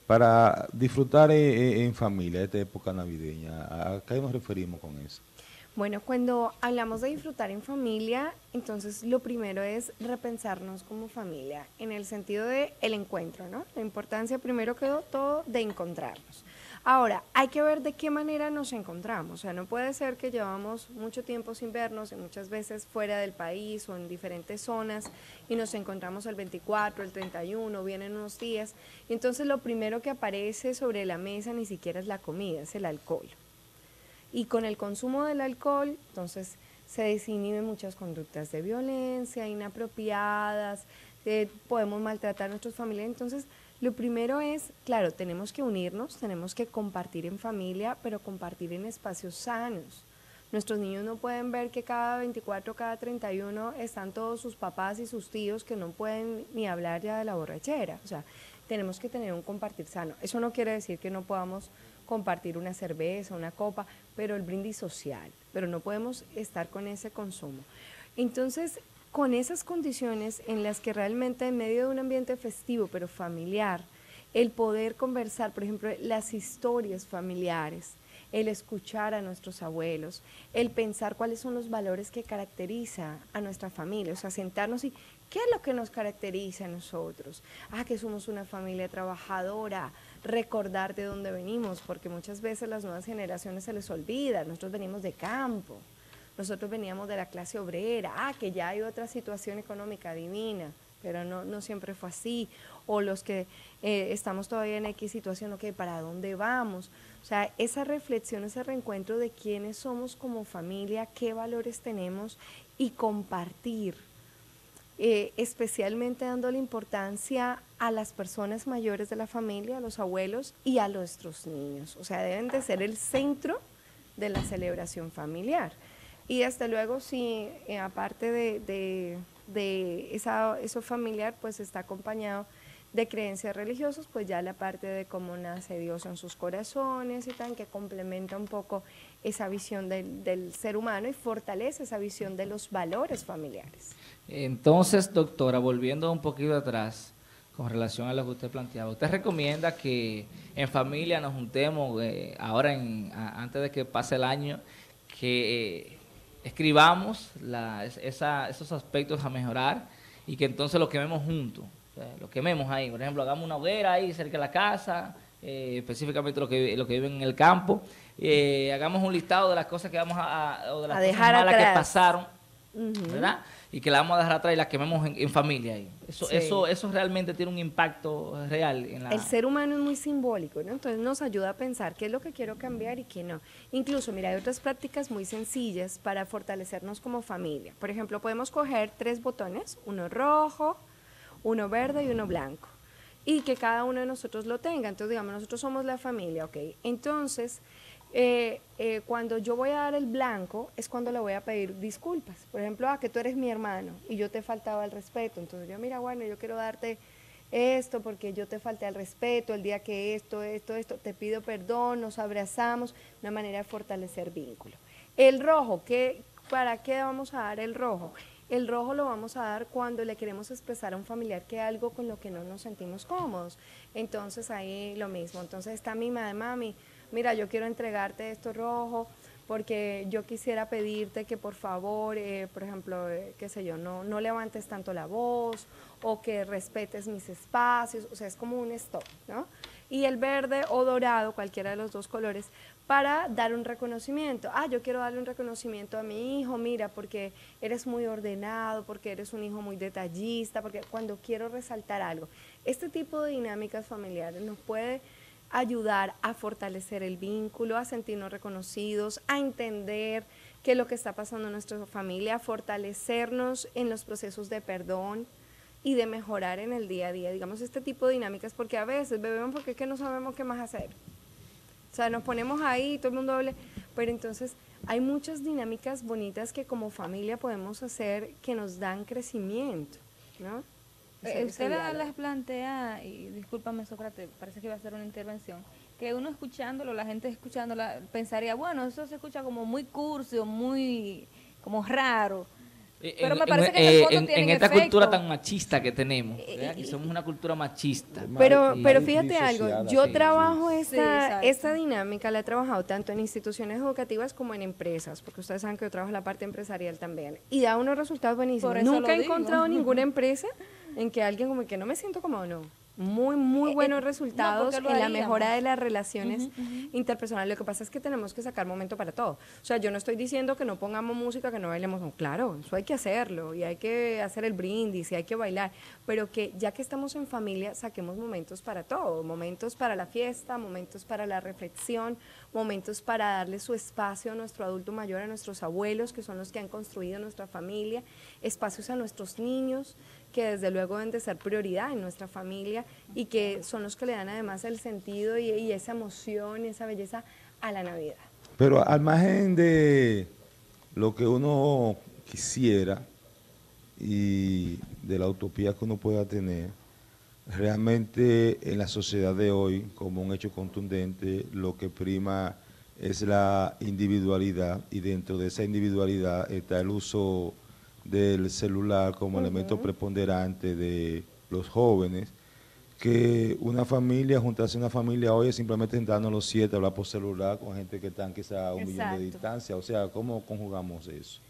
para disfrutar eh, eh, en familia esta época navideña? ¿A qué nos referimos con eso? Bueno, cuando hablamos de disfrutar en familia, entonces lo primero es repensarnos como familia, en el sentido de el encuentro, ¿no? La importancia primero que todo de encontrarnos. Ahora, hay que ver de qué manera nos encontramos, o sea, no puede ser que llevamos mucho tiempo sin vernos muchas veces fuera del país o en diferentes zonas y nos encontramos el 24, el 31, vienen unos días y entonces lo primero que aparece sobre la mesa ni siquiera es la comida, es el alcohol. Y con el consumo del alcohol, entonces se desinhiben muchas conductas de violencia, inapropiadas, eh, podemos maltratar a nuestros familiares. Entonces, lo primero es, claro, tenemos que unirnos, tenemos que compartir en familia, pero compartir en espacios sanos. Nuestros niños no pueden ver que cada 24, cada 31 están todos sus papás y sus tíos que no pueden ni hablar ya de la borrachera. O sea, tenemos que tener un compartir sano. Eso no quiere decir que no podamos compartir una cerveza, una copa, pero el brindis social, pero no podemos estar con ese consumo. Entonces, con esas condiciones en las que realmente en medio de un ambiente festivo, pero familiar, el poder conversar, por ejemplo, las historias familiares, el escuchar a nuestros abuelos, el pensar cuáles son los valores que caracteriza a nuestra familia, o sea, sentarnos y qué es lo que nos caracteriza a nosotros. Ah, que somos una familia trabajadora, recordar de dónde venimos, porque muchas veces las nuevas generaciones se les olvida, nosotros venimos de campo, nosotros veníamos de la clase obrera, ah, que ya hay otra situación económica divina, pero no, siempre fue así, o los que eh, estamos todavía en X situación, ok, ¿para dónde vamos? O sea, esa reflexión, ese reencuentro de quiénes somos como familia, qué valores tenemos y compartir, eh, especialmente dándole importancia a las personas mayores de la familia, a los abuelos y a nuestros niños. O sea, deben de ser el centro de la celebración familiar. Y desde luego, sí, eh, aparte de, de, de esa, eso familiar, pues está acompañado de creencias religiosas, pues ya la parte de cómo nace Dios en sus corazones y tal, que complementa un poco esa visión del, del ser humano y fortalece esa visión de los valores familiares. Entonces, doctora, volviendo un poquito atrás con relación a lo que usted planteaba, ¿usted recomienda que en familia nos juntemos eh, ahora, en, antes de que pase el año, que eh, escribamos la- es- esa- esos aspectos a mejorar y que entonces lo quememos juntos? O sea, lo quememos ahí, por ejemplo, hagamos una hoguera ahí cerca de la casa, eh, específicamente lo que, lo que viven en el campo, eh, hagamos un listado de las cosas que vamos a, a- o de las A cosas dejar malas que atrás. pasaron Ujú. ¿verdad? Y que la vamos a dejar atrás y la quememos en, en familia ahí. Eso, Sí. eso, eso realmente tiene un impacto real en la... El ser humano es muy simbólico, ¿no? Entonces nos ayuda a pensar qué es lo que quiero cambiar y qué no. Incluso, mira, hay otras prácticas muy sencillas para fortalecernos como familia. Por ejemplo, podemos coger tres botones, uno rojo, uno verde y uno blanco. Y que cada uno de nosotros lo tenga. Entonces, digamos, nosotros somos la familia, ¿ok? Entonces, eh, eh, cuando yo voy a dar el blanco es cuando le voy a pedir disculpas. Por ejemplo, ah, que tú eres mi hermano y yo te faltaba el respeto. Entonces yo, mira, bueno, yo quiero darte esto porque yo te falté al respeto el día que esto, esto, esto, te pido perdón, nos abrazamos, una manera de fortalecer vínculo. El rojo, ¿qué, ¿para qué vamos a dar el rojo? El rojo lo vamos a dar cuando le queremos expresar a un familiar que algo con lo que no nos sentimos cómodos. Entonces ahí lo mismo. Entonces está mi madre, mami, mira, yo quiero entregarte esto rojo porque yo quisiera pedirte que por favor, eh, por ejemplo, eh, qué sé yo, no, no levantes tanto la voz o que respetes mis espacios, o sea, es como un stop, ¿no? Y el verde o dorado, cualquiera de los dos colores, para dar un reconocimiento. Ah, yo quiero darle un reconocimiento a mi hijo, mira, porque eres muy ordenado, porque eres un hijo muy detallista, porque cuando quiero resaltar algo. Este tipo de dinámicas familiares nos puede ayudar a fortalecer el vínculo, a sentirnos reconocidos, a entender qué es lo que está pasando en nuestra familia, a fortalecernos en los procesos de perdón y de mejorar en el día a día. Digamos, este tipo de dinámicas, porque a veces bebemos porque es que no sabemos qué más hacer. O sea, nos ponemos ahí, todo el mundo hable, pero entonces hay muchas dinámicas bonitas que como familia podemos hacer que nos dan crecimiento, ¿no? Eh, Usted la- las plantea, y discúlpame Sócrates, parece que iba a hacer una intervención, que uno escuchándolo, la gente escuchándola, pensaría, bueno, eso se escucha como muy cursi o muy como raro. Pero en, me parece en- que en eh, en- tienen en esta efecto. cultura tan machista que tenemos, Eh, que somos una cultura machista. Pero, Y- pero fíjate algo, yo Sí, trabajo Sí, esta, esta dinámica, la he trabajado tanto en instituciones educativas como en empresas, porque ustedes saben que yo trabajo en la parte empresarial también, y da unos resultados buenísimos. Nunca he digo. encontrado ninguna empresa en que alguien como que no me siento como no. Muy, muy Eh, buenos eh, resultados en la mejora de las relaciones interpersonales. Lo que pasa es que tenemos que sacar momento para todo. O sea, yo no estoy diciendo que no pongamos música, que no bailemos. No, claro, eso hay que hacerlo y hay que hacer el brindis y hay que bailar. Pero que ya que estamos en familia, saquemos momentos para todo. Momentos para la fiesta, momentos para la reflexión, momentos para darle su espacio a nuestro adulto mayor, a nuestros abuelos, que son los que han construido nuestra familia, espacios a nuestros niños, que desde luego deben de ser prioridad en nuestra familia y que son los que le dan además el sentido y, y esa emoción y esa belleza a la Navidad. Pero al margen de lo que uno quisiera y de la utopía que uno pueda tener, realmente en la sociedad de hoy, como un hecho contundente, lo que prima es la individualidad y dentro de esa individualidad está el uso del celular como elemento preponderante de los jóvenes que una familia, juntarse una familia hoy es simplemente sentarnos los siete, hablar por celular con gente que están quizá a un millón de distancia. O sea, ¿cómo conjugamos eso?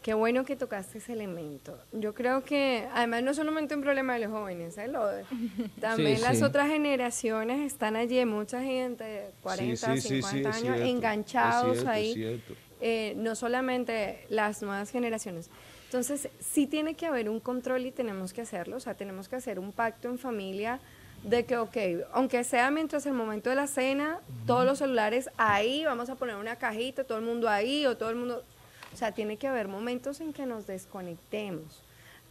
Qué bueno que tocaste ese elemento. Yo creo que además no solamente un problema de los jóvenes, ¿eh? Lo de- también Sí, las sí. otras generaciones están allí, mucha gente, 40, sí, sí, sí, 50 es años, cierto, enganchados es cierto, es ahí. cierto. eh, no solamente las nuevas generaciones. Entonces, sí tiene que haber un control y tenemos que hacerlo, o sea, tenemos que hacer un pacto en familia de que, ok, aunque sea mientras el momento de la cena, todos los celulares ahí, vamos a poner una cajita, todo el mundo ahí, o todo el mundo, o sea, tiene que haber momentos en que nos desconectemos.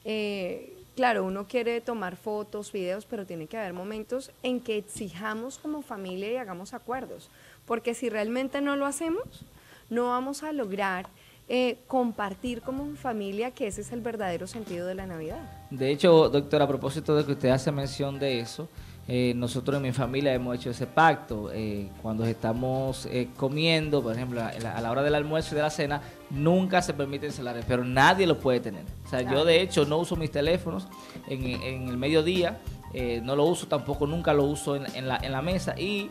Eh, claro, uno quiere tomar fotos, videos, pero tiene que haber momentos en que exijamos como familia y hagamos acuerdos, porque si realmente no lo hacemos, no vamos a lograr eh, compartir como familia, que ese es el verdadero sentido de la Navidad. De hecho, doctor, a propósito de que usted hace mención de eso, eh, nosotros en mi familia hemos hecho ese pacto. eh, cuando estamos eh, comiendo, por ejemplo, a la, a la hora del almuerzo y de la cena, nunca se permiten celulares, pero nadie lo puede tener. O sea, yo de hecho no uso mis teléfonos en, en el mediodía, eh, no lo uso tampoco, nunca lo uso en, en la, en la mesa y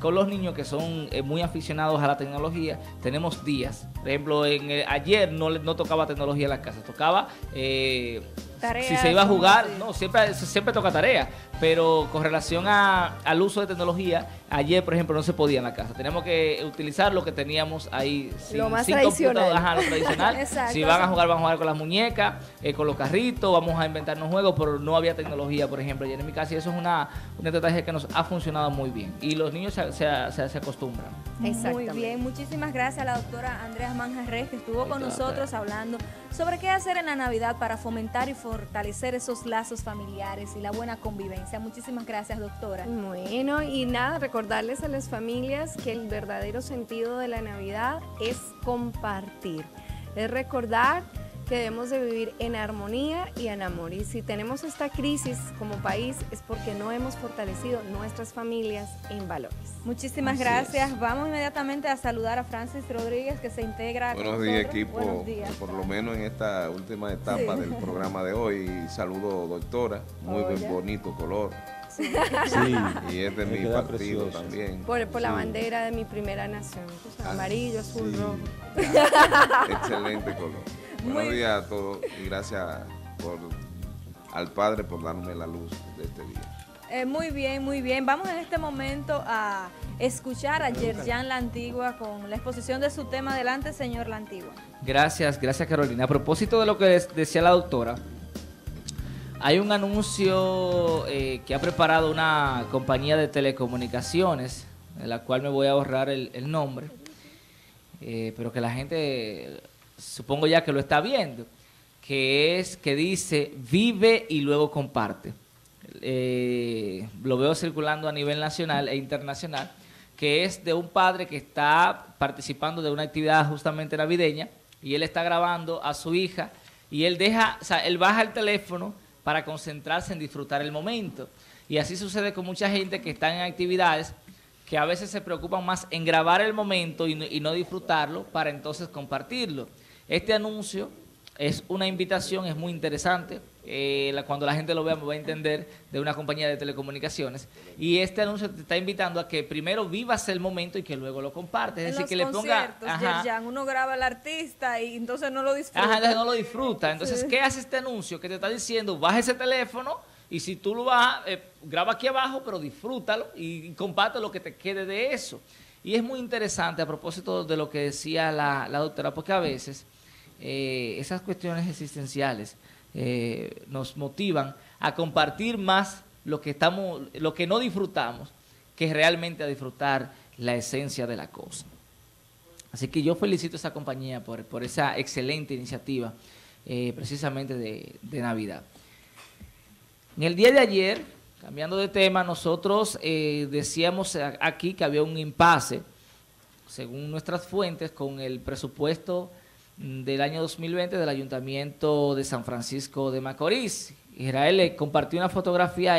con los niños que son eh, muy aficionados a la tecnología, tenemos días. Por ejemplo, en, ayer no, no tocaba tecnología en la casa, tocaba... eh, si se iba a jugar, no, siempre, siempre toca tarea, pero con relación a- al uso de tecnología, ayer, por ejemplo, no se podía en la casa. Tenemos que utilizar lo que teníamos ahí. Lo más sin tradicional. ajá, lo tradicional. Exacto. si van a jugar, van a jugar con las muñecas, eh, con los carritos, vamos a inventarnos juegos, pero no había tecnología, por ejemplo, ayer en mi casa, y eso es una, una estrategia que nos ha funcionado muy bien. Y los niños se, se- se- se acostumbran. Muy bien, muchísimas gracias a la doctora Andrea Manjarres que estuvo con nosotros hablando sobre qué hacer en la Navidad para fomentar y fortalecer esos lazos familiares y la buena convivencia. Muchísimas gracias, doctora. Bueno, y nada, recordarles a las familias que el verdadero sentido de la Navidad es compartir. Es recordar que debemos de vivir en armonía y en amor. Y si tenemos esta crisis como país es porque no hemos fortalecido nuestras familias en valores. Muchísimas Así gracias. Vamos inmediatamente a saludar a Francis Rodríguez que se integra con Buenos días, nosotros. equipo. Buenos días. Por lo menos en esta última etapa Sí. del programa de hoy. Saludo, doctora. Muy Hola. bonito color. Sí. Y es de Me mi partido precioso. también. Por, por la bandera de mi primera nación. Amarillo, azul, rojo. Excelente color. Muy Buenos días a todos y gracias por, al Padre por darme la luz de este día. Eh, muy bien, muy bien. Vamos en este momento a escuchar a Yerjan La Antigua con la exposición de su tema. Adelante, señor La Antigua. Gracias, gracias Carolina. A propósito de lo que decía la doctora, hay un anuncio eh, que ha preparado una compañía de telecomunicaciones, de la cual me voy a ahorrar el, el nombre, eh, pero que la gente supongo ya que lo está viendo, que es que dice vive y luego comparte. Eh, lo veo circulando a nivel nacional e internacional, que es de un padre que está participando de una actividad justamente navideña y él está grabando a su hija y él deja, o sea, él baja el teléfono para concentrarse en disfrutar el momento. Y así sucede con mucha gente que está en actividades que a veces se preocupan más en grabar el momento y no, y no disfrutarlo para entonces compartirlo. Este anuncio es una invitación, es muy interesante. eh, la- cuando la gente lo vea me va a entender de una compañía de telecomunicaciones. Y este anuncio te está invitando a que primero vivas el momento y que luego lo compartes. Es en decir, que le ponga... Ajá. Yerjan, uno graba al artista y entonces no lo disfruta. Ajá, entonces no lo disfruta. Entonces, Sí. ¿qué hace este anuncio? Que te está diciendo, baja ese teléfono y si tú lo bajas, eh, graba aquí abajo, pero disfrútalo y, y comparte lo que te quede de eso. Y es muy interesante a propósito de lo que decía la, la doctora, porque a veces eh, esas cuestiones existenciales eh, nos motivan a compartir más lo que estamos, lo que no disfrutamos, que realmente a disfrutar la esencia de la cosa. Así que yo felicito a esa compañía por, por esa excelente iniciativa, eh, precisamente de, de Navidad. En el día de ayer, cambiando de tema, nosotros decíamos aquí que había un impasse, según nuestras fuentes, con el presupuesto del año 2020 del Ayuntamiento de San Francisco de Macorís. Israel le compartió una fotografía.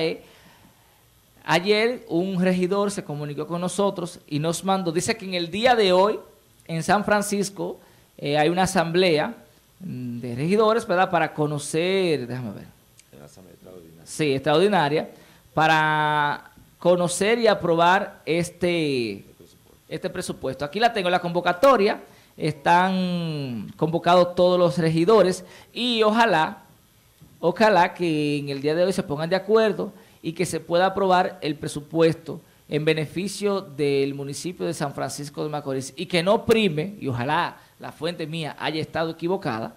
Ayer un regidor se comunicó con nosotros y nos mandó, dice que en el día de hoy en San Francisco eh, hay una asamblea mm, de regidores, ¿verdad? Para conocer, déjame ver, sí, extraordinaria, para conocer y aprobar este, este presupuesto. Aquí la tengo, la convocatoria, están convocados todos los regidores y ojalá, ojalá que en el día de hoy se pongan de acuerdo y que se pueda aprobar el presupuesto en beneficio del municipio de San Francisco de Macorís y que no prime, y ojalá la fuente mía haya estado equivocada,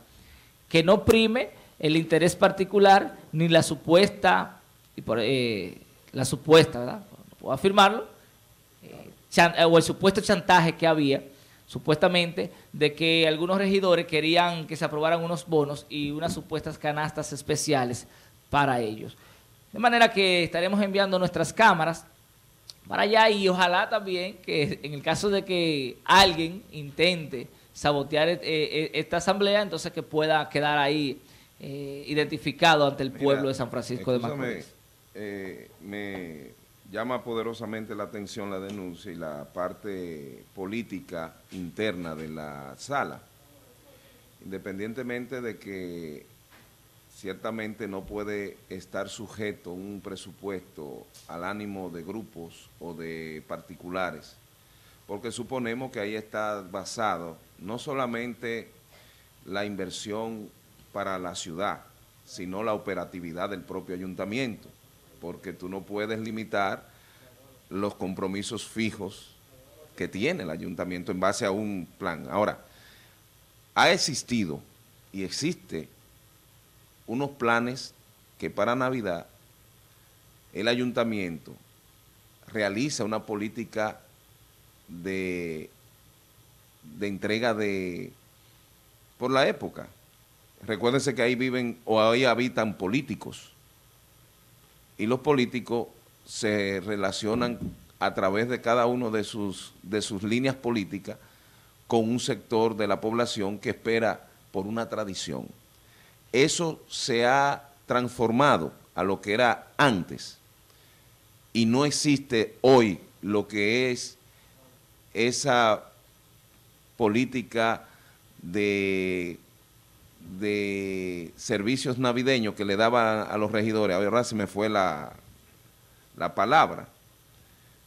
que no prime el interés particular ni la supuesta, y por, eh, la supuesta, ¿verdad? No puedo afirmarlo, eh, eh, o el supuesto chantaje que había, supuestamente, de que algunos regidores querían que se aprobaran unos bonos y unas supuestas canastas especiales para ellos. De manera que estaremos enviando nuestras cámaras para allá y ojalá también que en el caso de que alguien intente sabotear eh, eh, esta asamblea, entonces que pueda quedar ahí eh, identificado ante el pueblo de San Francisco de Macorís. eh, me llama poderosamente la atención la denuncia y la parte política interna de la sala, independientemente de que ciertamente no puede estar sujeto un presupuesto al ánimo de grupos o de particulares, porque suponemos que ahí está basado no solamente la inversión para la ciudad, sino la operatividad del propio ayuntamiento, porque tú no puedes limitar los compromisos fijos que tiene el ayuntamiento en base a un plan. Ahora, ha existido y existe unos planes que para Navidad el ayuntamiento realiza una política de, de entrega de por la época. Recuérdense que ahí viven o ahí habitan políticos y los políticos se relacionan a través de cada uno de sus, de sus líneas políticas con un sector de la población que espera por una tradición. Eso se ha transformado a lo que era antes y no existe hoy lo que es esa política de, de servicios navideños que le daban a los regidores. Ahora se me fue la, la palabra.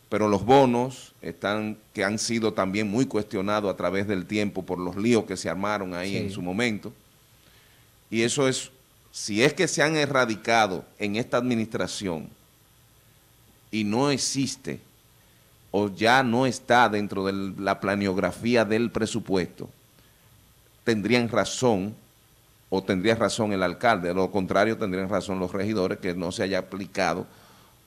Pero los bonos están, que han sido también muy cuestionados a través del tiempo por los líos que se armaron ahí Sí. en su momento. Y eso es, si es que se han erradicado en esta administración y no existe o ya no está dentro de la planiografía del presupuesto, tendrían razón o tendría razón el alcalde, de lo contrario tendrían razón los regidores que no se haya aplicado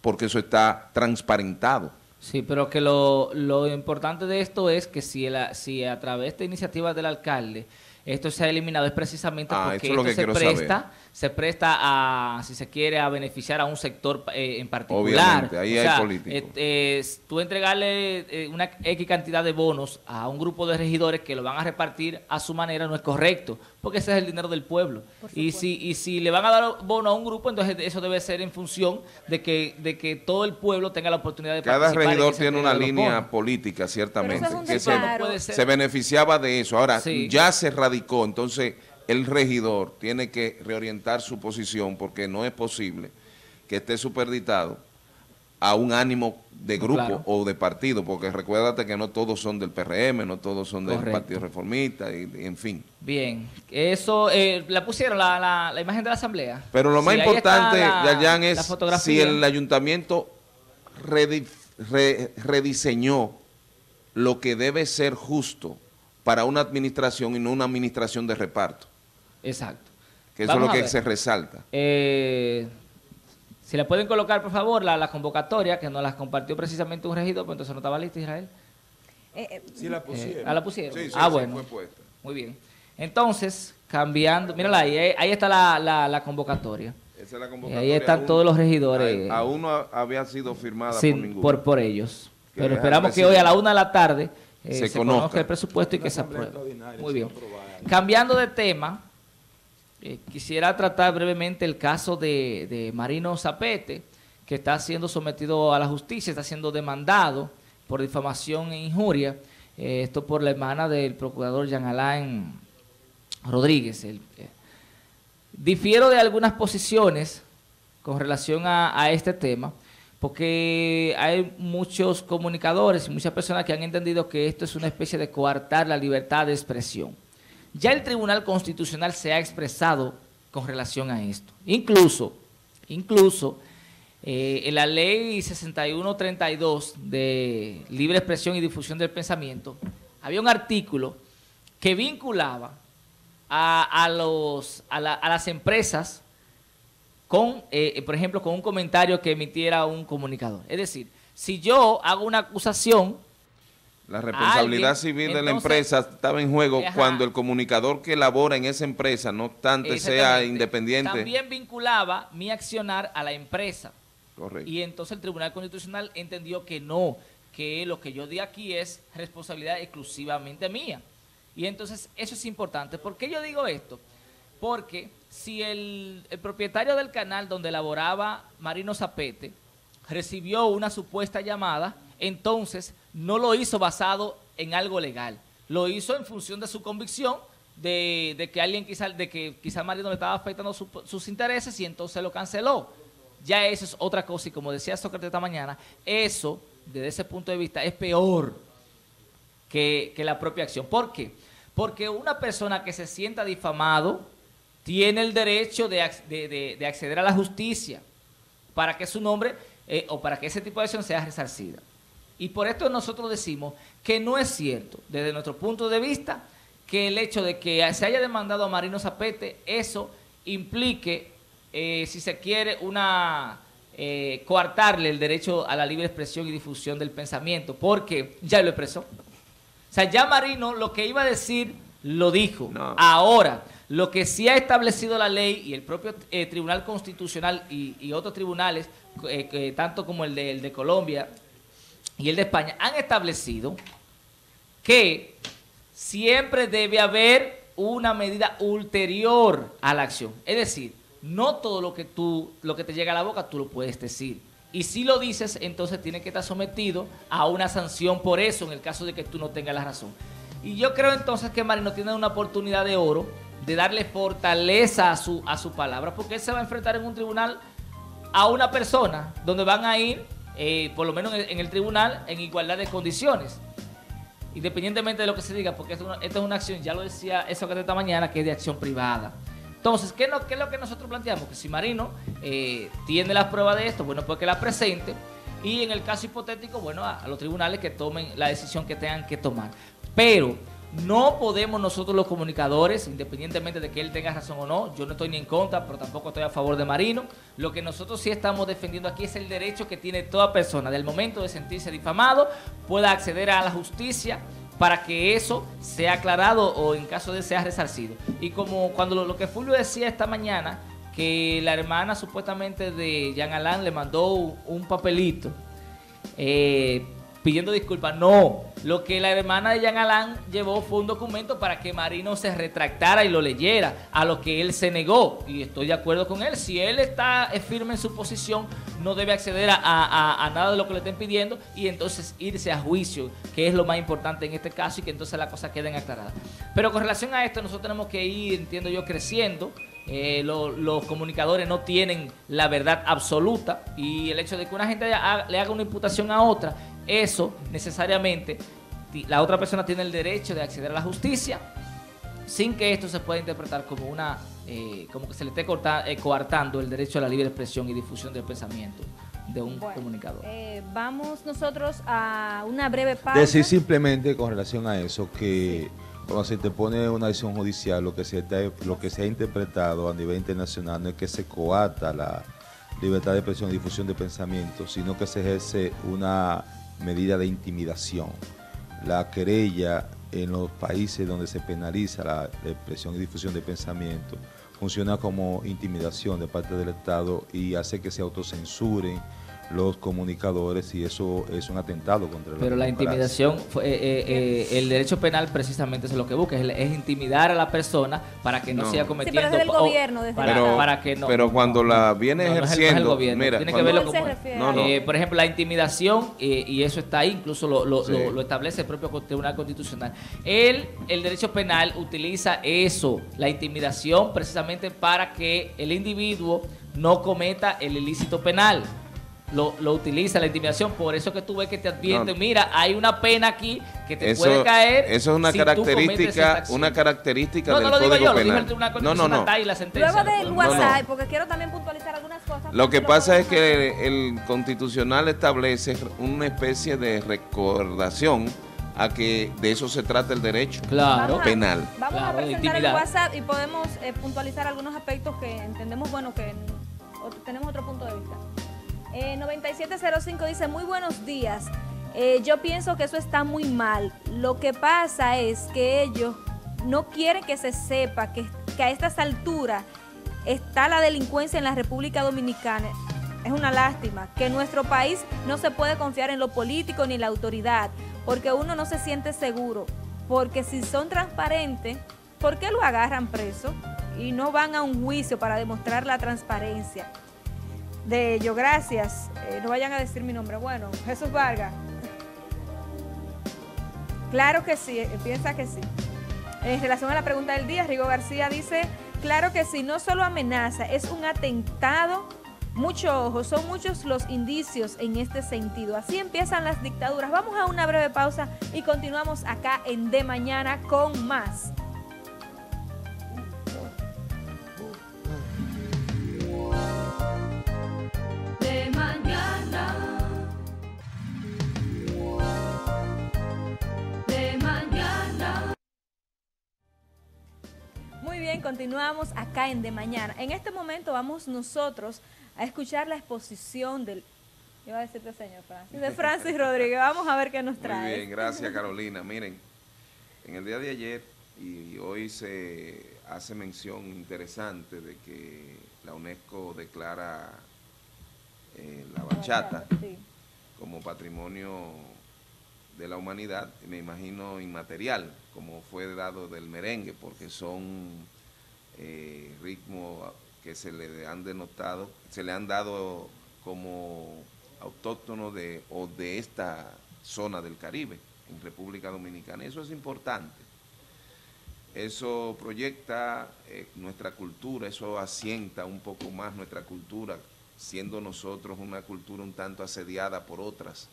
porque eso está transparentado. Sí, pero que lo, lo importante de esto es que si, el- si a través de iniciativas del alcalde esto se ha eliminado es precisamente Ah, porque es esto se presta, saber. se presta a, si se quiere, a beneficiar a un sector eh, en particular. Obviamente, ahí O hay sea, políticos. eh, eh, tú entregarle eh, una X cantidad de bonos a un grupo de regidores que lo van a repartir a su manera no es correcto, porque ese es el dinero del pueblo. Y si, y si le van a dar bono a un grupo, entonces eso debe ser en función de que, de que todo el pueblo tenga la oportunidad de Cada participar en regidor tiene una línea bonos. política, ciertamente, es un que se, ser. se beneficiaba de eso. Ahora, Sí. ya se radicó, entonces el regidor tiene que reorientar su posición porque no es posible que esté superditado a un ánimo de grupo claro. o de partido, porque recuérdate que no todos son del PRM, no todos son del Correcto. Partido Reformista, y, y en fin. Bien, eso, eh, la pusieron la, la, la imagen de la asamblea. Pero lo más Sí, importante, la- es si el ayuntamiento redi- re- rediseñó lo que debe ser justo para una administración y no una administración de reparto. Exacto. Que eso Vamos es lo que se resalta. Eh, si le pueden colocar, por favor, la, la convocatoria, que nos la compartió precisamente un regidor, pues entonces no estaba lista, Israel. Sí la Eh, pusieron. ah, la pusieron. Sí, sí, ah, sí, bueno. fue puesta. Muy bien. Entonces, cambiando, mírala ahí, ahí, ahí está la, la, la convocatoria. Esa es la Y convocatoria. ahí están Aún- todos los regidores. a- Aún no había sido firmada Sí, por ninguno. por, por ellos. Que Pero esperamos que hoy a la una de la tarde eh, Se se, conozca. conozca el presupuesto y que se apruebe. Muy bien. Cambiando de tema, eh, quisiera tratar brevemente el caso de, Marino Zapete, que está siendo sometido a la justicia, está siendo demandado por difamación e injuria. eh, esto por la hermana del procurador Jean Alain Rodríguez. el- eh, difiero de algunas posiciones con relación a, a este tema, porque hay muchos comunicadores y muchas personas que han entendido que esto es una especie de coartar la libertad de expresión. Ya el Tribunal Constitucional se ha expresado con relación a esto. Incluso, incluso eh, en la ley 6132 de libre expresión y difusión del pensamiento, había un artículo que vinculaba a, a las empresas con, eh, por ejemplo, con un comentario que emitiera un comunicador. Es decir, si yo hago una acusación, La responsabilidad alguien, civil de la empresa estaba en juego Ajá. cuando el comunicador que labora en esa empresa, no obstante sea independiente. también vinculaba mi accionar a la empresa. Correcto. Y entonces el Tribunal Constitucional entendió que no, que lo que yo di aquí es responsabilidad exclusivamente mía. Y entonces eso es importante. ¿Por qué yo digo esto? Porque si el, el propietario del canal donde laboraba Marino Zapete recibió una supuesta llamada, entonces no lo hizo basado en algo legal. Lo hizo en función de su convicción de, que alguien quizá, de que quizá Marino le estaba afectando su- sus intereses y entonces lo canceló. Ya eso es otra cosa y como decía Sócrates esta mañana, eso desde ese punto de vista es peor que, la propia acción. ¿Por qué? Porque una persona que se sienta difamado tiene el derecho de acceder a la justicia para que su nombre eh, o para que ese tipo de acción sea resarcida. Y por esto nosotros decimos que no es cierto, desde nuestro punto de vista, que el hecho de que se haya demandado a Marino Zapete, eso implique, eh, si se quiere, una eh, coartarle el derecho a la libre expresión y difusión del pensamiento, porque ya lo expresó. O sea, ya Marino lo que iba a decir lo dijo. Ahora, lo que sí ha establecido la ley y el propio eh, Tribunal Constitucional y, y otros tribunales, eh, tanto como el de, el de Colombia y el de España, han establecido que siempre debe haber una medida ulterior a la acción. Es decir, no todo lo que tú, lo que te llega a la boca, tú lo puedes decir. Y si lo dices, entonces tiene que estar sometido a una sanción por eso, en el caso de que tú no tengas la razón. Y yo creo entonces que Marino tiene una oportunidad de oro de darle fortaleza a su, a su palabra, porque él se va a enfrentar en un tribunal a una persona donde van a ir, eh, por lo menos en el, tribunal, en igualdad de condiciones independientemente de lo que se diga, porque esto, es una- acción, ya lo decía eso que esta mañana, que es de acción privada. Entonces, ¿qué, es lo- qué es lo que nosotros planteamos? Que si Marino eh, tiene las pruebas de esto, bueno, pues que la presente y en el caso hipotético, bueno, a, a los tribunales que tomen la decisión que tengan que tomar. Pero no podemos nosotros los comunicadores, independientemente de que él tenga razón o no, yo no estoy ni en contra, pero tampoco estoy a favor de Marino. Lo que nosotros sí estamos defendiendo aquí es el derecho que tiene toda persona del momento de sentirse difamado, pueda acceder a la justicia para que eso sea aclarado o en caso de sea resarcido. Y como cuando lo, lo que Fulvio decía esta mañana, que la hermana supuestamente de Jean Alain le mandó un, papelito eh, pidiendo disculpas. No, lo que la hermana de Jean Alain llevó fue un documento para que Marino se retractara y lo leyera, a lo que él se negó. Y estoy de acuerdo con él. Si él está eh, firme en su posición, no debe acceder a, nada de lo que le estén pidiendo y entonces irse a juicio, que es lo más importante en este caso y que entonces las cosas queden aclaradas. Pero con relación a esto, nosotros tenemos que ir, entiendo yo, creciendo. Eh, lo- los comunicadores no tienen la verdad absoluta y el hecho de que una gente le haga una imputación a otra, eso necesariamente la otra persona tiene el derecho de acceder a la justicia sin que esto se pueda interpretar como una eh, como que se le esté corta- eh, coartando el derecho a la libre expresión y difusión del pensamiento de un Bueno, comunicador. Eh, vamos nosotros a una breve pausa. Decir simplemente con relación a eso que cuando se interpone una decisión judicial, lo que se está- lo que se ha interpretado a nivel internacional no es que se coata la libertad de expresión y difusión de pensamiento, sino que se ejerce una medida de intimidación. La querella en los países donde se penaliza la expresión y difusión de pensamiento funciona como intimidación de parte del Estado y hace que se autocensuren los comunicadores y eso es un atentado contra Pero la intimidación, fue- eh, eh, eh, el derecho penal precisamente es lo que busca, es, es intimidar a la persona para que no, No. siga Sí, cometiendo... pero es del o- gobierno, desde para, Pero, para que no... pero cuando la viene No, no es el- no es el ejerciendo, gobierno, mira, tiene que verlo ¿Cómo como se refiere No, no. Eh, por ejemplo, la intimidación, eh, y eso está ahí, incluso lo, lo- Sí. lo- lo establece el propio Tribunal Constitucional. Él, el derecho penal, utiliza eso, la intimidación, precisamente para que el individuo no cometa el ilícito penal. Lo, lo utiliza, la intimidación. Por eso que tú ves que te advierten, No. mira, hay una pena aquí que te Eso, puede caer. eso es una si característica, una característica No, del no lo digo Código yo, lo dijo Penal. el Tribunal no, no, Constitucional, no. ahí la sentencia. Luego lo del WhatsApp, porque quiero también puntualizar algunas cosas. Lo que Lo pasa es que el constitucional establece una especie de recordación a que de eso se trata el derecho Claro. penal. Vamos Claro, a presentar el. WhatsApp y podemos eh, puntualizar algunos aspectos que entendemos, bueno, que tenemos otro punto de vista. Eh, 9705 dice, muy buenos días. Eh, yo pienso que eso está muy mal. Lo que pasa es que ellos no quieren que se sepa que, que a estas alturas está la delincuencia en la República Dominicana. Es una lástima que en nuestro país no se puede confiar en lo político ni en la autoridad, porque uno no se siente seguro. Porque si son transparentes, ¿por qué lo agarran preso y no van a un juicio para demostrar la transparencia? De ello, gracias. Eh, no vayan a decir mi nombre. Bueno, Jesús Vargas. Claro que sí, eh, piensa que sí. En relación a la pregunta del día, Rigo García dice, claro que sí, no solo amenaza, es un atentado. Mucho ojo, son muchos los indicios en este sentido. Así empiezan las dictaduras. Vamos a una breve pausa y continuamos acá en De Mañana con más. Bien, continuamos acá en De Mañana. En este momento vamos nosotros a escuchar la exposición del... Iba a decirte señor Francis. De Francis Rodríguez. Vamos a ver qué nos Muy trae. bien, gracias Carolina. Miren, en el día de ayer y hoy se hace mención interesante de que la UNESCO declara eh, la bachata Sí. como patrimonio de la humanidad, me imagino inmaterial, como fue dado del merengue, porque son eh, ritmos que se le han denotado, se le han dado como autóctonos de, o de esta zona del Caribe, en República Dominicana. Eso es importante. Eso proyecta eh, nuestra cultura, eso asienta un poco más nuestra cultura, siendo nosotros una cultura un tanto asediada por otras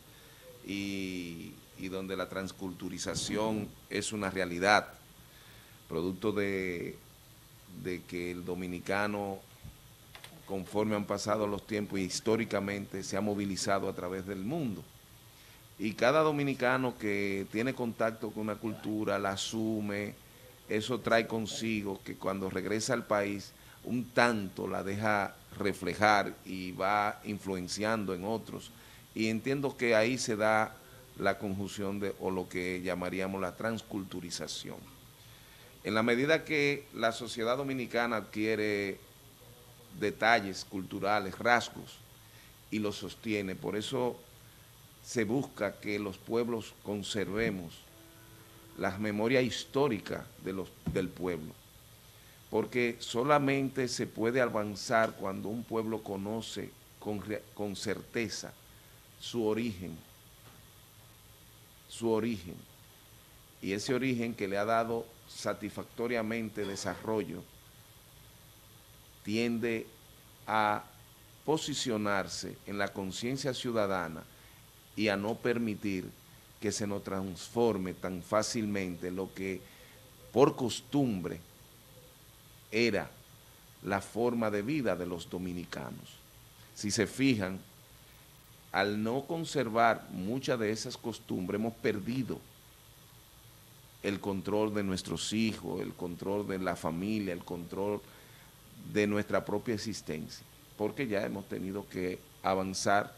y, y donde la transculturización es una realidad, producto de, de que el dominicano, conforme han pasado los tiempos y históricamente, se ha movilizado a través del mundo. Y cada dominicano que tiene contacto con una cultura, la asume, eso trae consigo que cuando regresa al país, un tanto la deja reflejar y va influenciando en otros. Y entiendo que ahí se da la conjunción de, o lo que llamaríamos la transculturización. En la medida que la sociedad dominicana adquiere detalles culturales, rasgos, y los sostiene, por eso se busca que los pueblos conservemos las memorias históricas de del pueblo, porque solamente se puede avanzar cuando un pueblo conoce con, con certeza su origen, su origen, y ese origen que le ha dado satisfactoriamente desarrollo, tiende a posicionarse en la conciencia ciudadana y a no permitir que se nos transforme tan fácilmente lo que por costumbre era la forma de vida de los dominicanos. Si se fijan, al no conservar muchas de esas costumbres, hemos perdido el control de nuestros hijos, el control de la familia, el control de nuestra propia existencia, porque ya hemos tenido que avanzar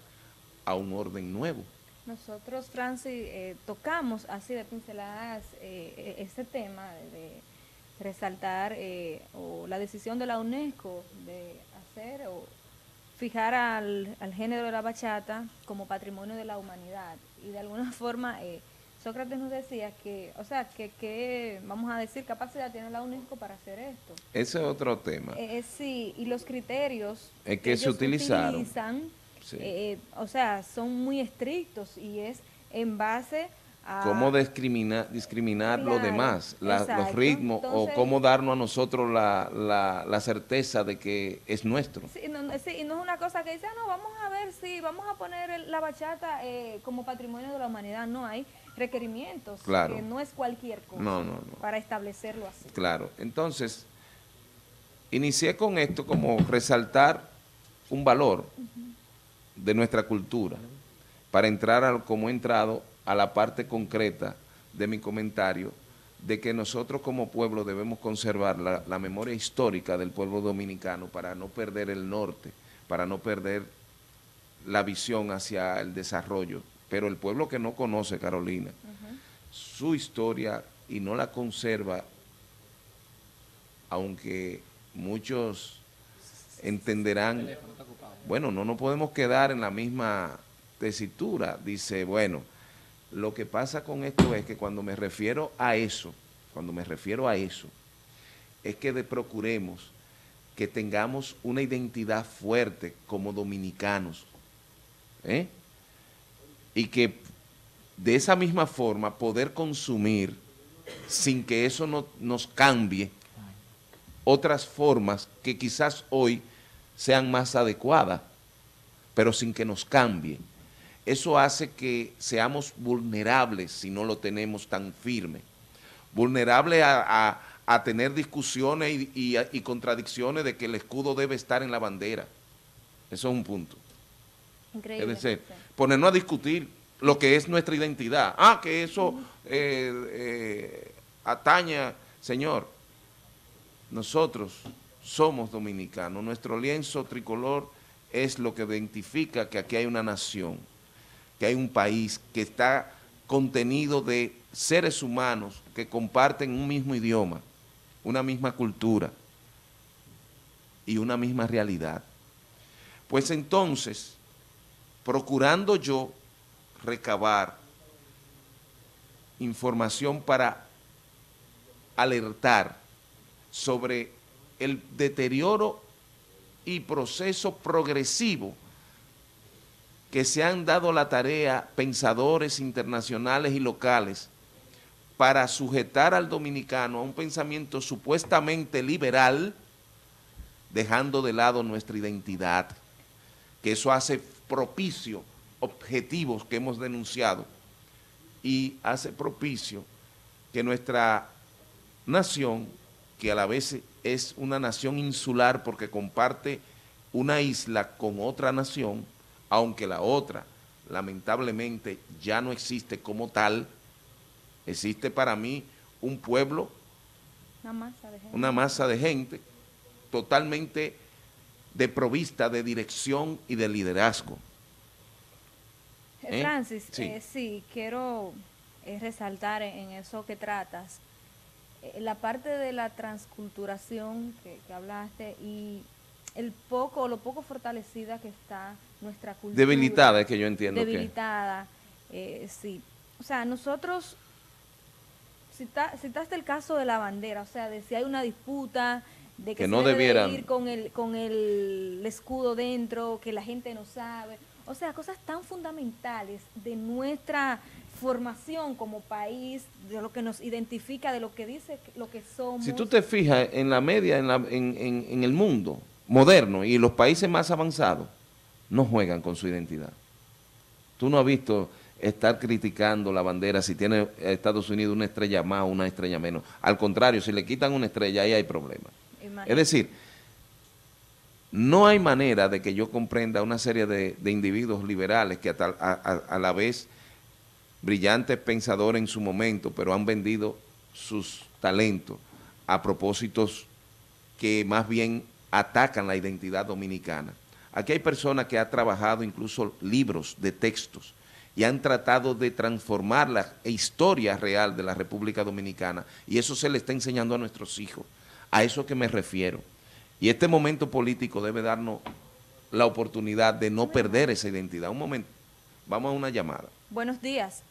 a un orden nuevo. Nosotros, Francis, eh, tocamos así de pinceladas eh, eh, este tema de resaltar eh, o la decisión de la UNESCO de hacer o fijar al, al género de la bachata como patrimonio de la humanidad. Y de alguna forma, eh, Sócrates nos decía que, o sea, que, que, vamos a decir, capacidad tiene la UNESCO para hacer esto. Ese es otro tema. Eh, eh, sí, y los criterios Es que se utilizaron. utilizan, Sí. eh, o sea, son muy estrictos y es en base a- cómo discriminar, discriminar lo Claro, demás, la- los ritmos, Entonces- o cómo darnos a nosotros la, la- la certeza de que es nuestro. Sí, no, sí, y no es una cosa que dice, ah, no, vamos a ver si vamos a poner la bachata eh, como patrimonio de la humanidad. No, hay requerimientos, Claro. que no es cualquier cosa No, no, no. para establecerlo así. Claro, entonces, inicié con esto como resaltar un valor de nuestra cultura, para entrar a, como he entrado a la parte concreta de mi comentario, de que nosotros como pueblo debemos conservar la, la memoria histórica del pueblo dominicano para no perder el norte, para no perder la visión hacia el desarrollo. Pero el pueblo que no conoce, Carolina, su historia y no la conserva, aunque muchos entenderán, bueno, no nos podemos quedar en la misma tesitura. Dice, bueno, lo que pasa con esto es que cuando me refiero a eso, cuando me refiero a eso, es que de- procuremos que tengamos una identidad fuerte como dominicanos, ¿eh? Y que de esa misma forma poder consumir sin que eso no, nos cambie otras formas que quizás hoy sean más adecuadas, pero sin que nos cambie. Eso hace que seamos vulnerables si no lo tenemos tan firme, vulnerables a, a- a tener discusiones y, y- y contradicciones de que el escudo debe estar en la bandera. Eso es un punto. Increíble. Es decir, ponernos a discutir lo que es nuestra identidad. Ah, que eso eh, eh, ataña, señor, nosotros somos dominicanos, nuestro lienzo tricolor es lo que identifica que aquí hay una nación, que hay un país que está contenido de seres humanos que comparten un mismo idioma, una misma cultura y una misma realidad. Pues entonces, procurando yo recabar información para alertar sobre el deterioro y proceso progresivo que se han dado la tarea pensadores internacionales y locales para sujetar al dominicano a un pensamiento supuestamente liberal, dejando de lado nuestra identidad, que eso hace propicio objetivos que hemos denunciado y hace propicio que nuestra nación, que a la vez es una nación insular porque comparte una isla con otra nación, aunque la otra lamentablemente ya no existe como tal, existe para mí un pueblo, Una masa de gente. una masa de gente totalmente desprovista de dirección y de liderazgo. Eh, ¿Eh? Francis, Sí. sí, sí quiero eh, resaltar en eso que tratas, eh, la parte de la transculturación que, que hablaste y el poco, lo poco fortalecida que está nuestra cultura. Debilitada, es que yo entiendo Debilitada, eh, sí. O sea, nosotros, cita- citaste el caso de la bandera, o sea, de si hay una disputa, de que, Que se no debe de debieran. ir con el, con el escudo dentro, que la gente no sabe. O sea, cosas tan fundamentales de nuestra formación como país, de lo que nos identifica, de lo que dice lo que somos. Si tú te fijas en la media, en, la- en- en- en el mundo moderno y los países más avanzados, no juegan con su identidad. Tú no has visto estar criticando la bandera si tiene Estados Unidos una estrella más o una estrella menos. Al contrario, si le quitan una estrella, ahí hay Es decir, no hay manera de que yo comprenda una serie de, individuos liberales que a- a la vez brillantes pensadores en su momento, pero han vendido sus talentos a propósitos que más bien atacan la identidad dominicana. Aquí hay personas que han trabajado incluso libros de textos y han tratado de transformar la historia real de la República Dominicana y eso se le está enseñando a nuestros hijos. A eso que me refiero. Y este momento político debe darnos la oportunidad de no perder esa identidad. Un momento, vamos a una llamada. Buenos días.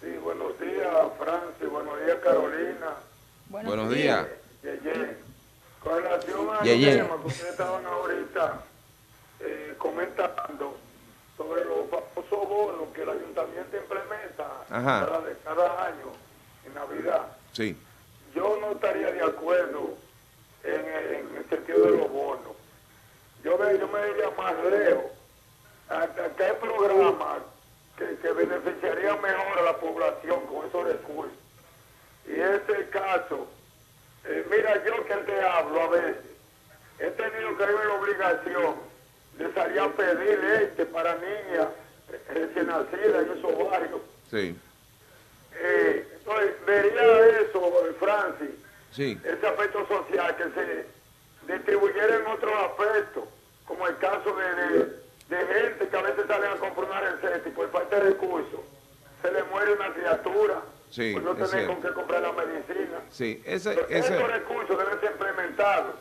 Sí, buenos días, Francis. Buenos días, Carolina. Buenos días. Yeye. Con relación al tema que ustedes estaban ahorita eh, comentando sobre los famosos bonos que el ayuntamiento implementa Ajá. cada, cada año, en Navidad, Sí. Yo no estaría de acuerdo en, en el sentido de los bonos. Yo, ve- yo me iría más lejos. Hasta que hay programas que, que beneficiarían mejor a la población con esos recursos. Y ese caso, eh, mira, yo que te hablo a veces, he tenido que en la obligación de salir a pedir leche para niñas eh, recién nacidas en esos barrios. Sí. Eh, entonces, vería eso, Francis, Sí. ese aspecto social que se distribuyera en otros aspectos, como el caso de, de, de gente que a veces salen a comprar una receta y por falta de recursos se le muere una criatura, Sí, por no tener con qué comprar la medicina. Sí, ese, ese, Estos recursos deben ser implementados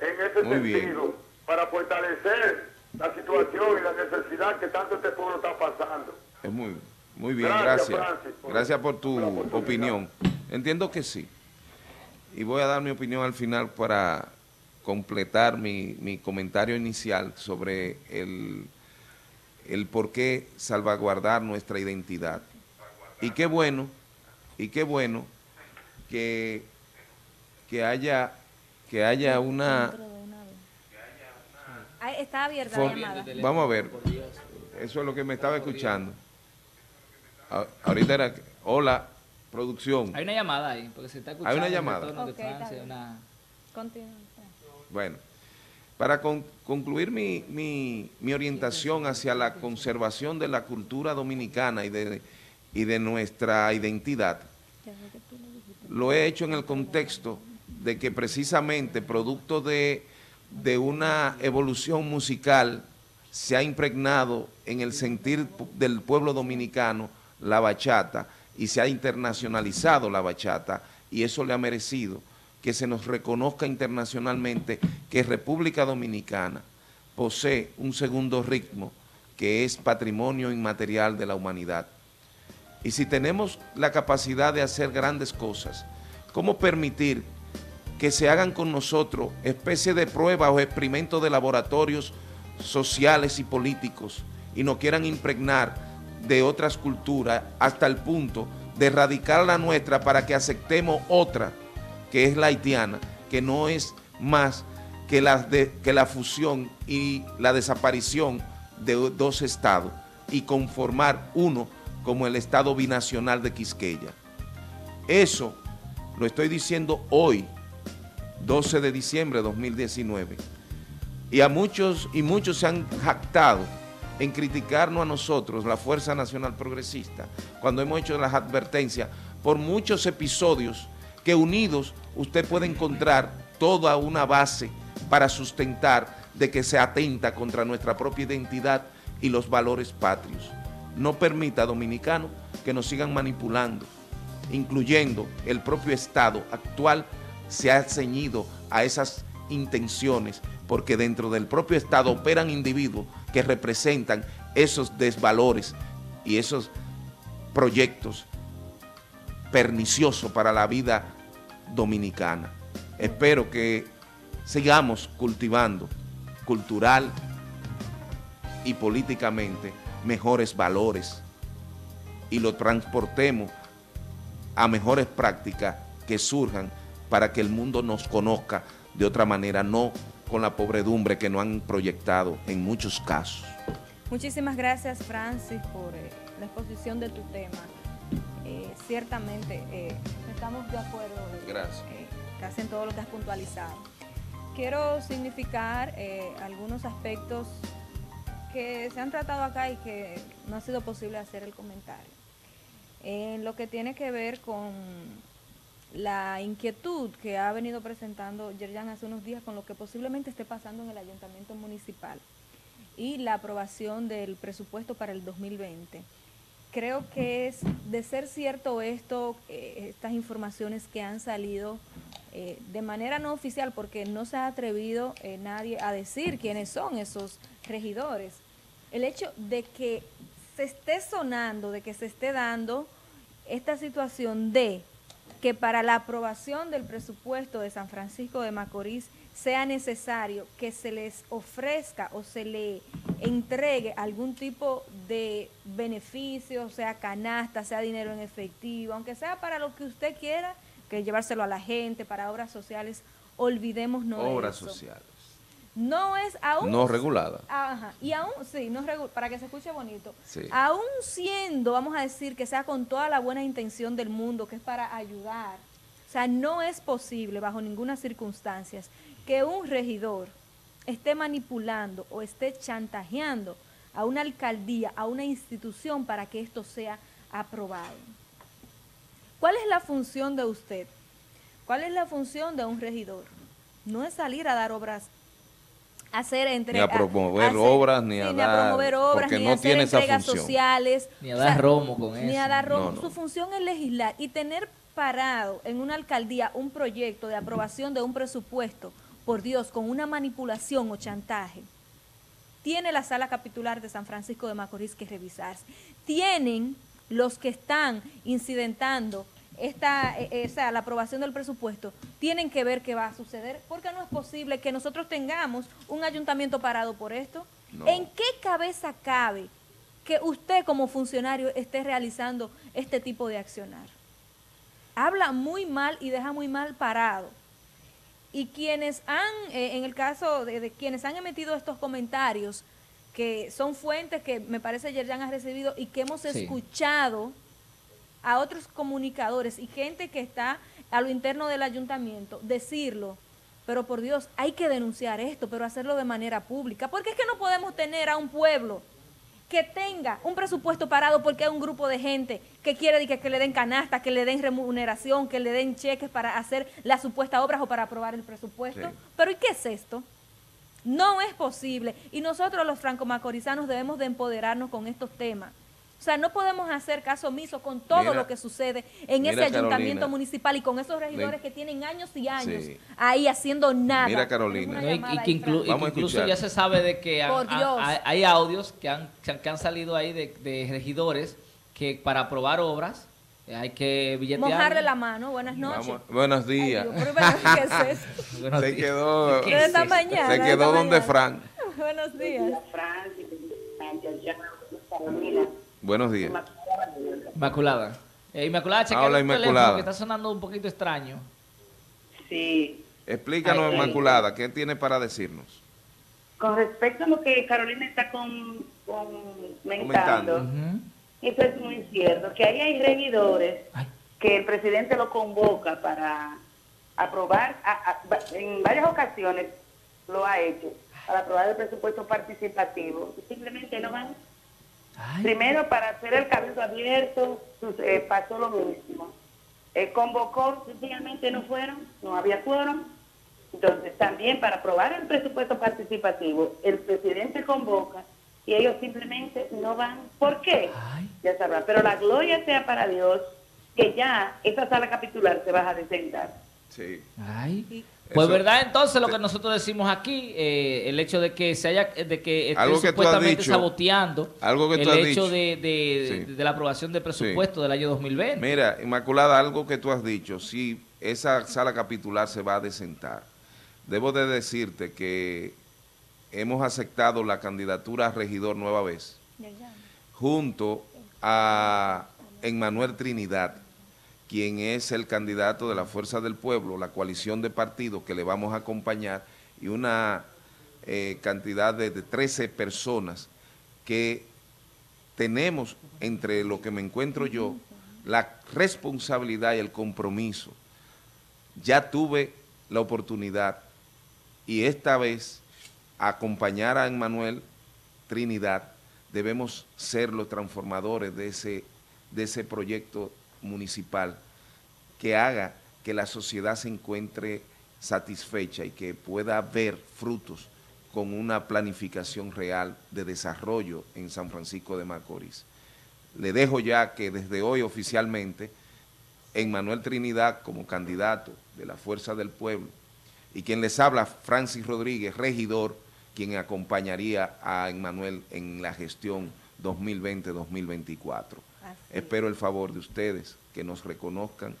en ese Muy bien. sentido para fortalecer la situación y la necesidad que tanto este pueblo está pasando. es muy, muy bien, Gracias, gracias. Francis, por- Gracias por tu por opinión. Entiendo que sí. Y voy a dar mi opinión al final para completar mi, mi comentario inicial sobre el, el por qué salvaguardar nuestra identidad. Y qué bueno, y qué bueno que, que haya que haya una Ah, Está abierta la llamada. Vamos a ver. Eso es lo que me estaba escuchando. A- Ahorita era. Hola, producción. Hay una llamada ahí, porque se está escuchando. Hay una llamada. Francia, una-. Bueno, para con- concluir mi, mi- mi orientación hacia la conservación de la cultura dominicana y de, y de nuestra identidad, lo he hecho en el contexto de que precisamente producto de, de una evolución musical se ha impregnado en el sentir pu- del pueblo dominicano la bachata y se ha internacionalizado la bachata y eso le ha merecido que se nos reconozca internacionalmente que República Dominicana posee un segundo ritmo que es patrimonio inmaterial de la humanidad. Y si tenemos la capacidad de hacer grandes cosas, ¿cómo permitir que se hagan con nosotros especie de pruebas o experimentos de laboratorios sociales y políticos y nos quieran impregnar de otras culturas hasta el punto de erradicar la nuestra para que aceptemos otra, que es la haitiana, que no es más que la, de- que la fusión y la desaparición de dos estados y conformar uno como el estado binacional de Quisqueya. Eso lo estoy diciendo hoy, 12 de diciembre de 2019. Y a muchos y muchos se han jactado en criticarnos a nosotros, la Fuerza Nacional Progresista, cuando hemos hecho las advertencias por muchos episodios que unidos usted puede encontrar toda una base para sustentar de que se atenta contra nuestra propia identidad y los valores patrios. No permita, dominicano, que nos sigan manipulando, incluyendo el propio Estado actual, se ha ceñido a esas intenciones, porque dentro del propio Estado operan individuos que representan esos desvalores y esos proyectos perniciosos para la vida dominicana. Espero que sigamos cultivando cultural y políticamente mejores valores y lo transportemos a mejores prácticas que surjan para que el mundo nos conozca de otra manera, no con la pobredumbre que nos han proyectado en muchos casos. Muchísimas gracias, Francis, por eh, la exposición de tu tema. Eh, ciertamente eh, estamos de acuerdo Gracias. casi en todo lo que has puntualizado. Quiero significar algunos aspectos que se han tratado acá y que no ha sido posible hacer el comentario. En lo que tiene que ver con la inquietud que ha venido presentando Yerjan hace unos días con lo que posiblemente esté pasando en el ayuntamiento municipal y la aprobación del presupuesto para el 2020. Creo que es de ser cierto esto, eh, estas informaciones que han salido eh, de manera no oficial, porque no se ha atrevido eh, nadie a decir quiénes son esos regidores. El hecho de que se esté sonando, de que se esté dando esta situación de que para la aprobación del presupuesto de San Francisco de Macorís sea necesario que se les ofrezca o se le entregue algún tipo de beneficios, sea canasta, sea dinero en efectivo, aunque sea para lo que usted quiera, que llevárselo a la gente, para obras sociales, olvidemos no Obras eso. sociales. No es aún... No regulada. Ajá, y aún, sí, no para que se escuche bonito. Sí. Aún siendo, vamos a decir, que sea con toda la buena intención del mundo, que es para ayudar. O sea, no es posible, bajo ninguna circunstancia, que un regidor esté manipulando o esté chantajeando a una alcaldía, a una institución para que esto sea aprobado. ¿Cuál es la función de usted? ¿Cuál es la función de un regidor? No es salir a dar obras, hacer entre Ni a promover hacer- obras, ni a sí, dar- promover obras, porque ni no a hacer tiene esa entregas función. sociales, Ni a o dar sea, romo con ni eso. a dar romo. No, no. Su función es legislar y tener parado en una alcaldía un proyecto de aprobación de un presupuesto, por Dios, con una manipulación o chantaje. Tiene la sala capitular de San Francisco de Macorís que revisarse. Tienen los que están incidentando esta, eh, eh, o sea, la aprobación del presupuesto, tienen que ver qué va a suceder, porque no es posible que nosotros tengamos un ayuntamiento parado por esto. No. ¿En qué cabeza cabe que usted como funcionario esté realizando este tipo de accionar? Habla muy mal y deja muy mal parado. Y quienes han, eh, en el caso de, de quienes han emitido estos comentarios, que son fuentes que me parece Yerjan ha recibido y que hemos Sí. escuchado a otros comunicadores y gente que está a lo interno del ayuntamiento decirlo, pero por Dios, hay que denunciar esto, pero hacerlo de manera pública, porque es que no podemos tener a un pueblo que tenga un presupuesto parado porque hay un grupo de gente que quiere que, que le den canasta, que le den remuneración, que le den cheques para hacer las supuestas obras o para aprobar el presupuesto. Sí. Pero ¿y qué es esto? No es posible. Y nosotros los franco-macorizanos debemos de empoderarnos con estos temas. O sea, no podemos hacer caso omiso con todo Mira- lo que sucede en ese ayuntamiento Carolina. municipal y con esos regidores Ven. que tienen años y años Sí. ahí haciendo nada. Mira, Carolina. No, y, y que, inclu- Fran. y que Vamos a incluso ya se sabe de que han- han- hay, audios que han, que han salido ahí de, de regidores que para aprobar obras eh, hay que billetear. Mojarle la mano. Buenas noches. Vamos- buenos días. Ay, Dios, pero ¿qué es eso? Buenos se días. quedó, ¿Qué esta mañana, se quedó donde mañana. Frank. Buenos días. Buenos días. Inmaculada. Eh, Inmaculada, chequea Habla, el teléfono Inmaculada. que está sonando un poquito extraño. Sí, Explícanos, Ay, ay. Inmaculada, ¿qué tiene para decirnos? con respecto a lo que Carolina está con, comentando, Comentando. eso es muy cierto, que ahí hay regidores que el presidente lo convoca para aprobar, a- a- va- en varias ocasiones lo ha hecho, para aprobar el presupuesto participativo, y simplemente no van. Primero, para hacer el cabildo abierto, pues, eh, pasó lo mismo. Eh, convocó, sencillamente no fueron, no había quórum. Entonces, también para aprobar el presupuesto participativo, el presidente convoca y ellos simplemente no van. ¿Por qué? Ya sabrá. Pero la gloria sea para Dios que ya esa sala capitular se va a desentar. Sí. Ay. Pues Eso- verdad entonces lo que nosotros decimos aquí, eh, el hecho de que se haya, de que esté Algo que supuestamente dicho, saboteando algo que el tú has hecho dicho. de, de- Sí. de la aprobación del presupuesto del año 2020. Mira, Inmaculada, algo que tú has dicho, si esa sala capitular se va a desentar, debo de decirte que hemos aceptado la candidatura a regidor nueva vez, junto a Emmanuel Trinidad, quien es el candidato de la Fuerza del Pueblo, la coalición de partidos que le vamos a acompañar, y una eh, cantidad de, de 13 personas que tenemos entre lo que me encuentro yo la responsabilidad y el compromiso. Ya tuve la oportunidad y esta vez acompañar a Emmanuel Trinidad debemos ser los transformadores de ese, de ese proyecto municipal que haga que la sociedad se encuentre satisfecha y que pueda ver frutos con una planificación real de desarrollo en San Francisco de Macorís. Le dejo ya que desde hoy oficialmente, Emmanuel Trinidad como candidato de la Fuerza del Pueblo y quien les habla, Francis Rodríguez, regidor, quien acompañaría a Emmanuel en la gestión 2020-2024. Espero el favor de ustedes, que nos reconozcan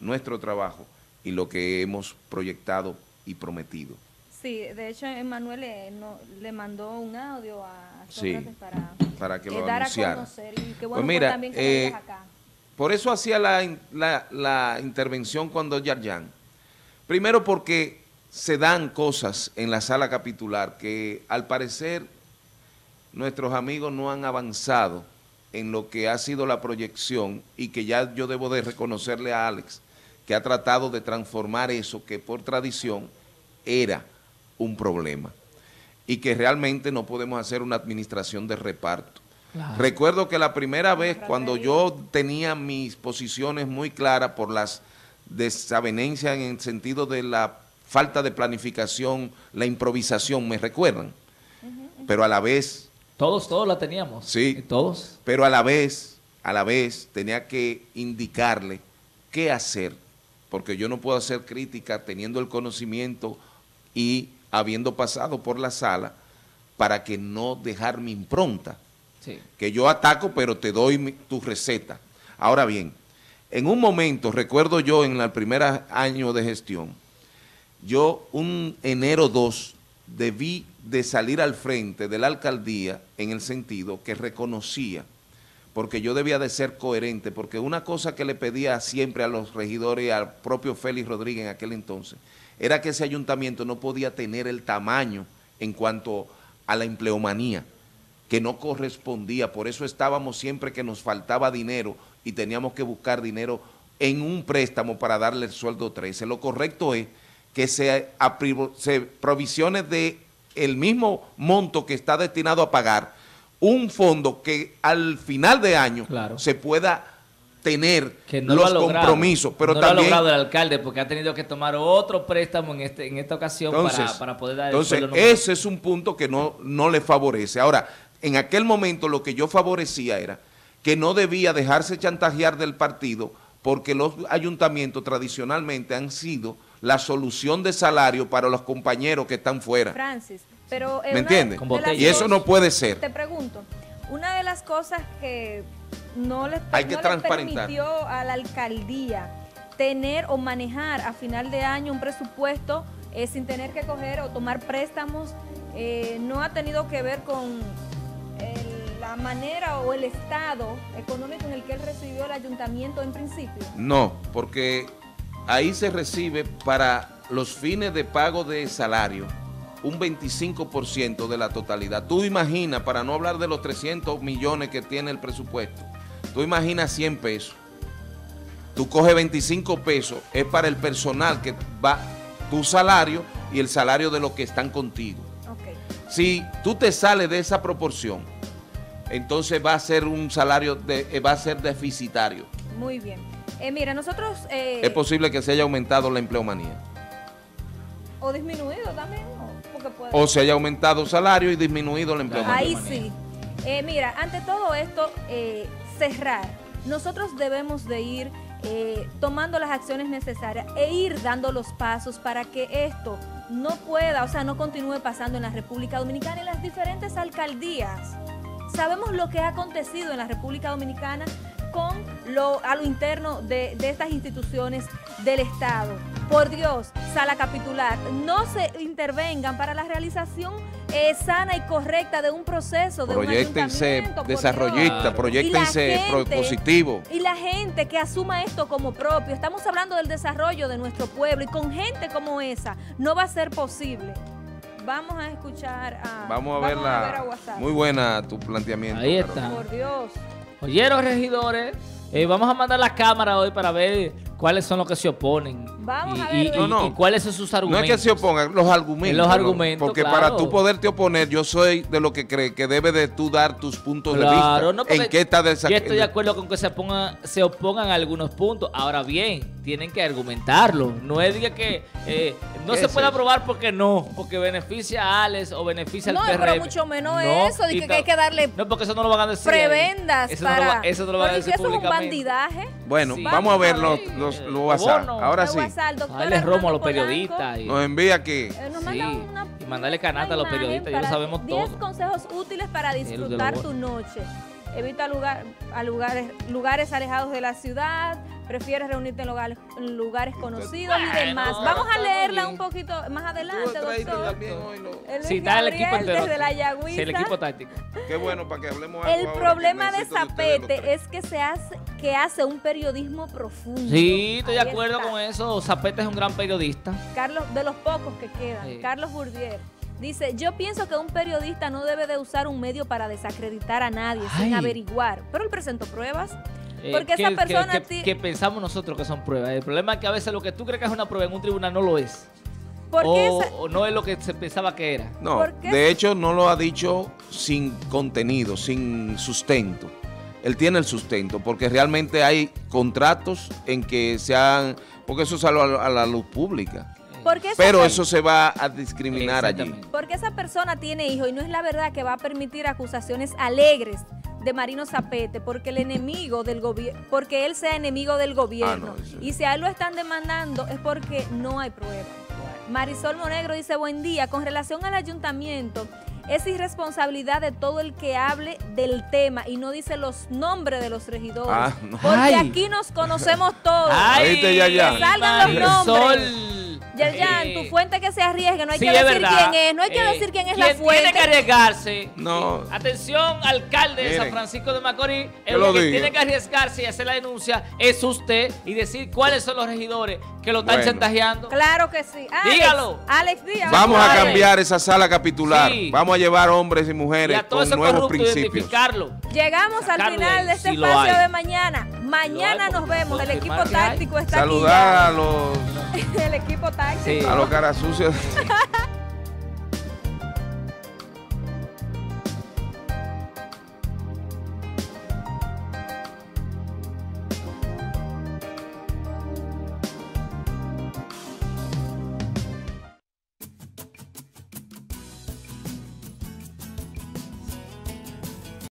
nuestro trabajo y lo que hemos proyectado y prometido. Sí, de hecho, Emanuel le, no- le mandó un audio a Sí. Sócrates para para que eh, lo a conocer. Y qué bueno Pues mira, también que eh, acá. por eso hacía la, la- la intervención cuando Yarjan. Primero porque se dan cosas en la sala capitular que al parecer nuestros amigos no han avanzado en lo que ha sido la proyección y que ya yo debo de reconocerle a Alex que ha tratado de transformar eso que por tradición era un problema y que realmente no podemos hacer una administración de reparto. Recuerdo que la primera vez cuando yo tenía mis posiciones muy claras por las desavenencias en el sentido de la falta de planificación, la improvisación, ¿me recuerdan? Pero a la vez... Todos, todos la teníamos. Sí. Todos. Pero a la vez, a la vez tenía que indicarle qué hacer, porque yo no puedo hacer crítica teniendo el conocimiento y habiendo pasado por la sala para que no dejar mi impronta Sí. que yo ataco, pero te doy mi- tu receta. Ahora bien, en un momento, recuerdo yo en el primer año de gestión, yo un enero 2 debí de salir al frente de la alcaldía en el sentido que reconocía, porque yo debía de ser coherente, porque una cosa que le pedía siempre a los regidores y al propio Félix Rodríguez en aquel entonces, era que ese ayuntamiento no podía tener el tamaño en cuanto a la empleomanía que no correspondía, por eso estábamos siempre que nos faltaba dinero y teníamos que buscar dinero en un préstamo para darle el sueldo 13. Lo correcto es que se, se provisione de el mismo monto que está destinado a pagar un fondo que al final de año se pueda tener Que no lo los ha logrado. compromisos, pero no lo ha también logrado el alcalde porque ha tenido que tomar otro préstamo en este en esta ocasión Entonces, para, para poder dar entonces el ese es un punto que no, no le favorece. Ahora, en aquel momento lo que yo favorecía era que no debía dejarse chantajear del partido porque los ayuntamientos tradicionalmente han sido la solución de salario para los compañeros que están fuera. Francis, pero... eh, ¿Me entiendes? Y eso no puede ser. Te pregunto, una de las cosas que no les, Hay que no les transparentar. permitió a la alcaldía tener o manejar a final de año un presupuesto eh, sin tener que coger o tomar préstamos, eh, no ha tenido que ver con el- la manera o el estado económico en el que él recibió el ayuntamiento en principio. No, porque ahí se recibe para los fines de pago de salario un 25% de la totalidad. Tú imaginas, para no hablar de los 300 millones que tiene el presupuesto, tú imaginas 100 pesos. Tú coges 25 pesos, es para el personal que va tu salario y el salario de los que están contigo. Si tú te sales de esa proporción, entonces va a ser un salario, de, eh, va a ser deficitario. Muy bien. Eh, mira, nosotros... eh, es posible que se haya aumentado la empleomanía. o disminuido también, porque puede- O se haya aumentado el salario y disminuido la empleomanía. Ahí sí. Eh, mira, ante todo esto, cerrar. Nosotros debemos de ir tomando las acciones necesarias e ir dando los pasos para que esto no pueda, o sea, no continúe pasando en la República Dominicana en las diferentes alcaldías. Sabemos lo que ha acontecido en la República Dominicana con lo, a lo interno de, de estas instituciones del Estado. Por Dios, sala capitular, no se intervengan para la realización eh, sana y correcta de un proceso, de Proyectense Dios. proyectense Y la pro- gente- positivo. Y la gente que asuma esto como propio, estamos hablando del desarrollo de nuestro pueblo y con gente como esa no va a ser posible. Vamos a escuchar a... Vamos a ver. WhatsApp. Muy buena tu planteamiento. Ahí está. Por Dios. Oyeron, regidores, eh, vamos a mandar la cámara hoy para ver cuáles son los que se oponen. Vamos y, a y- ver. y- No, no. y cuáles son sus No argumentos. es que se opongan, los argumentos. Los ¿no? argumentos, Porque claro. para tú poderte oponer, yo soy de lo que cree que debe de tú dar tus puntos Claro, de no, vista. porque ¿En qué está desa- Yo estoy de acuerdo con que se, pongan, se opongan a algunos puntos. Ahora bien, tienen que argumentarlo. No es diga que eh, no ¿Qué se puede eso? aprobar porque no, porque beneficia a Alex o beneficia No, al pero PRM. mucho menos No, eso, de y que, no- hay que darle No, porque eso no lo van a decir. prebendas Eso para... No lo va- eso no lo van a Pero ¿y si decir eso es un bandidaje. Bueno, Sí. vamos a ver los, a los, los WhatsApp. bono. Ahora sí. Dale romo a los periodistas. y- Nos envía que Eh, nos Sí, manda una y mandarle canasta a los periodistas, ya lo para sabemos 10 todo. consejos útiles para disfrutar tu noche. Evita lugar, a lugares, lugares alejados de la ciudad, prefieres reunirte en lugares, en lugares conocidos y demás. Vamos a leerla un poquito más adelante, doctor. El Sí, está el equipo desde la Sí, el equipo táctico. Qué bueno para que hablemos algo El problema de Zapete es que se hace que hace un periodismo profundo. Sí, estoy de acuerdo está. con eso. Zapete es un gran periodista. Carlos, de los pocos que quedan, Sí. Carlos Burdier. Dice, yo pienso que un periodista no debe de usar un medio para desacreditar a nadie sin averiguar. Pero él presentó pruebas. Eh, Porque que- esa que- persona que, ti- que pensamos nosotros que son pruebas. El problema es que a veces lo que tú crees que es una prueba en un tribunal no lo es. ¿Por o, esa- o no es lo que se pensaba que era. No, de hecho no lo ha dicho sin contenido, sin sustento. Él tiene el sustento porque realmente hay contratos en que se han, porque eso la- a la luz pública. Porque Pero per- eso se va a discriminar allí. Porque esa persona tiene hijo y no es la verdad que va a permitir acusaciones alegres de Marino Zapete porque el enemigo del gobierno, porque él sea enemigo del gobierno. Ah, no, eso- Y si a él lo están demandando es porque no hay pruebas. Marisol Monegro dice, buen día, con relación al ayuntamiento, es irresponsabilidad de todo el que hable del tema y no dice los nombres de los regidores. Ah, no. Porque Ay. aquí nos conocemos todos. Ay, salgan los nombres. Yerjan, Eh, tu fuente que se arriesgue, no hay Sí, que decir quién es, no hay que Eh, decir quién es la fuente. tiene que arriesgarse. No. atención, alcalde de San. Francisco de Macorís. Que El lo que tiene que arriesgarse y hacer la denuncia es usted y decir cuáles son los regidores que lo están Bueno. chantajeando. Claro que sí. Alex, Dígalo. Alex Díaz. Vamos a cambiar esa sala capitular. Sí. Vamos a llevar hombres y Y mujeres a todo con ese nuevos principios. identificarlo. Llegamos al Sacarlo final de este si espacio de mañana. Mañana nos vemos. El equipo táctico está Saludar a aquí los, ya. El equipo táctico. a los caras sucios.